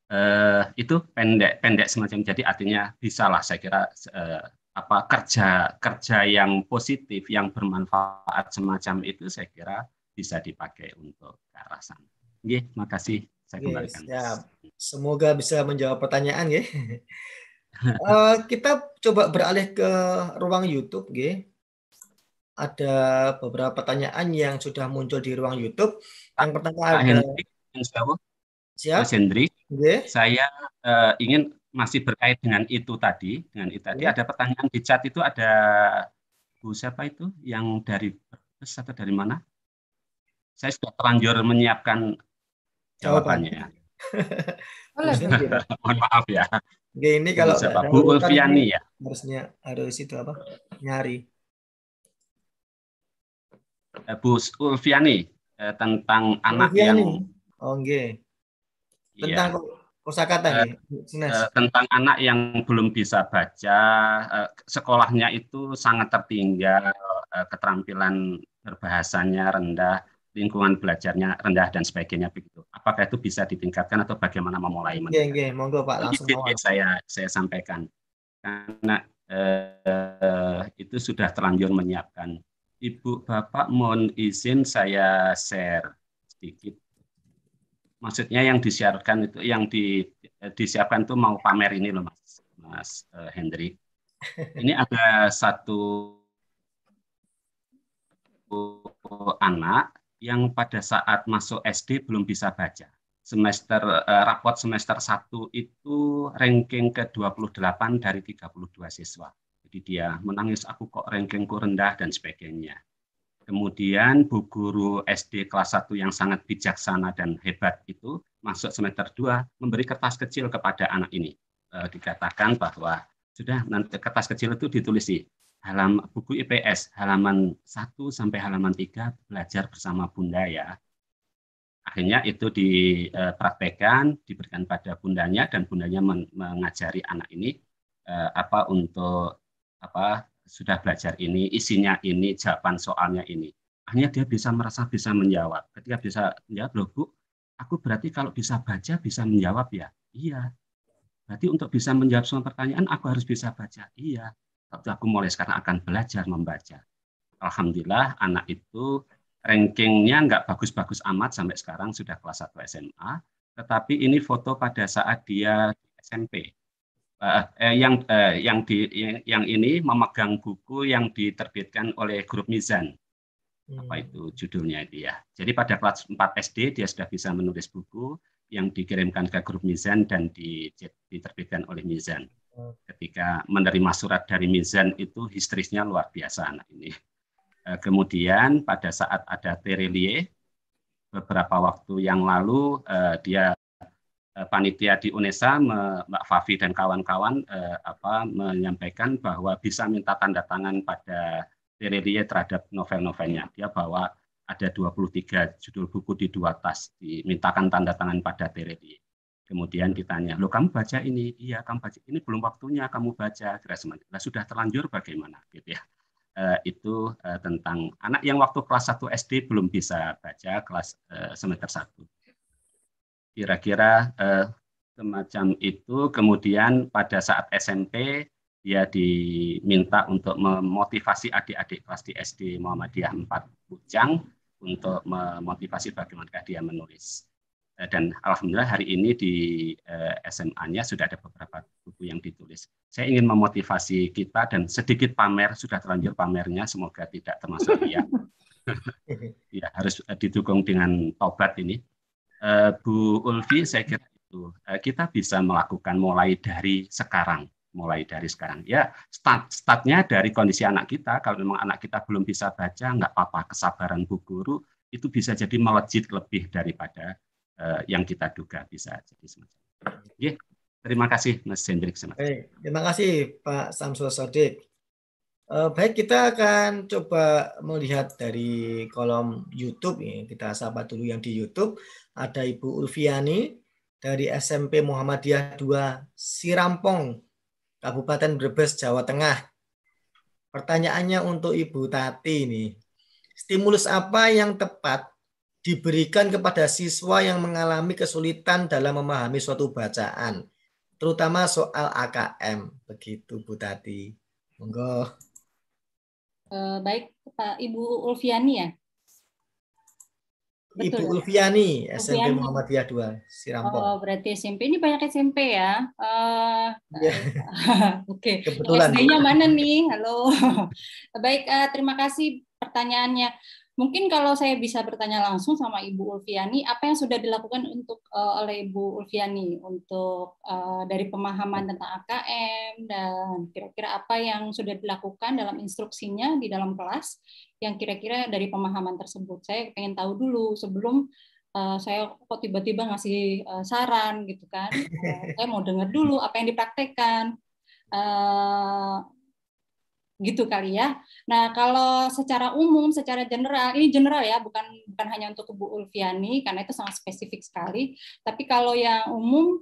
Eh, itu pendek pendek semacam jadi artinya bisa lah saya kira eh, apa kerja kerja yang positif yang bermanfaat semacam itu saya kira bisa dipakai untuk ke arah sana. Oke, makasih saya kembalikan. Yes, Semoga bisa menjawab pertanyaan ya. uh, kita coba beralih ke ruang YouTube ya. Ada beberapa pertanyaan yang sudah muncul di ruang YouTube. Yang pertama Pak ada Hendrik, Siap. Mas Hendrik, okay. saya uh, ingin masih berkait dengan itu tadi, dengan itu tadi ada pertanyaan di chat itu ada Bu siapa itu yang dari Brebes atau dari mana? Saya sudah terlanjur menyiapkan jawabannya. Mohon maaf ya. Oke, ini kalau siapa? Bu Ulfiani ya. Harusnya harus itu apa? Nyari. uh, Bu Ulfiani uh, tentang anak Ulfiani. yang Oh, nggih. Iya. Tentang kosakata Eh, nih, Sines. Eh, tentang anak yang belum bisa baca, eh, sekolahnya itu sangat tertinggal, eh, keterampilan berbahasanya rendah, lingkungan belajarnya rendah dan sebagainya begitu. Apakah itu bisa ditingkatkan atau bagaimana memulai? Nggih, nggih, monggo Pak langsung mawon. saya saya sampaikan karena eh, itu sudah terlanjur menyiapkan. Ibu Bapak mohon izin saya share sedikit. Maksudnya yang disiarkan itu yang di, eh, disiapkan itu mau pamer ini loh Mas Mas eh, Hendri. Ini ada satu anak yang pada saat masuk SD belum bisa baca semester eh, rapot semester 1 itu ranking ke-28 dari 32 siswa. Jadi dia menangis aku kok rankingku rendah dan sebagainya. Kemudian bu guru SD kelas 1 yang sangat bijaksana dan hebat itu masuk semester 2 memberi kertas kecil kepada anak ini. Eh, dikatakan bahwa sudah nanti kertas kecil itu ditulis di halaman buku IPS halaman 1 sampai halaman 3 belajar bersama Bunda ya. Akhirnya itu dipraktekkan diberikan pada bundanya dan bundanya men- mengajari anak ini eh, apa untuk apa sudah belajar ini isinya ini jawaban soalnya ini. Akhirnya dia bisa merasa bisa menjawab. Ketika bisa menjawab loh bu aku berarti kalau bisa baca bisa menjawab ya? Iya. Berarti untuk bisa menjawab semua pertanyaan aku harus bisa baca? Iya tapi aku mulai sekarang akan belajar membaca alhamdulillah anak itu rankingnya nggak bagus-bagus amat sampai sekarang sudah kelas 1 SMA, tetapi ini foto pada saat dia di SMP. Eh, eh, yang eh, yang di yang, yang ini memegang buku yang diterbitkan oleh grup Mizan. Apa itu judulnya itu ya. Jadi pada kelas 4 SD dia sudah bisa menulis buku yang dikirimkan ke grup Mizan dan di, diterbitkan oleh Mizan. Ketika menerima surat dari Mizan itu histerisnya luar biasa anak ini. Eh, Kemudian pada saat ada Terelie, beberapa waktu yang lalu eh, dia eh, panitia di UNESA, Mbak Fafi dan kawan-kawan apa menyampaikan bahwa bisa minta tanda tangan pada Terelie terhadap novel-novelnya. Dia bawa ada 23 judul buku di dua tas, dimintakan tanda tangan pada Terelie. Kemudian ditanya, lo kamu baca ini? Iya, kamu baca. Ini belum waktunya kamu baca. Kira. Nah, sudah terlanjur bagaimana? Gitu ya eh, itu eh, tentang anak yang waktu kelas 1 SD belum bisa baca kelas eh, semester 1. Kira-kira eh, semacam itu kemudian pada saat SMP dia diminta untuk memotivasi adik-adik kelas di SD Muhammadiyah 4 Bujang untuk memotivasi bagaimana dia menulis. Eh, Dan alhamdulillah hari ini di eh, SMA-nya sudah ada beberapa buku yang ditulis. Saya ingin memotivasi kita dan sedikit pamer, sudah terlanjur pamernya, semoga tidak termasuk dia. ya, harus eh, didukung dengan tobat ini. Bu Ulfi, saya kira itu kita bisa melakukan mulai dari sekarang, mulai dari sekarang. Ya, start startnya dari kondisi anak kita. Kalau memang anak kita belum bisa baca, nggak apa-apa. Kesabaran Bu Guru itu bisa jadi melejit lebih daripada eh, yang kita duga bisa jadi semacam. Oke, terima kasih Mas Hendrik. Baik, terima kasih Pak Samsul Sodik. Eh, baik, kita akan coba melihat dari kolom YouTube. Kita sapa dulu yang di YouTube. Ada Ibu Ulfiani dari SMP Muhammadiyah 2 Sirampong, Kabupaten Brebes, Jawa Tengah. Pertanyaannya untuk Ibu Tati ini. Stimulus apa yang tepat diberikan kepada siswa yang mengalami kesulitan dalam memahami suatu bacaan, terutama soal AKM. Begitu Bu Tati. Monggo. Eh, baik, Pak Ibu Ulfiani ya. Ibu Betul. Ulfiani, SMP Ulfiani. Muhammadiyah 2, Sirampong. Oh, berarti SMP ini banyak SMP ya. Eh, Iya. Oke, Kebetulan, Bu. SD-nya mana nih? Halo. Baik, eh, terima kasih pertanyaannya. Mungkin kalau saya bisa bertanya langsung sama Ibu Ulfiani, apa yang sudah dilakukan untuk eh, oleh Ibu Ulfiani untuk eh, dari pemahaman tentang AKM dan kira-kira apa yang sudah dilakukan dalam instruksinya di dalam kelas yang kira-kira dari pemahaman tersebut. Saya pengen tahu dulu sebelum eh, saya kok tiba-tiba ngasih eh, saran gitu kan. Eh, saya mau dengar dulu apa yang dipraktekkan. Gitu kali ya. Nah, kalau secara umum, secara general, ini general ya, bukan bukan hanya untuk Bu Ulfiani karena itu sangat spesifik sekali. Tapi kalau yang umum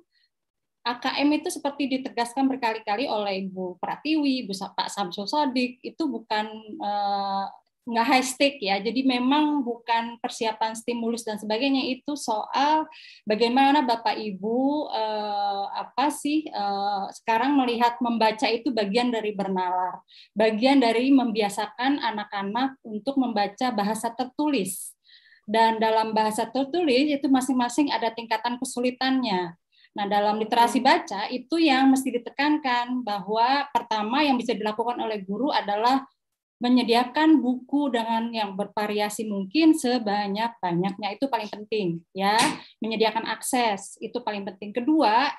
AKM itu seperti ditegaskan berkali-kali oleh Ibu Pratiwi, Bu Pak Samsul Sodik, itu bukan eh, nggak high stake ya. Jadi memang bukan persiapan stimulus dan sebagainya itu soal bagaimana Bapak Ibu eh, apa sih eh, sekarang melihat membaca itu bagian dari bernalar, bagian dari membiasakan anak-anak untuk membaca bahasa tertulis. Dan dalam bahasa tertulis itu masing-masing ada tingkatan kesulitannya. Nah, dalam literasi baca itu yang mesti ditekankan bahwa pertama yang bisa dilakukan oleh guru adalah menyediakan buku dengan yang bervariasi mungkin sebanyak-banyaknya. Itu paling penting ya. Menyediakan akses itu paling penting. Kedua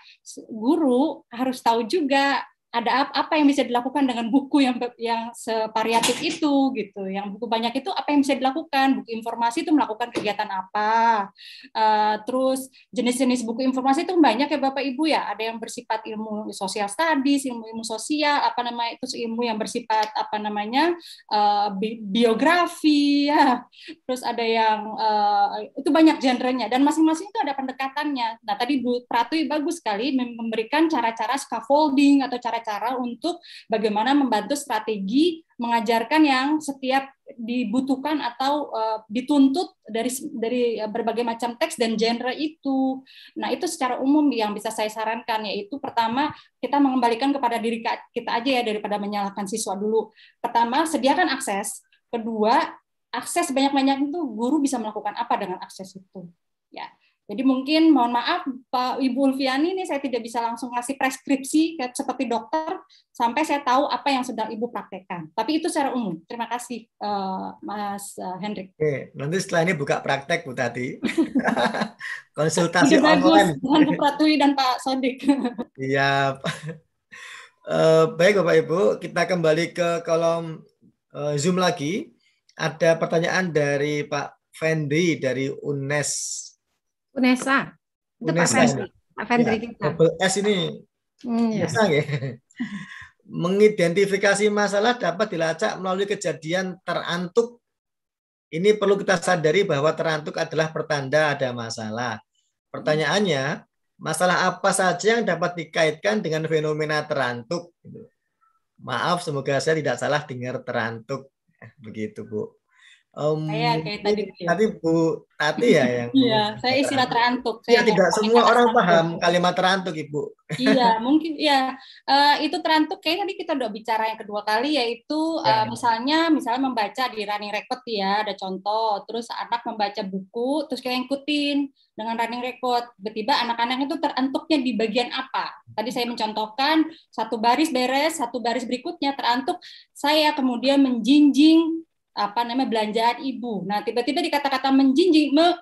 guru harus tahu juga ada apa yang bisa dilakukan dengan buku yang yang sevariatif itu gitu. Yang buku banyak itu apa yang bisa dilakukan? Buku informasi itu melakukan kegiatan apa? Uh, terus jenis-jenis buku informasi itu banyak ya bapak ibu ya. Ada yang bersifat ilmu sosial studies ilmu ilmu sosial apa namanya itu ilmu yang bersifat apa namanya uh, bi biografi ya. Terus ada yang uh, itu banyak genrenya. Dan masing-masing itu ada pendekatannya. Nah tadi Bu Pratwi bagus sekali memberikan cara-cara scaffolding atau cara cara untuk bagaimana membantu strategi mengajarkan yang setiap dibutuhkan atau uh, dituntut dari dari berbagai macam teks dan genre itu. Nah, itu secara umum yang bisa saya sarankan yaitu pertama kita mengembalikan kepada diri kita aja ya daripada menyalahkan siswa dulu. Pertama, sediakan akses. Kedua, akses banyak-banyak itu guru bisa melakukan apa dengan akses itu. Ya. Jadi mungkin mohon maaf Pak Ibu Ulfiani ini saya tidak bisa langsung ngasih preskripsi seperti dokter sampai saya tahu apa yang sedang Ibu praktekkan. Tapi itu secara umum. Terima kasih uh, Mas uh, Hendrik. Oke, nanti setelah ini buka praktek Bu Tati. Konsultasi Ide online. dengan Bu Pratwi dan Pak Sodik. Iya. uh, baik Bapak Ibu, kita kembali ke kolom uh, Zoom lagi. Ada pertanyaan dari Pak Fendi dari UNES Unesa. Itu Unesa. Pak Fendri. Pak Fendri ya, kita. Double S ini. Hmm, ya. ya. Mengidentifikasi masalah dapat dilacak melalui kejadian terantuk. Ini perlu kita sadari bahwa terantuk adalah pertanda ada masalah. Pertanyaannya, masalah apa saja yang dapat dikaitkan dengan fenomena terantuk? Maaf, semoga saya tidak salah dengar terantuk. Begitu, Bu. Um, saya kayak tadi ya. Tadi Bu Tati ya yang Iya, saya istilah terantuk. Saya ya, tidak semua orang terantuk. paham kalimat terantuk, Ibu. iya, mungkin ya. Uh, itu terantuk kayak tadi kita udah bicara yang kedua kali yaitu ya. uh, misalnya misalnya membaca di running record ya, ada contoh. Terus anak membaca buku, terus kita ikutin dengan running record. Tiba-tiba anak-anak itu terantuknya di bagian apa? Tadi saya mencontohkan satu baris beres, satu baris berikutnya terantuk. Saya kemudian menjinjing apa namanya belanjaan ibu. Nah, tiba-tiba di kata-kata menjinjing, me,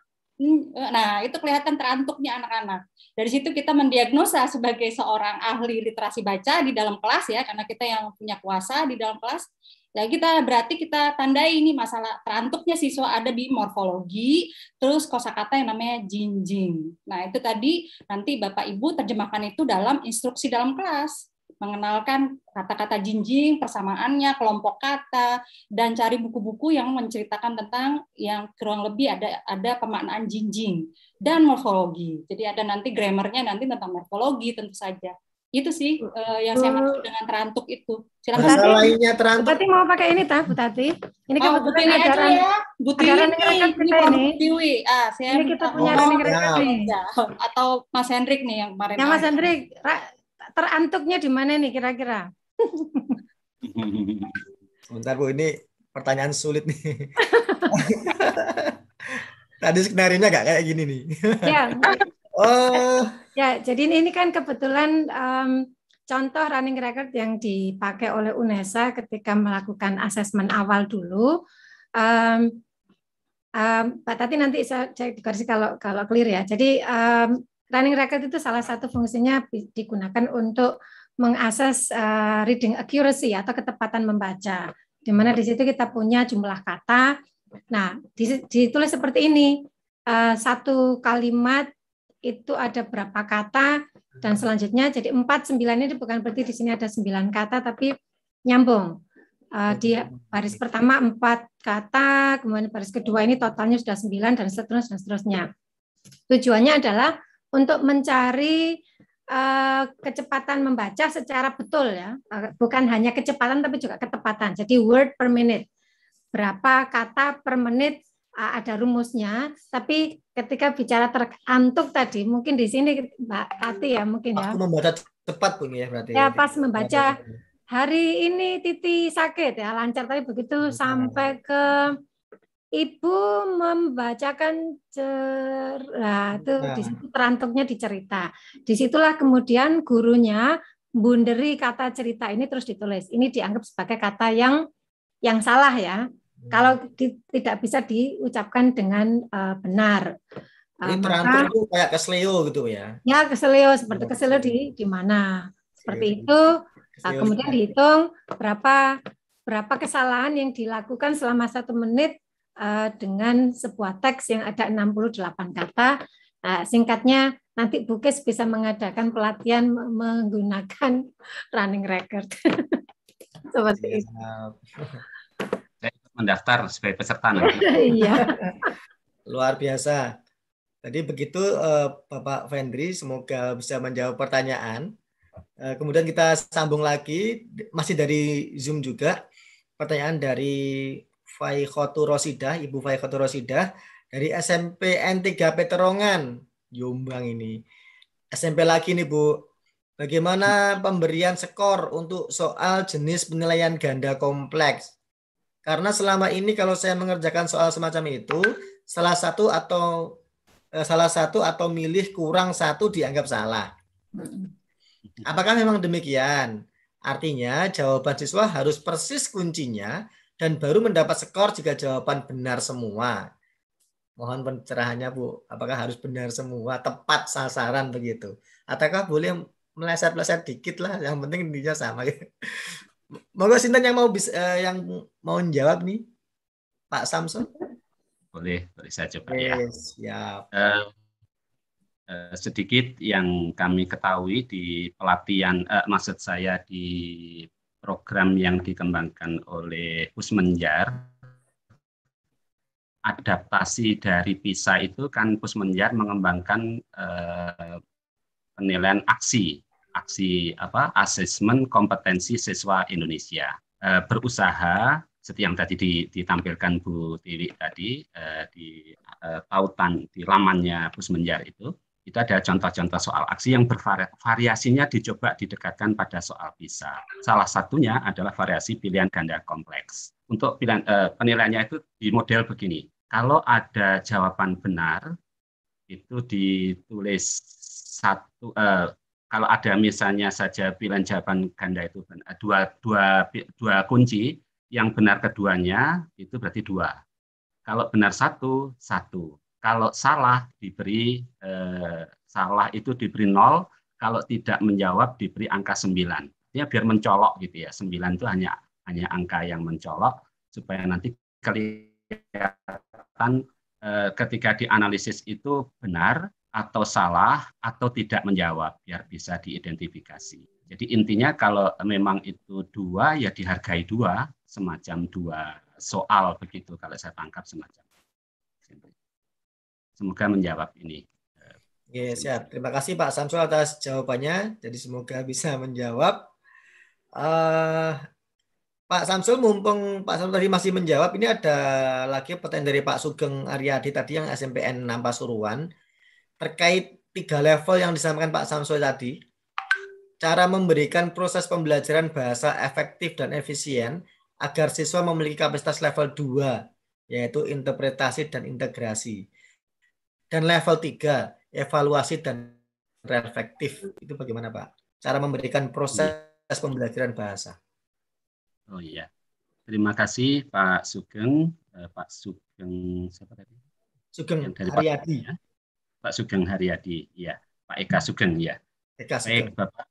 nah itu kelihatan terantuknya anak-anak. Dari situ kita mendiagnosa sebagai seorang ahli literasi baca di dalam kelas ya, karena kita yang punya kuasa di dalam kelas. Ya kita berarti kita tandai ini masalah terantuknya siswa ada di morfologi, terus kosakata yang namanya jinjing. Nah itu tadi nanti bapak ibu terjemahkan itu dalam instruksi dalam kelas mengenalkan kata-kata jinjing, persamaannya, kelompok kata, dan cari buku-buku yang menceritakan tentang yang kurang lebih ada ada pemaknaan jinjing dan morfologi. Jadi ada nanti grammarnya nanti tentang morfologi tentu saja. Itu sih uh, yang saya maksud dengan terantuk itu. Silakan. Tati. lainnya terantuk. Tati mau pakai ini tah, Bu Tati? Ini oh, kebetulan oh, ajaran ya. Bu ajaran ini, kita ini. Tiwi. Ah, saya ini kita punya oh, ini ya. Atau Mas Hendrik nih yang kemarin. Ya Mas Hendrik, terantuknya di mana nih kira-kira? Sebentar Bu, ini pertanyaan sulit nih. Tadi skenario gak kayak gini nih. Ya. oh. Ya, jadi ini kan kebetulan um, contoh running record yang dipakai oleh UNESA ketika melakukan asesmen awal dulu. Um, um, Pak Tati nanti saya cek kalau kalau clear ya. Jadi um, running record itu salah satu fungsinya digunakan untuk mengakses uh, reading accuracy atau ketepatan membaca. Di mana di situ kita punya jumlah kata. Nah, ditulis seperti ini. Uh, satu kalimat itu ada berapa kata dan selanjutnya jadi empat sembilan ini bukan berarti di sini ada sembilan kata tapi nyambung. Uh, di baris pertama empat kata, kemudian baris kedua ini totalnya sudah sembilan dan seterusnya dan seterusnya. Tujuannya adalah untuk mencari uh, kecepatan membaca secara betul ya, uh, bukan hanya kecepatan tapi juga ketepatan. Jadi word per minute, berapa kata per menit uh, ada rumusnya. Tapi ketika bicara terantuk tadi, mungkin di sini Mbak Kati ya mungkin ya. Aku membaca cepat pun ya berarti. Ya pas membaca hari ini Titi sakit ya lancar tapi begitu sampai ke ibu membacakan cerah itu nah. di situ terantuknya dicerita. Di situlah kemudian gurunya bunderi kata cerita ini terus ditulis. Ini dianggap sebagai kata yang yang salah ya. Hmm. Kalau di, tidak bisa diucapkan dengan uh, benar. Ini uh, terantuk itu kayak kesleo gitu ya? Ya kesleo seperti kesleo di di mana? Seperti itu Nah, kemudian dihitung berapa berapa kesalahan yang dilakukan selama satu menit uh, dengan sebuah teks yang ada 68 kata. Nah, singkatnya nanti Bukes bisa mengadakan pelatihan menggunakan running record. Seperti itu. Saya mendaftar sebagai peserta nanti. Iya. Luar biasa. Tadi begitu uh, Bapak Vendri, semoga bisa menjawab pertanyaan. Eh, kemudian kita sambung lagi, masih dari Zoom juga. Pertanyaan dari Faikhotu Rosidah, Ibu Faikhotu Rosidah, dari SMP N3 Peterongan, Jombang ini. SMP lagi nih Bu, bagaimana pemberian skor untuk soal jenis penilaian ganda kompleks? Karena selama ini kalau saya mengerjakan soal semacam itu, salah satu atau eh, salah satu atau milih kurang satu dianggap salah. Apakah memang demikian? Artinya jawaban siswa harus persis kuncinya dan baru mendapat skor jika jawaban benar semua. Mohon pencerahannya Bu, apakah harus benar semua, tepat sasaran begitu? Ataukah boleh meleset-meleset dikit lah, yang penting intinya sama. Moga Sinten yang mau bisa, uh, yang mau menjawab nih, Pak Samson? Boleh, boleh saya coba yes, ya. Siap. Uh, Eh, sedikit yang kami ketahui di pelatihan, eh, maksud saya di program yang dikembangkan oleh Pusmenjar, adaptasi dari PISA itu kan Pusmenjar mengembangkan eh, penilaian aksi, aksi apa, asesmen kompetensi siswa Indonesia. Eh, berusaha seperti yang tadi ditampilkan Bu Tiwi tadi eh, di eh, tautan di lamannya Pusmenjar itu itu ada contoh-contoh soal aksi yang bervariasinya dicoba didekatkan pada soal PISA. Salah satunya adalah variasi pilihan ganda kompleks. Untuk pilihan, eh, penilaiannya itu di model begini. Kalau ada jawaban benar, itu ditulis satu. Eh, kalau ada misalnya saja pilihan jawaban ganda itu benar, dua, dua, dua kunci, yang benar keduanya itu berarti dua. Kalau benar satu, satu kalau salah diberi eh, salah itu diberi nol, kalau tidak menjawab diberi angka sembilan. Ya biar mencolok gitu ya. Sembilan itu hanya hanya angka yang mencolok supaya nanti kelihatan eh, ketika dianalisis itu benar atau salah atau tidak menjawab biar bisa diidentifikasi. Jadi intinya kalau memang itu dua ya dihargai dua semacam dua soal begitu kalau saya tangkap semacam. Semoga menjawab ini. Oke, siap. Terima kasih Pak Samsul atas jawabannya. Jadi semoga bisa menjawab. Uh, Pak Samsul, mumpung Pak Samsul tadi masih menjawab, ini ada lagi pertanyaan dari Pak Sugeng Aryadi tadi yang SMPN 6 Pasuruan terkait tiga level yang disampaikan Pak Samsul tadi. Cara memberikan proses pembelajaran bahasa efektif dan efisien agar siswa memiliki kapasitas level 2, yaitu interpretasi dan integrasi. Dan level 3, evaluasi dan reflektif. Itu bagaimana Pak? Cara memberikan proses pembelajaran bahasa. Oh iya. Terima kasih Pak Sugeng. Eh, Pak Sugeng siapa tadi? Sugeng Yang dari Haryadi. Pak, ya. Pak Sugeng Haryadi, ya. Pak Eka Sugeng, ya. Eka Sugeng. Baik, Bapak.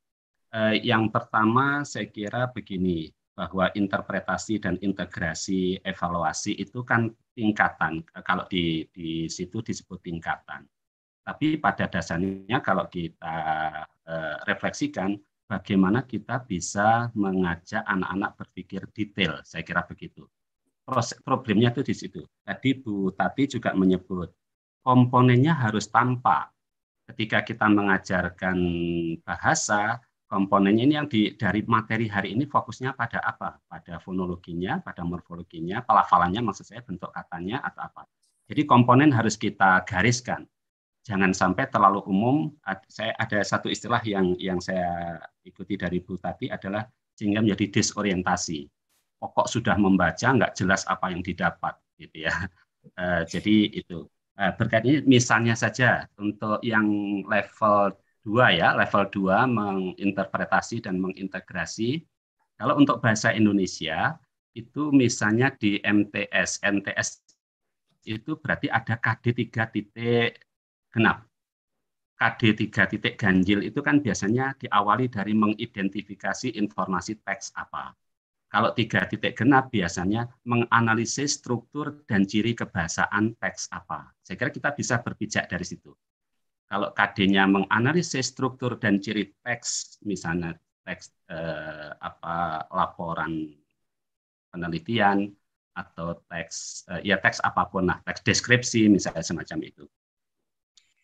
Eh, yang pertama saya kira begini, bahwa interpretasi dan integrasi evaluasi itu kan tingkatan. Kalau di, di situ disebut tingkatan. Tapi pada dasarnya kalau kita uh, refleksikan bagaimana kita bisa mengajak anak-anak berpikir detail. Saya kira begitu. Proses problemnya itu di situ. Tadi Bu Tati juga menyebut komponennya harus tampak. Ketika kita mengajarkan bahasa, komponennya ini yang di, dari materi hari ini fokusnya pada apa? Pada fonologinya, pada morfologinya, pelafalannya maksud saya bentuk katanya atau apa. Jadi komponen harus kita gariskan. Jangan sampai terlalu umum. Saya ada satu istilah yang yang saya ikuti dari Bu tadi adalah sehingga menjadi disorientasi pokok sudah membaca nggak jelas apa yang didapat gitu ya. Uh, jadi itu uh, berkait ini misalnya saja untuk yang level 2 ya, level 2 menginterpretasi dan mengintegrasi. Kalau untuk bahasa Indonesia itu misalnya di MTS, MTS itu berarti ada KD 3 titik genap. KD 3 titik ganjil itu kan biasanya diawali dari mengidentifikasi informasi teks apa. Kalau tiga titik genap biasanya menganalisis struktur dan ciri kebahasaan teks apa. Saya kira kita bisa berpijak dari situ. Kalau KD-nya menganalisis struktur dan ciri teks, misalnya teks eh, apa laporan penelitian atau teks eh, ya teks apa pun lah, teks deskripsi misalnya semacam itu.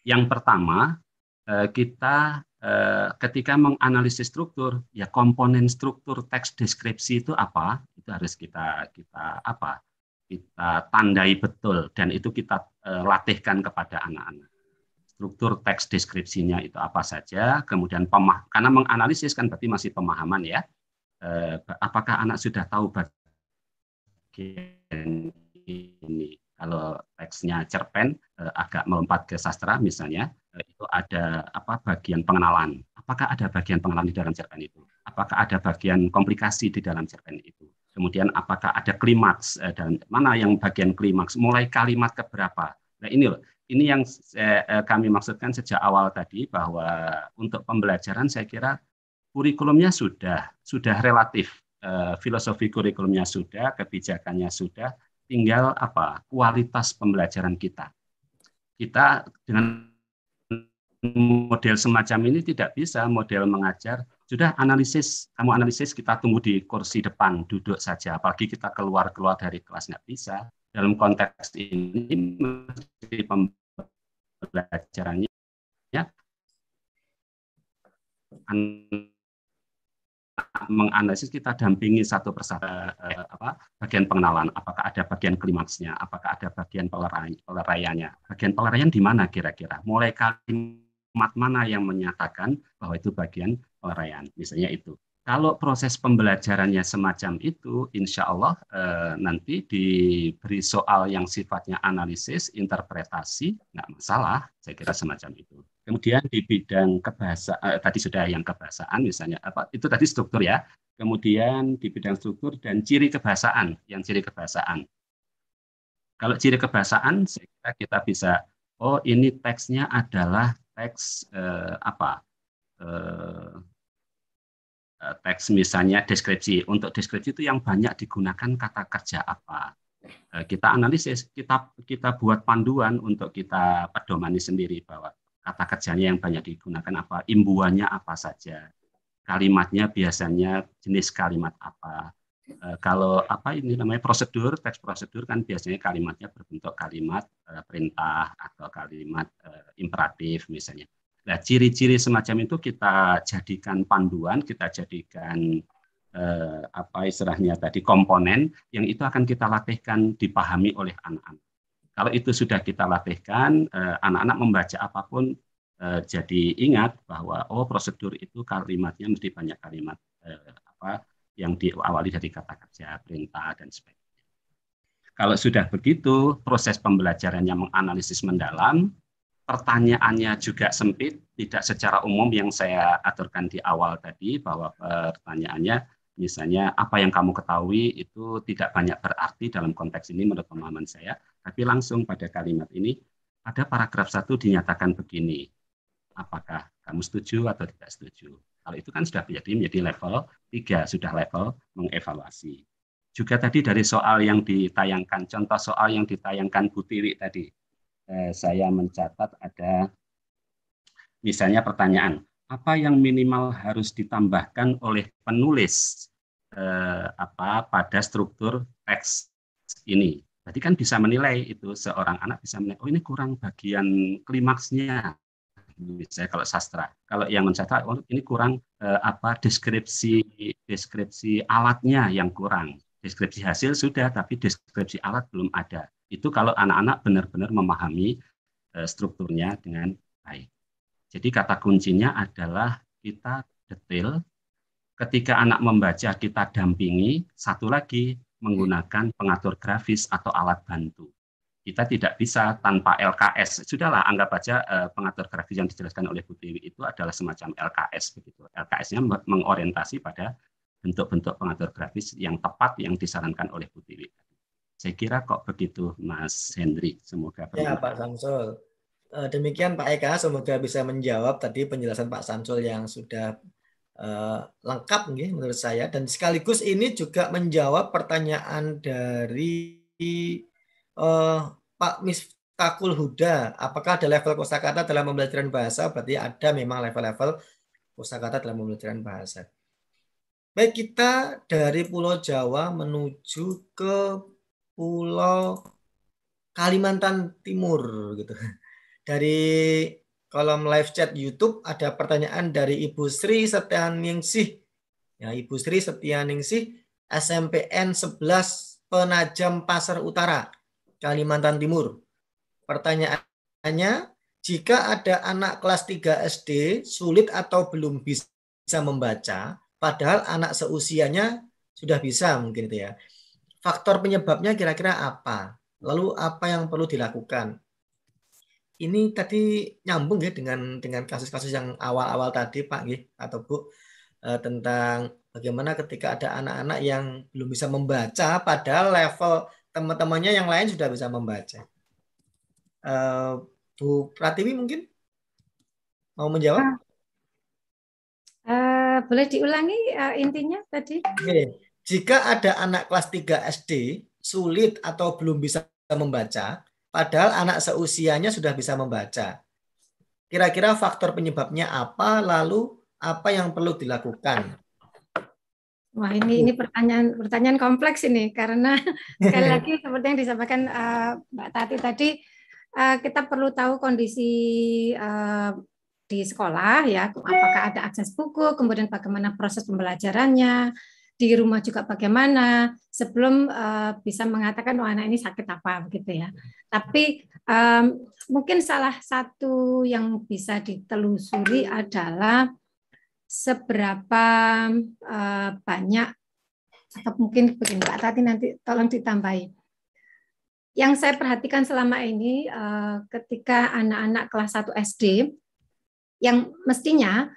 Yang pertama eh, kita Eh, ketika menganalisis struktur, ya komponen struktur teks deskripsi itu apa? Itu harus kita kita apa? Kita tandai betul dan itu kita uh, latihkan kepada anak-anak. Struktur teks deskripsinya itu apa saja, kemudian pemah karena menganalisis kan berarti masih pemahaman ya. Uh, apakah anak sudah tahu bagian ini? Kalau teksnya cerpen uh, agak melompat ke sastra misalnya, itu ada apa bagian pengenalan. Apakah ada bagian pengenalan di dalam cerpen itu? Apakah ada bagian komplikasi di dalam cerpen itu? Kemudian apakah ada klimaks eh, dan mana yang bagian klimaks? Mulai kalimat keberapa? Nah ini loh, ini yang eh, kami maksudkan sejak awal tadi bahwa untuk pembelajaran saya kira kurikulumnya sudah sudah relatif eh, filosofi kurikulumnya sudah, kebijakannya sudah, tinggal apa? Kualitas pembelajaran kita. Kita dengan model semacam ini tidak bisa model mengajar sudah analisis. Kamu analisis kita tunggu di kursi depan duduk saja. Apalagi kita keluar keluar dari kelas nggak bisa dalam konteks ini mesti pembelajarannya ya. Menganalisis kita dampingi satu persatu eh, apa bagian pengenalan. Apakah ada bagian klimaksnya? Apakah ada bagian peleraiannya bagian peleraian di mana kira-kira? Mulai kalimat mat mana yang menyatakan bahwa itu bagian pelarayan, misalnya itu. Kalau proses pembelajarannya semacam itu, insya Allah eh, nanti diberi soal yang sifatnya analisis, interpretasi, nggak masalah, saya kira semacam itu. Kemudian di bidang kebahasa, eh, tadi sudah yang kebahasaan misalnya, apa itu tadi struktur ya. Kemudian di bidang struktur dan ciri kebahasaan, yang ciri kebahasaan. Kalau ciri kebahasaan, saya kira kita bisa, oh ini teksnya adalah teks eh, apa eh, teks misalnya deskripsi. Untuk deskripsi itu yang banyak digunakan kata kerja apa. Eh, kita analisis kita kita buat panduan untuk kita pedomani sendiri bahwa kata kerjanya yang banyak digunakan apa imbuannya apa saja. Kalimatnya biasanya jenis kalimat apa. Eh, kalau apa ini namanya prosedur teks prosedur kan biasanya kalimatnya berbentuk kalimat perintah atau kalimat imperatif misalnya. Nah ciri-ciri semacam itu kita jadikan panduan, kita jadikan uh, apa istilahnya tadi komponen yang itu akan kita latihkan dipahami oleh anak-anak. Kalau itu sudah kita latihkan, anak-anak uh, membaca apa pun uh, jadi ingat bahwa oh prosedur itu kalimatnya mesti banyak kalimat uh, apa yang diawali dari kata kerja, perintah, dan sebagainya. Kalau sudah begitu, proses pembelajarannya menganalisis mendalam, pertanyaannya juga sempit, tidak secara umum yang saya aturkan di awal tadi, bahwa pertanyaannya misalnya apa yang kamu ketahui itu tidak banyak berarti dalam konteks ini menurut pemahaman saya, tapi langsung pada kalimat ini, pada paragraf satu dinyatakan begini, apakah kamu setuju atau tidak setuju? Kalau itu kan sudah menjadi menjadi level 3, sudah level mengevaluasi. Juga tadi dari soal yang ditayangkan, contoh soal yang ditayangkan Bu Tiri tadi, eh, saya mencatat ada misalnya pertanyaan, apa yang minimal harus ditambahkan oleh penulis eh, apa pada struktur teks ini. Berarti kan bisa menilai itu seorang anak bisa menilai oh ini kurang bagian klimaksnya misalnya kalau sastra. Kalau yang mensastra oh ini kurang eh, apa deskripsi deskripsi alatnya yang kurang. Deskripsi hasil sudah tapi deskripsi alat belum ada. Itu kalau anak-anak benar-benar memahami eh, strukturnya dengan baik. Jadi kata kuncinya adalah kita detail. Ketika anak membaca kita dampingi, satu lagi menggunakan pengatur grafis atau alat bantu. Kita tidak bisa tanpa LKS. Sudahlah, anggap aja eh, pengatur grafis yang dijelaskan oleh Bu Tiwi itu adalah semacam LKS begitu. LKS-nya mengorientasi pada bentuk-bentuk pengatur grafis yang tepat yang disarankan oleh Bu Tiwi. Saya kira kok begitu, Mas Hendri. Semoga Ya, Pak Samsul. Eh, demikian Pak Eka, semoga bisa menjawab tadi penjelasan Pak Samsul yang sudah uh, lengkap nih menurut saya dan sekaligus ini juga menjawab pertanyaan dari uh, Pak Miftahul Huda. Apakah ada level kosakata dalam pembelajaran bahasa? Berarti ada memang level-level kosakata dalam pembelajaran bahasa. Baik, kita dari Pulau Jawa menuju ke Pulau Kalimantan Timur gitu. Dari kolom live chat YouTube ada pertanyaan dari Ibu Sri Setianingsih. Ya, Ibu Sri Setianingsih SMPN 11 Penajam Pasar Utara, Kalimantan Timur. Pertanyaannya, jika ada anak kelas 3 SD sulit atau belum bisa membaca, padahal anak seusianya sudah bisa mungkin itu ya faktor penyebabnya kira-kira apa? Lalu apa yang perlu dilakukan? Ini tadi nyambung ya dengan dengan kasus-kasus yang awal-awal tadi Pak ya, atau Bu eh, tentang bagaimana ketika ada anak-anak yang belum bisa membaca padahal level teman-temannya yang lain sudah bisa membaca. Eh, Bu Pratiwi mungkin mau menjawab? Uh, boleh diulangi uh, intinya tadi? Oke jika ada anak kelas 3 SD sulit atau belum bisa membaca, padahal anak seusianya sudah bisa membaca. Kira-kira faktor penyebabnya apa, lalu apa yang perlu dilakukan? Wah ini ini pertanyaan pertanyaan kompleks ini karena sekali lagi seperti yang disampaikan uh, Mbak Tati tadi uh, kita perlu tahu kondisi uh, di sekolah ya apakah ada akses buku kemudian bagaimana proses pembelajarannya di rumah juga bagaimana sebelum uh, bisa mengatakan oh anak ini sakit apa begitu ya. Tapi um, mungkin salah satu yang bisa ditelusuri adalah seberapa uh, banyak atau mungkin begini Mbak Tati nanti tolong ditambahi. Yang saya perhatikan selama ini uh, ketika anak-anak kelas 1 SD yang mestinya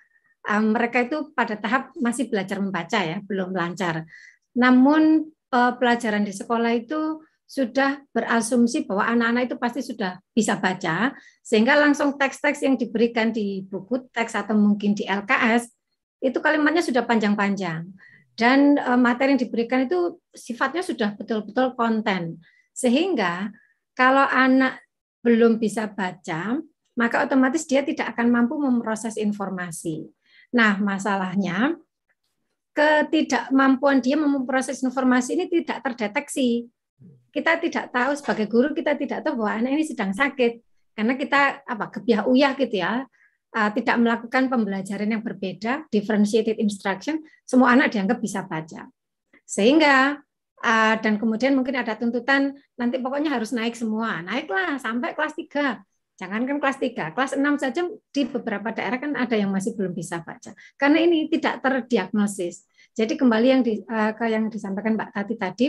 um, mereka itu pada tahap masih belajar membaca ya, belum lancar. Namun uh, pelajaran di sekolah itu sudah berasumsi bahwa anak-anak itu pasti sudah bisa baca, sehingga langsung teks-teks yang diberikan di buku teks atau mungkin di LKS itu kalimatnya sudah panjang-panjang dan uh, materi yang diberikan itu sifatnya sudah betul-betul konten, sehingga kalau anak belum bisa baca, maka otomatis dia tidak akan mampu memproses informasi. Nah, masalahnya ketidakmampuan dia memproses informasi ini tidak terdeteksi. Kita tidak tahu sebagai guru kita tidak tahu bahwa anak ini sedang sakit. Karena kita apa kebiah uyah gitu ya. Uh, tidak melakukan pembelajaran yang berbeda differentiated instruction semua anak dianggap bisa baca. Sehingga uh, dan kemudian mungkin ada tuntutan nanti pokoknya harus naik semua. Naiklah sampai kelas 3 Jangankan kelas 3, kelas 6 saja di beberapa daerah kan ada yang masih belum bisa baca. Karena ini tidak terdiagnosis. Jadi kembali yang di, uh, ke yang disampaikan Mbak Tati tadi,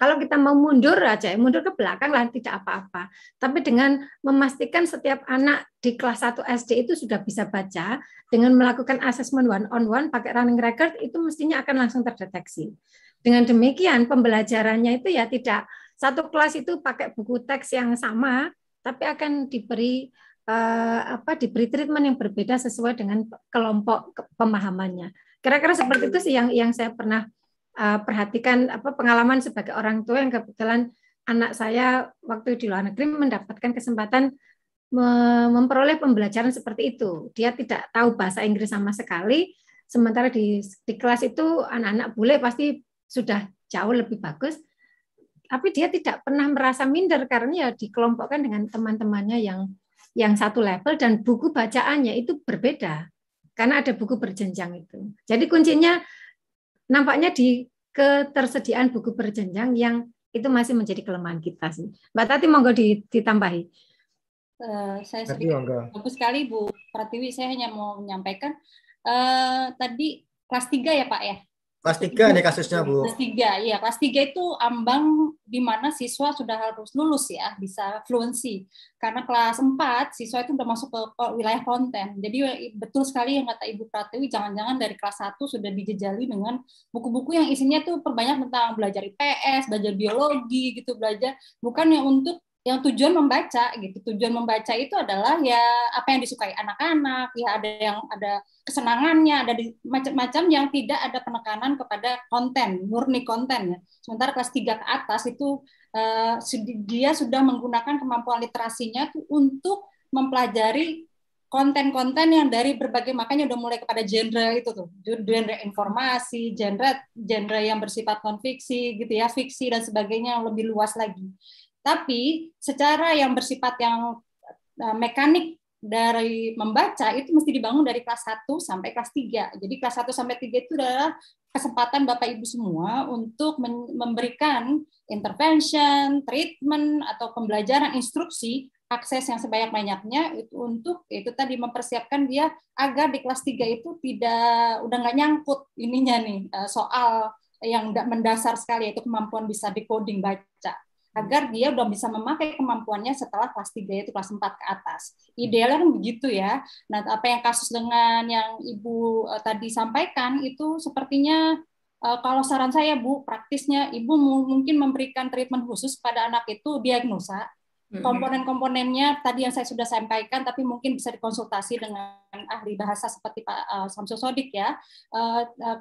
kalau kita mau mundur aja, mundur ke belakang lah tidak apa-apa. Tapi dengan memastikan setiap anak di kelas 1 SD itu sudah bisa baca, dengan melakukan assessment one on one pakai running record itu mestinya akan langsung terdeteksi. Dengan demikian pembelajarannya itu ya tidak satu kelas itu pakai buku teks yang sama, tapi akan diberi uh, apa diberi treatment yang berbeda sesuai dengan kelompok pemahamannya. Kira-kira seperti itu sih yang yang saya pernah uh, perhatikan apa pengalaman sebagai orang tua yang kebetulan anak saya waktu di luar negeri mendapatkan kesempatan memperoleh pembelajaran seperti itu. Dia tidak tahu bahasa Inggris sama sekali, sementara di, di kelas itu anak-anak bule pasti sudah jauh lebih bagus, tapi dia tidak pernah merasa minder karena ya dikelompokkan dengan teman-temannya yang yang satu level dan buku bacaannya itu berbeda karena ada buku berjenjang itu. Jadi kuncinya nampaknya di ketersediaan buku berjenjang yang itu masih menjadi kelemahan kita sih. Mbak Tati monggo ditambahi. Uh, saya sedikit bagus sekali Bu Pratiwi. Saya hanya mau menyampaikan uh, tadi kelas 3 ya Pak ya. Kelas 3 nih kasusnya, Bu. Kelas 3, iya. Kelas 3 itu ambang di mana siswa sudah harus lulus ya, bisa fluency. Karena kelas 4, siswa itu sudah masuk ke wilayah konten. Jadi betul sekali yang kata Ibu Pratiwi, jangan-jangan dari kelas 1 sudah dijejali dengan buku-buku yang isinya tuh perbanyak tentang belajar IPS, belajar biologi gitu, belajar bukan yang untuk yang tujuan membaca gitu. Tujuan membaca itu adalah ya apa yang disukai anak-anak ya ada yang ada kesenangannya ada macam-macam yang tidak ada penekanan kepada konten murni konten ya. Sementara kelas 3 ke atas itu uh, dia sudah menggunakan kemampuan literasinya tuh untuk mempelajari konten-konten yang dari berbagai makanya udah mulai kepada genre itu tuh. Genre informasi genre genre yang bersifat non fiksi gitu ya fiksi dan sebagainya yang lebih luas lagi tapi secara yang bersifat yang uh, mekanik dari membaca itu mesti dibangun dari kelas 1 sampai kelas 3. Jadi kelas 1 sampai 3 itu adalah kesempatan Bapak Ibu semua untuk memberikan intervention, treatment atau pembelajaran instruksi akses yang sebanyak-banyaknya itu untuk itu tadi mempersiapkan dia agar di kelas 3 itu tidak udah nggak nyangkut ininya nih uh, soal yang mendasar sekali yaitu kemampuan bisa decoding baca agar dia udah bisa memakai kemampuannya setelah kelas 3 itu kelas 4 ke atas. Idealnya kan begitu ya. Nah, apa yang kasus dengan yang Ibu uh, tadi sampaikan itu sepertinya uh, kalau saran saya Bu, praktisnya Ibu mungkin memberikan treatment khusus pada anak itu diagnosa. Komponen-komponennya tadi yang saya sudah sampaikan, tapi mungkin bisa dikonsultasi dengan ahli bahasa seperti Pak uh, Samsul Sodik ya.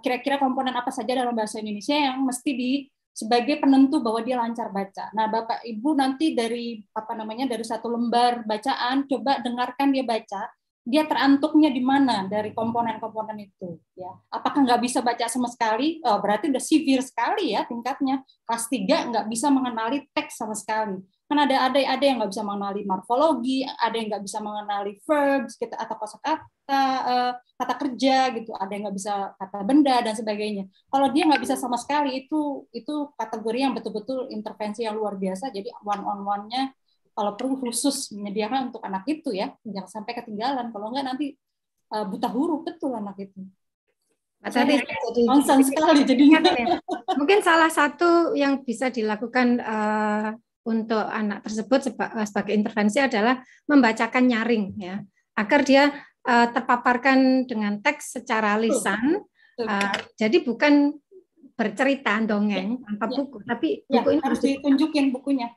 Kira-kira komponen apa saja dalam bahasa Indonesia yang mesti di sebagai penentu bahwa dia lancar baca. Nah, Bapak Ibu nanti dari apa namanya dari satu lembar bacaan coba dengarkan dia baca, dia terantuknya di mana dari komponen-komponen itu ya. Apakah nggak bisa baca sama sekali? Oh, berarti udah severe sekali ya tingkatnya. Kelas 3 nggak bisa mengenali teks sama sekali kan ada ada ada yang nggak bisa mengenali morfologi, ada yang nggak bisa mengenali verbs gitu atau kosakata uh, kata kerja gitu, ada yang nggak bisa kata benda dan sebagainya. Kalau dia nggak bisa sama sekali itu itu kategori yang betul-betul intervensi yang luar biasa. Jadi one on one-nya kalau perlu khusus menyediakan untuk anak itu ya, jangan sampai ketinggalan. Kalau nggak nanti uh, buta huruf betul anak itu. Tadi concern sekali jadinya. Mungkin salah satu yang bisa dilakukan uh, untuk anak tersebut eh, sebagai intervensi adalah membacakan nyaring ya. Agar dia uh, terpaparkan dengan teks secara lisan uh, jadi bukan bercerita dongeng ya, tanpa ya. buku tapi ya, buku ini harus ditunjukin bukunya.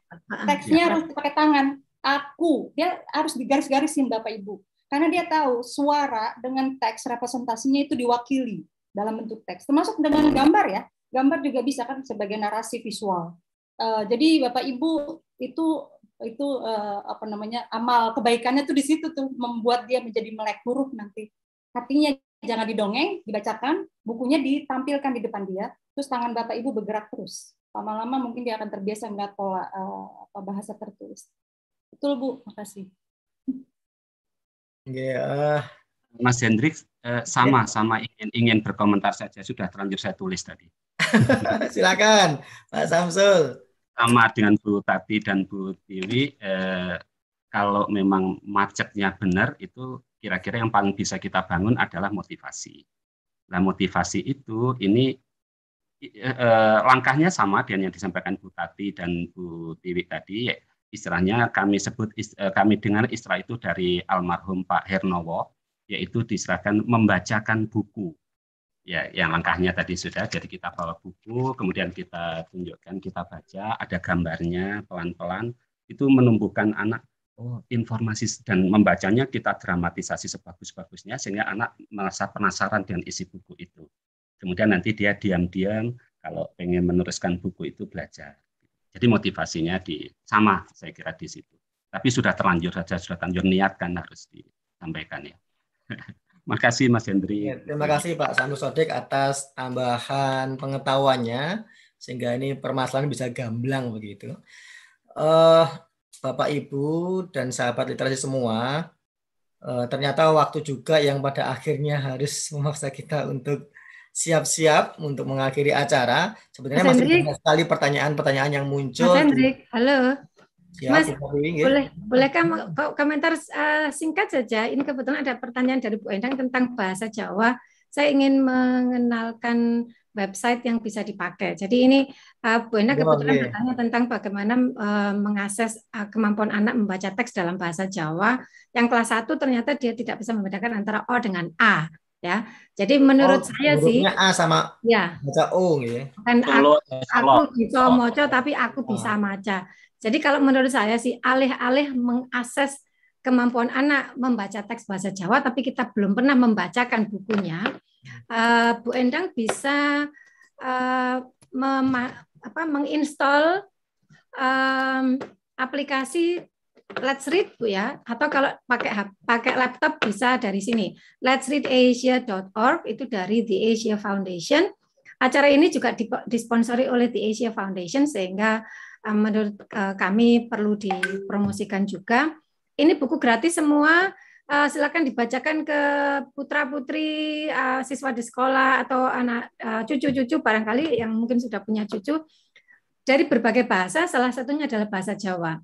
Teksnya ya. harus pakai tangan. Aku dia harus digaris-garisin bapak ibu. Karena dia tahu suara dengan teks representasinya itu diwakili dalam bentuk teks. Termasuk dengan gambar ya. Gambar juga bisa kan sebagai narasi visual Uh, jadi Bapak Ibu itu itu uh, apa namanya amal kebaikannya tuh di situ tuh membuat dia menjadi melek huruf nanti. Artinya jangan didongeng, dibacakan, bukunya ditampilkan di depan dia, terus tangan Bapak Ibu bergerak terus. Lama-lama mungkin dia akan terbiasa melihat pola uh, apa bahasa tertulis. Betul Bu, makasih. Ya. Mas Hendrik sama sama ingin ingin berkomentar saja sudah terlanjur saya tulis tadi. Silakan Pak Samsul sama dengan Bu Tati dan Bu Tiwi, eh, kalau memang macetnya benar, itu kira-kira yang paling bisa kita bangun adalah motivasi. Nah, motivasi itu ini eh, langkahnya sama dengan yang disampaikan Bu Tati dan Bu Tiwi tadi, istilahnya kami sebut eh, kami dengar istilah itu dari almarhum Pak Hernowo, yaitu diserahkan membacakan buku ya yang langkahnya tadi sudah jadi kita bawa buku kemudian kita tunjukkan kita baca ada gambarnya pelan-pelan. Itu menumbuhkan anak oh informasi dan membacanya kita dramatisasi sebagus-bagusnya sehingga anak merasa penasaran dengan isi buku itu. Kemudian nanti dia diam-diam kalau pengen meneruskan buku itu belajar. Jadi motivasinya di sama saya kira di situ. Tapi sudah terlanjur saja, sudah terlanjur niat kan harus disampaikan ya. Makasih Mas Hendri. Ya, terima kasih Pak Sandu Sodik atas tambahan pengetahuannya sehingga ini permasalahan bisa gamblang begitu. Uh, Bapak Ibu dan sahabat literasi semua, uh, ternyata waktu juga yang pada akhirnya harus memaksa kita untuk siap-siap untuk mengakhiri acara. Sebenarnya masih banyak sekali pertanyaan-pertanyaan yang muncul. Mas Hendrik, halo. Siap, Mas, Dewi, boleh bolehkah komentar uh, singkat saja? Ini kebetulan ada pertanyaan dari Bu Endang tentang bahasa Jawa. Saya ingin mengenalkan website yang bisa dipakai. Jadi ini uh, Bu Endang kebetulan okay. bertanya tentang bagaimana uh, mengakses uh, kemampuan anak membaca teks dalam bahasa Jawa. Yang kelas 1 ternyata dia tidak bisa membedakan antara O dengan A ya. Jadi menurut oh, saya sih A sama ya baca O ya. Kan aku, aku bisa moco tapi aku bisa maca. Jadi kalau menurut saya sih alih-alih mengakses kemampuan anak membaca teks bahasa Jawa, tapi kita belum pernah membacakan bukunya, uh, Bu Endang bisa uh, apa, menginstal um, aplikasi Let's Read Bu ya, atau kalau pakai pakai laptop bisa dari sini. Let's Read Asia.org itu dari The Asia Foundation. Acara ini juga disponsori oleh The Asia Foundation sehingga Eh, menurut eh, kami perlu dipromosikan juga. Ini buku gratis semua. Eh, silakan dibacakan ke putra putri siswa di sekolah atau anak cucu-cucu barangkali yang mungkin sudah punya cucu dari berbagai bahasa. Salah satunya adalah bahasa Jawa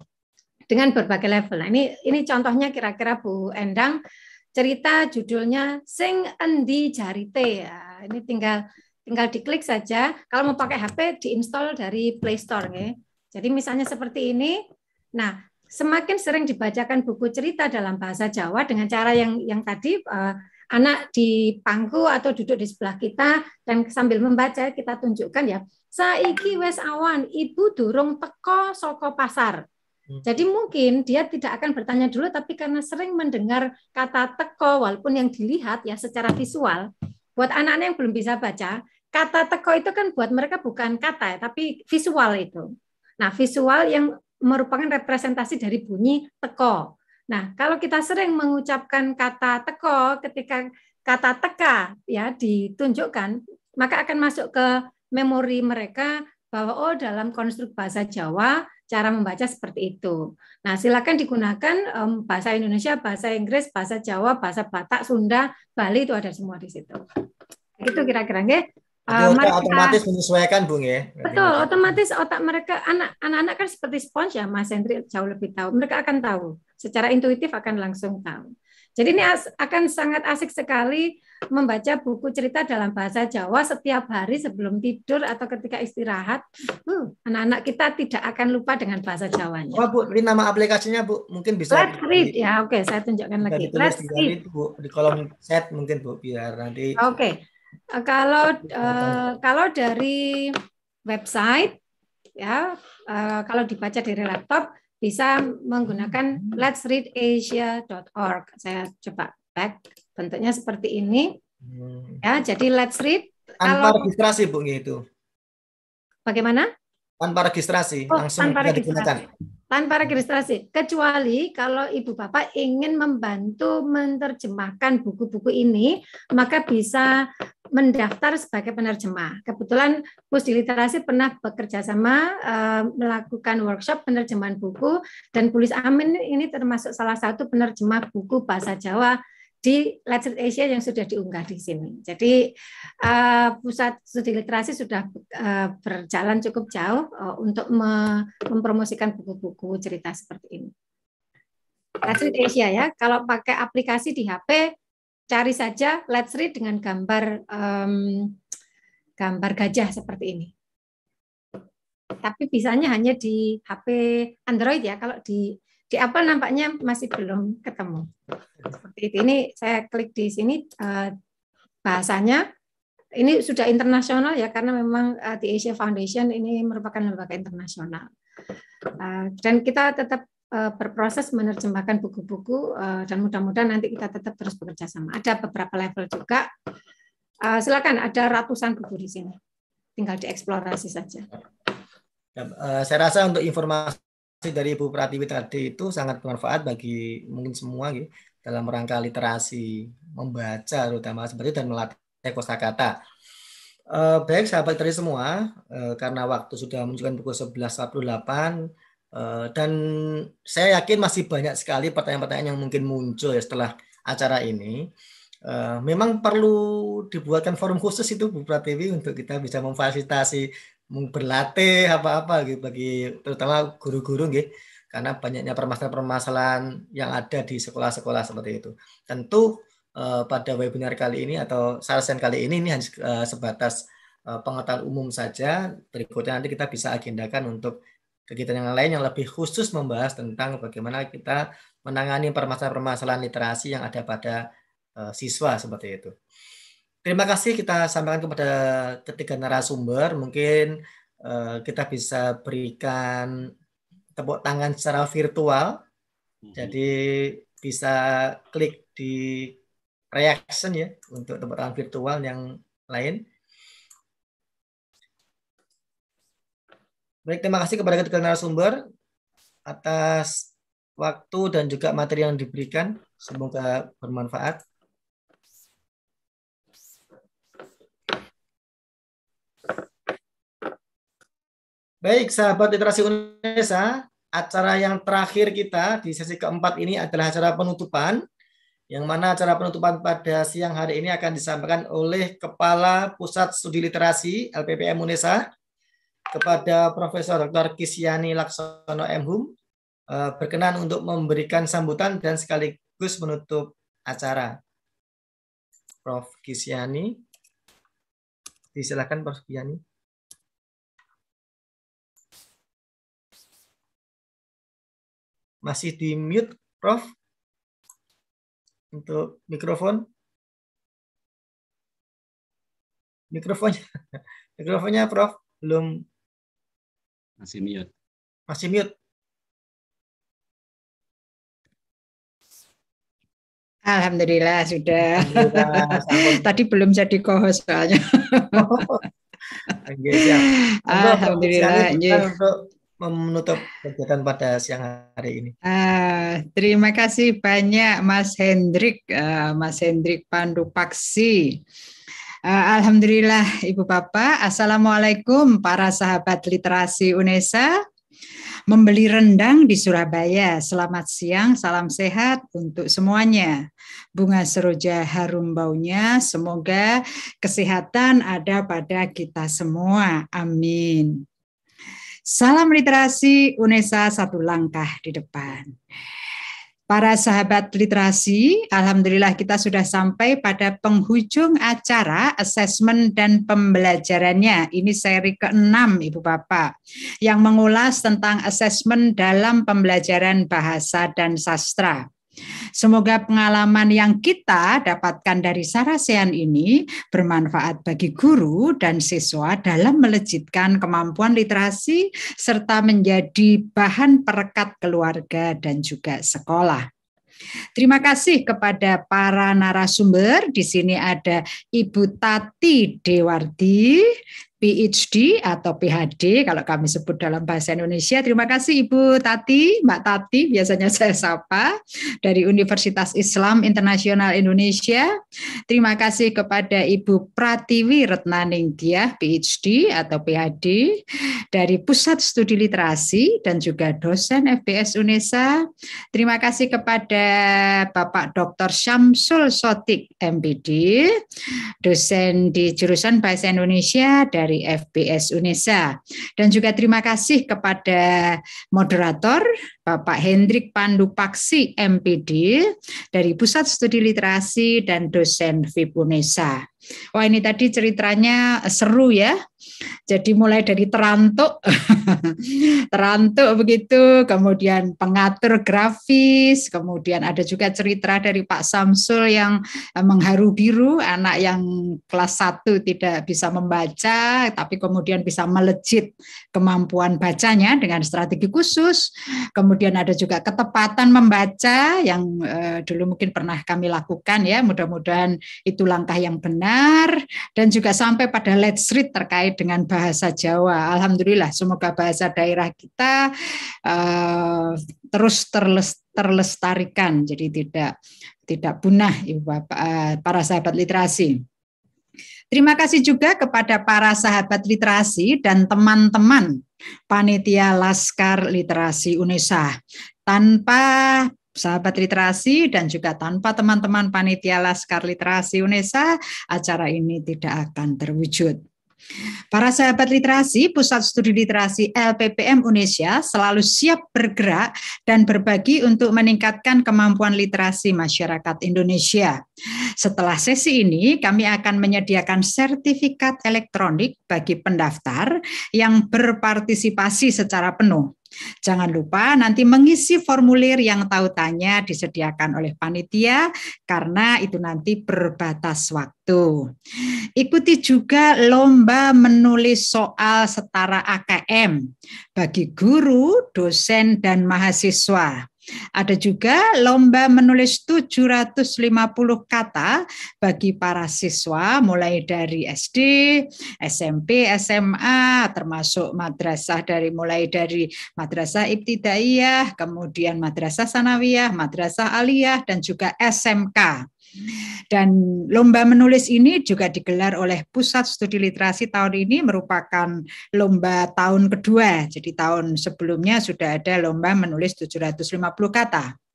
dengan berbagai level. Nah, ini ini contohnya kira-kira Bu Endang cerita judulnya Sing Endi Jarite ya. Ini tinggal tinggal diklik saja. Kalau mau pakai HP diinstal dari Play Store ya. Jadi misalnya seperti ini. Nah, semakin sering dibacakan buku cerita dalam bahasa Jawa dengan cara yang yang tadi uh, anak di pangku atau duduk di sebelah kita dan sambil membaca kita tunjukkan ya saiki wes awan ibu durung teko soko pasar. Hmm. Jadi mungkin dia tidak akan bertanya dulu tapi karena sering mendengar kata teko walaupun yang dilihat ya secara visual buat anak-anak yang belum bisa baca kata teko itu kan buat mereka bukan kata tapi visual itu. Nah, visual yang merupakan representasi dari bunyi teko. Nah, kalau kita sering mengucapkan kata teko ketika kata teka ya ditunjukkan, maka akan masuk ke memori mereka bahwa oh dalam konstruk bahasa Jawa cara membaca seperti itu. Nah, silakan digunakan um, bahasa Indonesia, bahasa Inggris, bahasa Jawa, bahasa Batak, Sunda, Bali itu ada semua di situ. Itu kira-kira nggih. Uh, mereka, otomatis menyesuaikan Bung ya. Betul, otomatis otak mereka anak anak kan seperti spons ya Mas Hendri jauh lebih tahu. Mereka akan tahu, secara intuitif akan langsung tahu. Jadi ini akan sangat asik sekali membaca buku cerita dalam bahasa Jawa setiap hari sebelum tidur atau ketika istirahat. Uh, anak-anak kita tidak akan lupa dengan bahasa Jawanya. Oh, Bu, ini nama aplikasinya Bu, mungkin bisa. Let's read ya, oke, saya tunjukkan lagi. Let's read. Bu, di kolom chat mungkin Bu, biar nanti. Oke. Okay. Eh, kalau uh, kalau dari website ya uh, kalau dibaca dari laptop bisa menggunakan let's read asia.org. Saya coba back bentuknya seperti ini. Hmm. Ya, jadi let's read tanpa kalau, registrasi Bu itu. Bagaimana? Tanpa registrasi, oh, langsung tanpa registrasi. digunakan tanpa registrasi kecuali kalau ibu bapak ingin membantu menerjemahkan buku-buku ini maka bisa mendaftar sebagai penerjemah. Kebetulan Pusdi Literasi pernah bekerja sama uh, melakukan workshop penerjemahan buku dan Pulis Amin ini termasuk salah satu penerjemah buku bahasa Jawa di Let's Asia yang sudah diunggah di sini. Jadi uh, pusat studi literasi sudah uh, berjalan cukup jauh uh, untuk me mempromosikan buku-buku cerita seperti ini. Let's Read Asia ya. Kalau pakai aplikasi di HP, cari saja Let's Read dengan gambar um, gambar gajah seperti ini. Tapi bisanya hanya di HP Android ya. Kalau di di Apple nampaknya masih belum ketemu. Seperti itu. Ini saya klik di sini uh, bahasanya. Ini sudah internasional ya karena memang uh, di Asia Foundation ini merupakan lembaga internasional. Uh, dan kita tetap berproses menerjemahkan buku-buku dan mudah-mudahan nanti kita tetap terus bekerja sama. Ada beberapa level juga. Silakan ada ratusan buku di sini. Tinggal dieksplorasi saja. Uh, saya rasa untuk informasi dari Ibu Pratiwi tadi itu sangat bermanfaat bagi mungkin semua gitu, dalam rangka literasi membaca terutama seperti dan melatih kosakata. Uh, baik sahabat dari semua, uh, karena waktu sudah menunjukkan pukul 11.48 uh, dan saya yakin masih banyak sekali pertanyaan-pertanyaan yang mungkin muncul ya setelah acara ini. Uh, memang perlu dibuatkan forum khusus itu Bu Pratiwi untuk kita bisa memfasilitasi berlatih apa-apa gitu bagi terutama guru-guru gitu karena banyaknya permasalahan-permasalahan yang ada di sekolah-sekolah seperti itu. Tentu uh, pada webinar kali ini atau sarsen kali ini ini hanya uh, sebatas uh, pengetahuan umum saja. Berikutnya nanti kita bisa agendakan untuk kegiatan yang lain yang lebih khusus membahas tentang bagaimana kita menangani permasalahan-permasalahan literasi yang ada pada uh, siswa seperti itu. Terima kasih kita sampaikan kepada ketiga narasumber. Mungkin uh, kita bisa berikan tepuk tangan secara virtual. Hmm. Jadi bisa klik di reaction ya untuk tepuk tangan virtual yang lain. Baik, terima kasih kepada ketiga narasumber atas waktu dan juga materi yang diberikan. Semoga bermanfaat. Baik, sahabat literasi Unesa, acara yang terakhir kita di sesi keempat ini adalah acara penutupan, yang mana acara penutupan pada siang hari ini akan disampaikan oleh Kepala Pusat Studi Literasi LPPM Unesa kepada Profesor Dr. Kisyani Laksono M. Hum, eh, berkenan untuk memberikan sambutan dan sekaligus menutup acara. Prof. Kisyani, disilakan Prof. Kisyani. Masih di mute, Prof? Untuk mikrofon. Mikrofonnya, mikrofonnya Prof belum masih mute. Masih mute. Alhamdulillah sudah. Alhamdulillah, Tadi belum jadi co-host soalnya. Oh, Alhamdulillah. Untuk menutup kegiatan pada siang hari ini. Uh, terima kasih banyak Mas Hendrik, uh, Mas Hendrik Pandu Paksi. Uh, Alhamdulillah Ibu Bapak, Assalamualaikum para sahabat literasi UNESA. Membeli rendang di Surabaya. Selamat siang, salam sehat untuk semuanya. Bunga seroja harum baunya, semoga kesehatan ada pada kita semua. Amin. Salam literasi UNESA satu langkah di depan. Para sahabat literasi, alhamdulillah kita sudah sampai pada penghujung acara asesmen dan pembelajarannya. Ini seri ke-6 Ibu Bapak yang mengulas tentang asesmen dalam pembelajaran bahasa dan sastra. Semoga pengalaman yang kita dapatkan dari Sarasean ini bermanfaat bagi guru dan siswa dalam melejitkan kemampuan literasi serta menjadi bahan perekat keluarga dan juga sekolah. Terima kasih kepada para narasumber. Di sini ada Ibu Tati Dewardi, PhD atau PhD kalau kami sebut dalam bahasa Indonesia. Terima kasih Ibu Tati, Mbak Tati biasanya saya sapa dari Universitas Islam Internasional Indonesia. Terima kasih kepada Ibu Pratiwi Retnaningtyah PhD atau PhD dari Pusat Studi Literasi dan juga dosen FBS UNESA. Terima kasih kepada Bapak Dr. Syamsul Sotik MPD, dosen di jurusan Bahasa Indonesia dari dari FBS UNESA. Dan juga terima kasih kepada moderator Bapak Hendrik Pandu Paksi MPD dari Pusat Studi Literasi dan dosen FIP UNESA. Wah ini tadi ceritanya seru ya. Jadi mulai dari terantuk, terantuk begitu, kemudian pengatur grafis, kemudian ada juga cerita dari Pak Samsul yang eh, mengharu biru, anak yang kelas 1 tidak bisa membaca, tapi kemudian bisa melejit kemampuan bacanya dengan strategi khusus. Kemudian ada juga ketepatan membaca yang uh, dulu mungkin pernah kami lakukan ya. Mudah-mudahan itu langkah yang benar dan juga sampai pada let's read terkait dengan bahasa Jawa. Alhamdulillah semoga bahasa daerah kita uh, terus terles, terlestarikan jadi tidak tidak punah Ibu Bapak para sahabat literasi. Terima kasih juga kepada para sahabat literasi dan teman-teman panitia Laskar Literasi UNESA. Tanpa sahabat literasi dan juga tanpa teman-teman panitia Laskar Literasi UNESA, acara ini tidak akan terwujud. Para sahabat literasi, Pusat Studi Literasi LPPM Indonesia selalu siap bergerak dan berbagi untuk meningkatkan kemampuan literasi masyarakat Indonesia. Setelah sesi ini, kami akan menyediakan sertifikat elektronik bagi pendaftar yang berpartisipasi secara penuh. Jangan lupa nanti mengisi formulir yang tautannya disediakan oleh panitia karena itu nanti berbatas waktu. Ikuti juga lomba menulis soal setara AKM bagi guru, dosen, dan mahasiswa. Ada juga lomba menulis 750 kata bagi para siswa mulai dari SD, SMP, SMA, termasuk madrasah dari mulai dari madrasah ibtidaiyah, kemudian madrasah sanawiyah, madrasah aliyah, dan juga SMK. Dan lomba menulis ini juga digelar oleh Pusat Studi Literasi tahun ini merupakan lomba tahun kedua. Jadi tahun sebelumnya sudah ada lomba menulis 750 kata.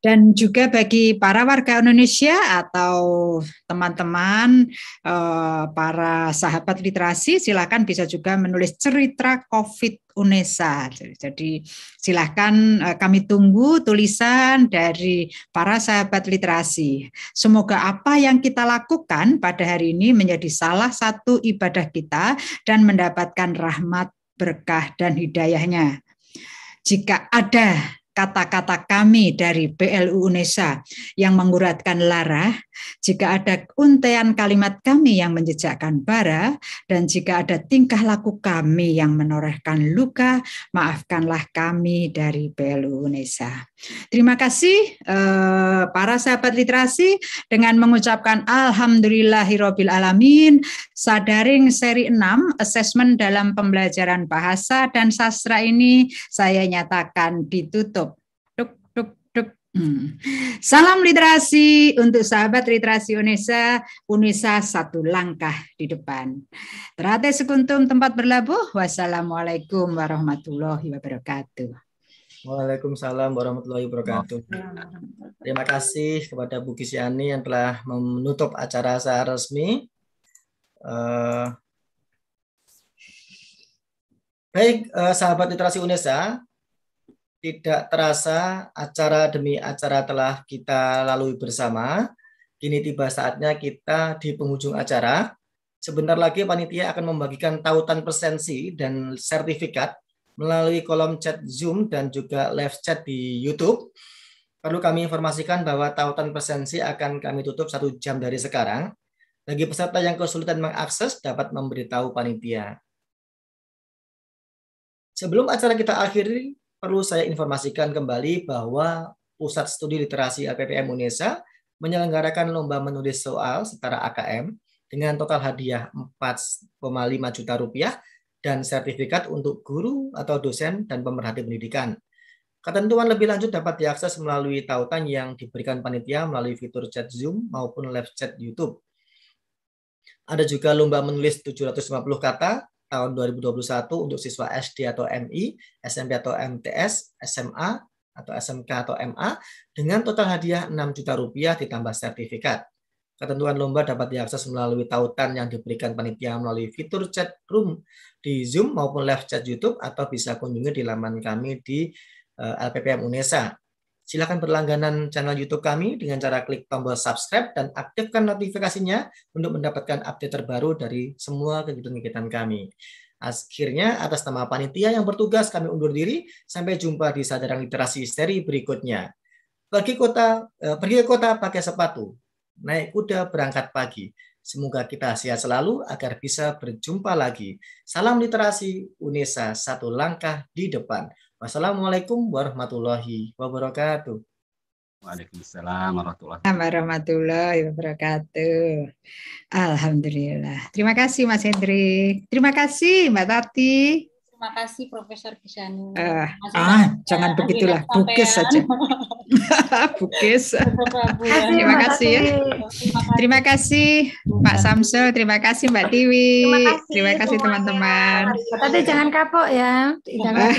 Dan juga bagi para warga Indonesia atau teman-teman eh, para sahabat literasi silakan bisa juga menulis cerita COVID UNESA. Jadi silakan eh, kami tunggu tulisan dari para sahabat literasi. Semoga apa yang kita lakukan pada hari ini menjadi salah satu ibadah kita dan mendapatkan rahmat, berkah, dan hidayahnya. Jika ada kata-kata kami dari PLU UNESA yang menguratkan lara, jika ada untean kalimat kami yang menjejakkan bara, dan jika ada tingkah laku kami yang menorehkan luka, maafkanlah kami dari PLU UNESA. Terima kasih eh, para sahabat literasi dengan mengucapkan Alhamdulillahirobbil alamin. Sadaring seri 6 asesmen dalam pembelajaran bahasa dan sastra ini saya nyatakan ditutup. Hmm. Salam literasi untuk sahabat literasi Unesa, Unesa satu langkah di depan. Terate sekuntum tempat berlabuh. Wassalamualaikum warahmatullahi wabarakatuh. Waalaikumsalam warahmatullahi wabarakatuh. Terima kasih kepada Bu Kisiani yang telah menutup acara secara resmi. Uh, baik, uh, sahabat literasi UNESA, tidak terasa acara demi acara telah kita lalui bersama. Kini tiba saatnya kita di penghujung acara. Sebentar lagi panitia akan membagikan tautan presensi dan sertifikat melalui kolom chat Zoom dan juga live chat di YouTube. Perlu kami informasikan bahwa tautan presensi akan kami tutup satu jam dari sekarang. Bagi peserta yang kesulitan mengakses dapat memberitahu panitia. Sebelum acara kita akhiri, perlu saya informasikan kembali bahwa Pusat Studi Literasi LPPM Unesa menyelenggarakan lomba menulis soal setara AKM dengan total hadiah 4,5 juta rupiah dan sertifikat untuk guru atau dosen dan pemerhati pendidikan. Ketentuan lebih lanjut dapat diakses melalui tautan yang diberikan panitia melalui fitur chat Zoom maupun live chat YouTube. Ada juga lomba menulis 750 kata tahun 2021 untuk siswa SD atau MI, SMP atau MTS, SMA atau SMK atau MA dengan total hadiah 6 juta rupiah ditambah sertifikat. Ketentuan lomba dapat diakses melalui tautan yang diberikan panitia melalui fitur chat room di Zoom maupun live chat YouTube atau bisa kunjungi di laman kami di eh, LPPM Unesa. Silakan berlangganan channel YouTube kami dengan cara klik tombol subscribe dan aktifkan notifikasinya untuk mendapatkan update terbaru dari semua kegiatan-kegiatan kami. Akhirnya, atas nama panitia yang bertugas, kami undur diri. Sampai jumpa di sadaran literasi seri berikutnya. Pergi kota, eh, pergi ke kota pakai sepatu naik kuda berangkat pagi. Semoga kita sehat selalu agar bisa berjumpa lagi. Salam literasi UNESA satu langkah di depan. Wassalamualaikum warahmatullahi wabarakatuh. Waalaikumsalam warahmatullahi warahmatullahi wabarakatuh. Alhamdulillah. Terima kasih Mas Hendrik. Terima kasih Mbak Tati. Terima kasih Profesor Kishanu. Uh, ah, jangan begitulah, bukis saja. bukis. terima kasih ya. Terima kasih Pak Samsul, terima kasih Mbak Tiwi. Terima kasih teman-teman. Tadi jangan kapok ya. Jangan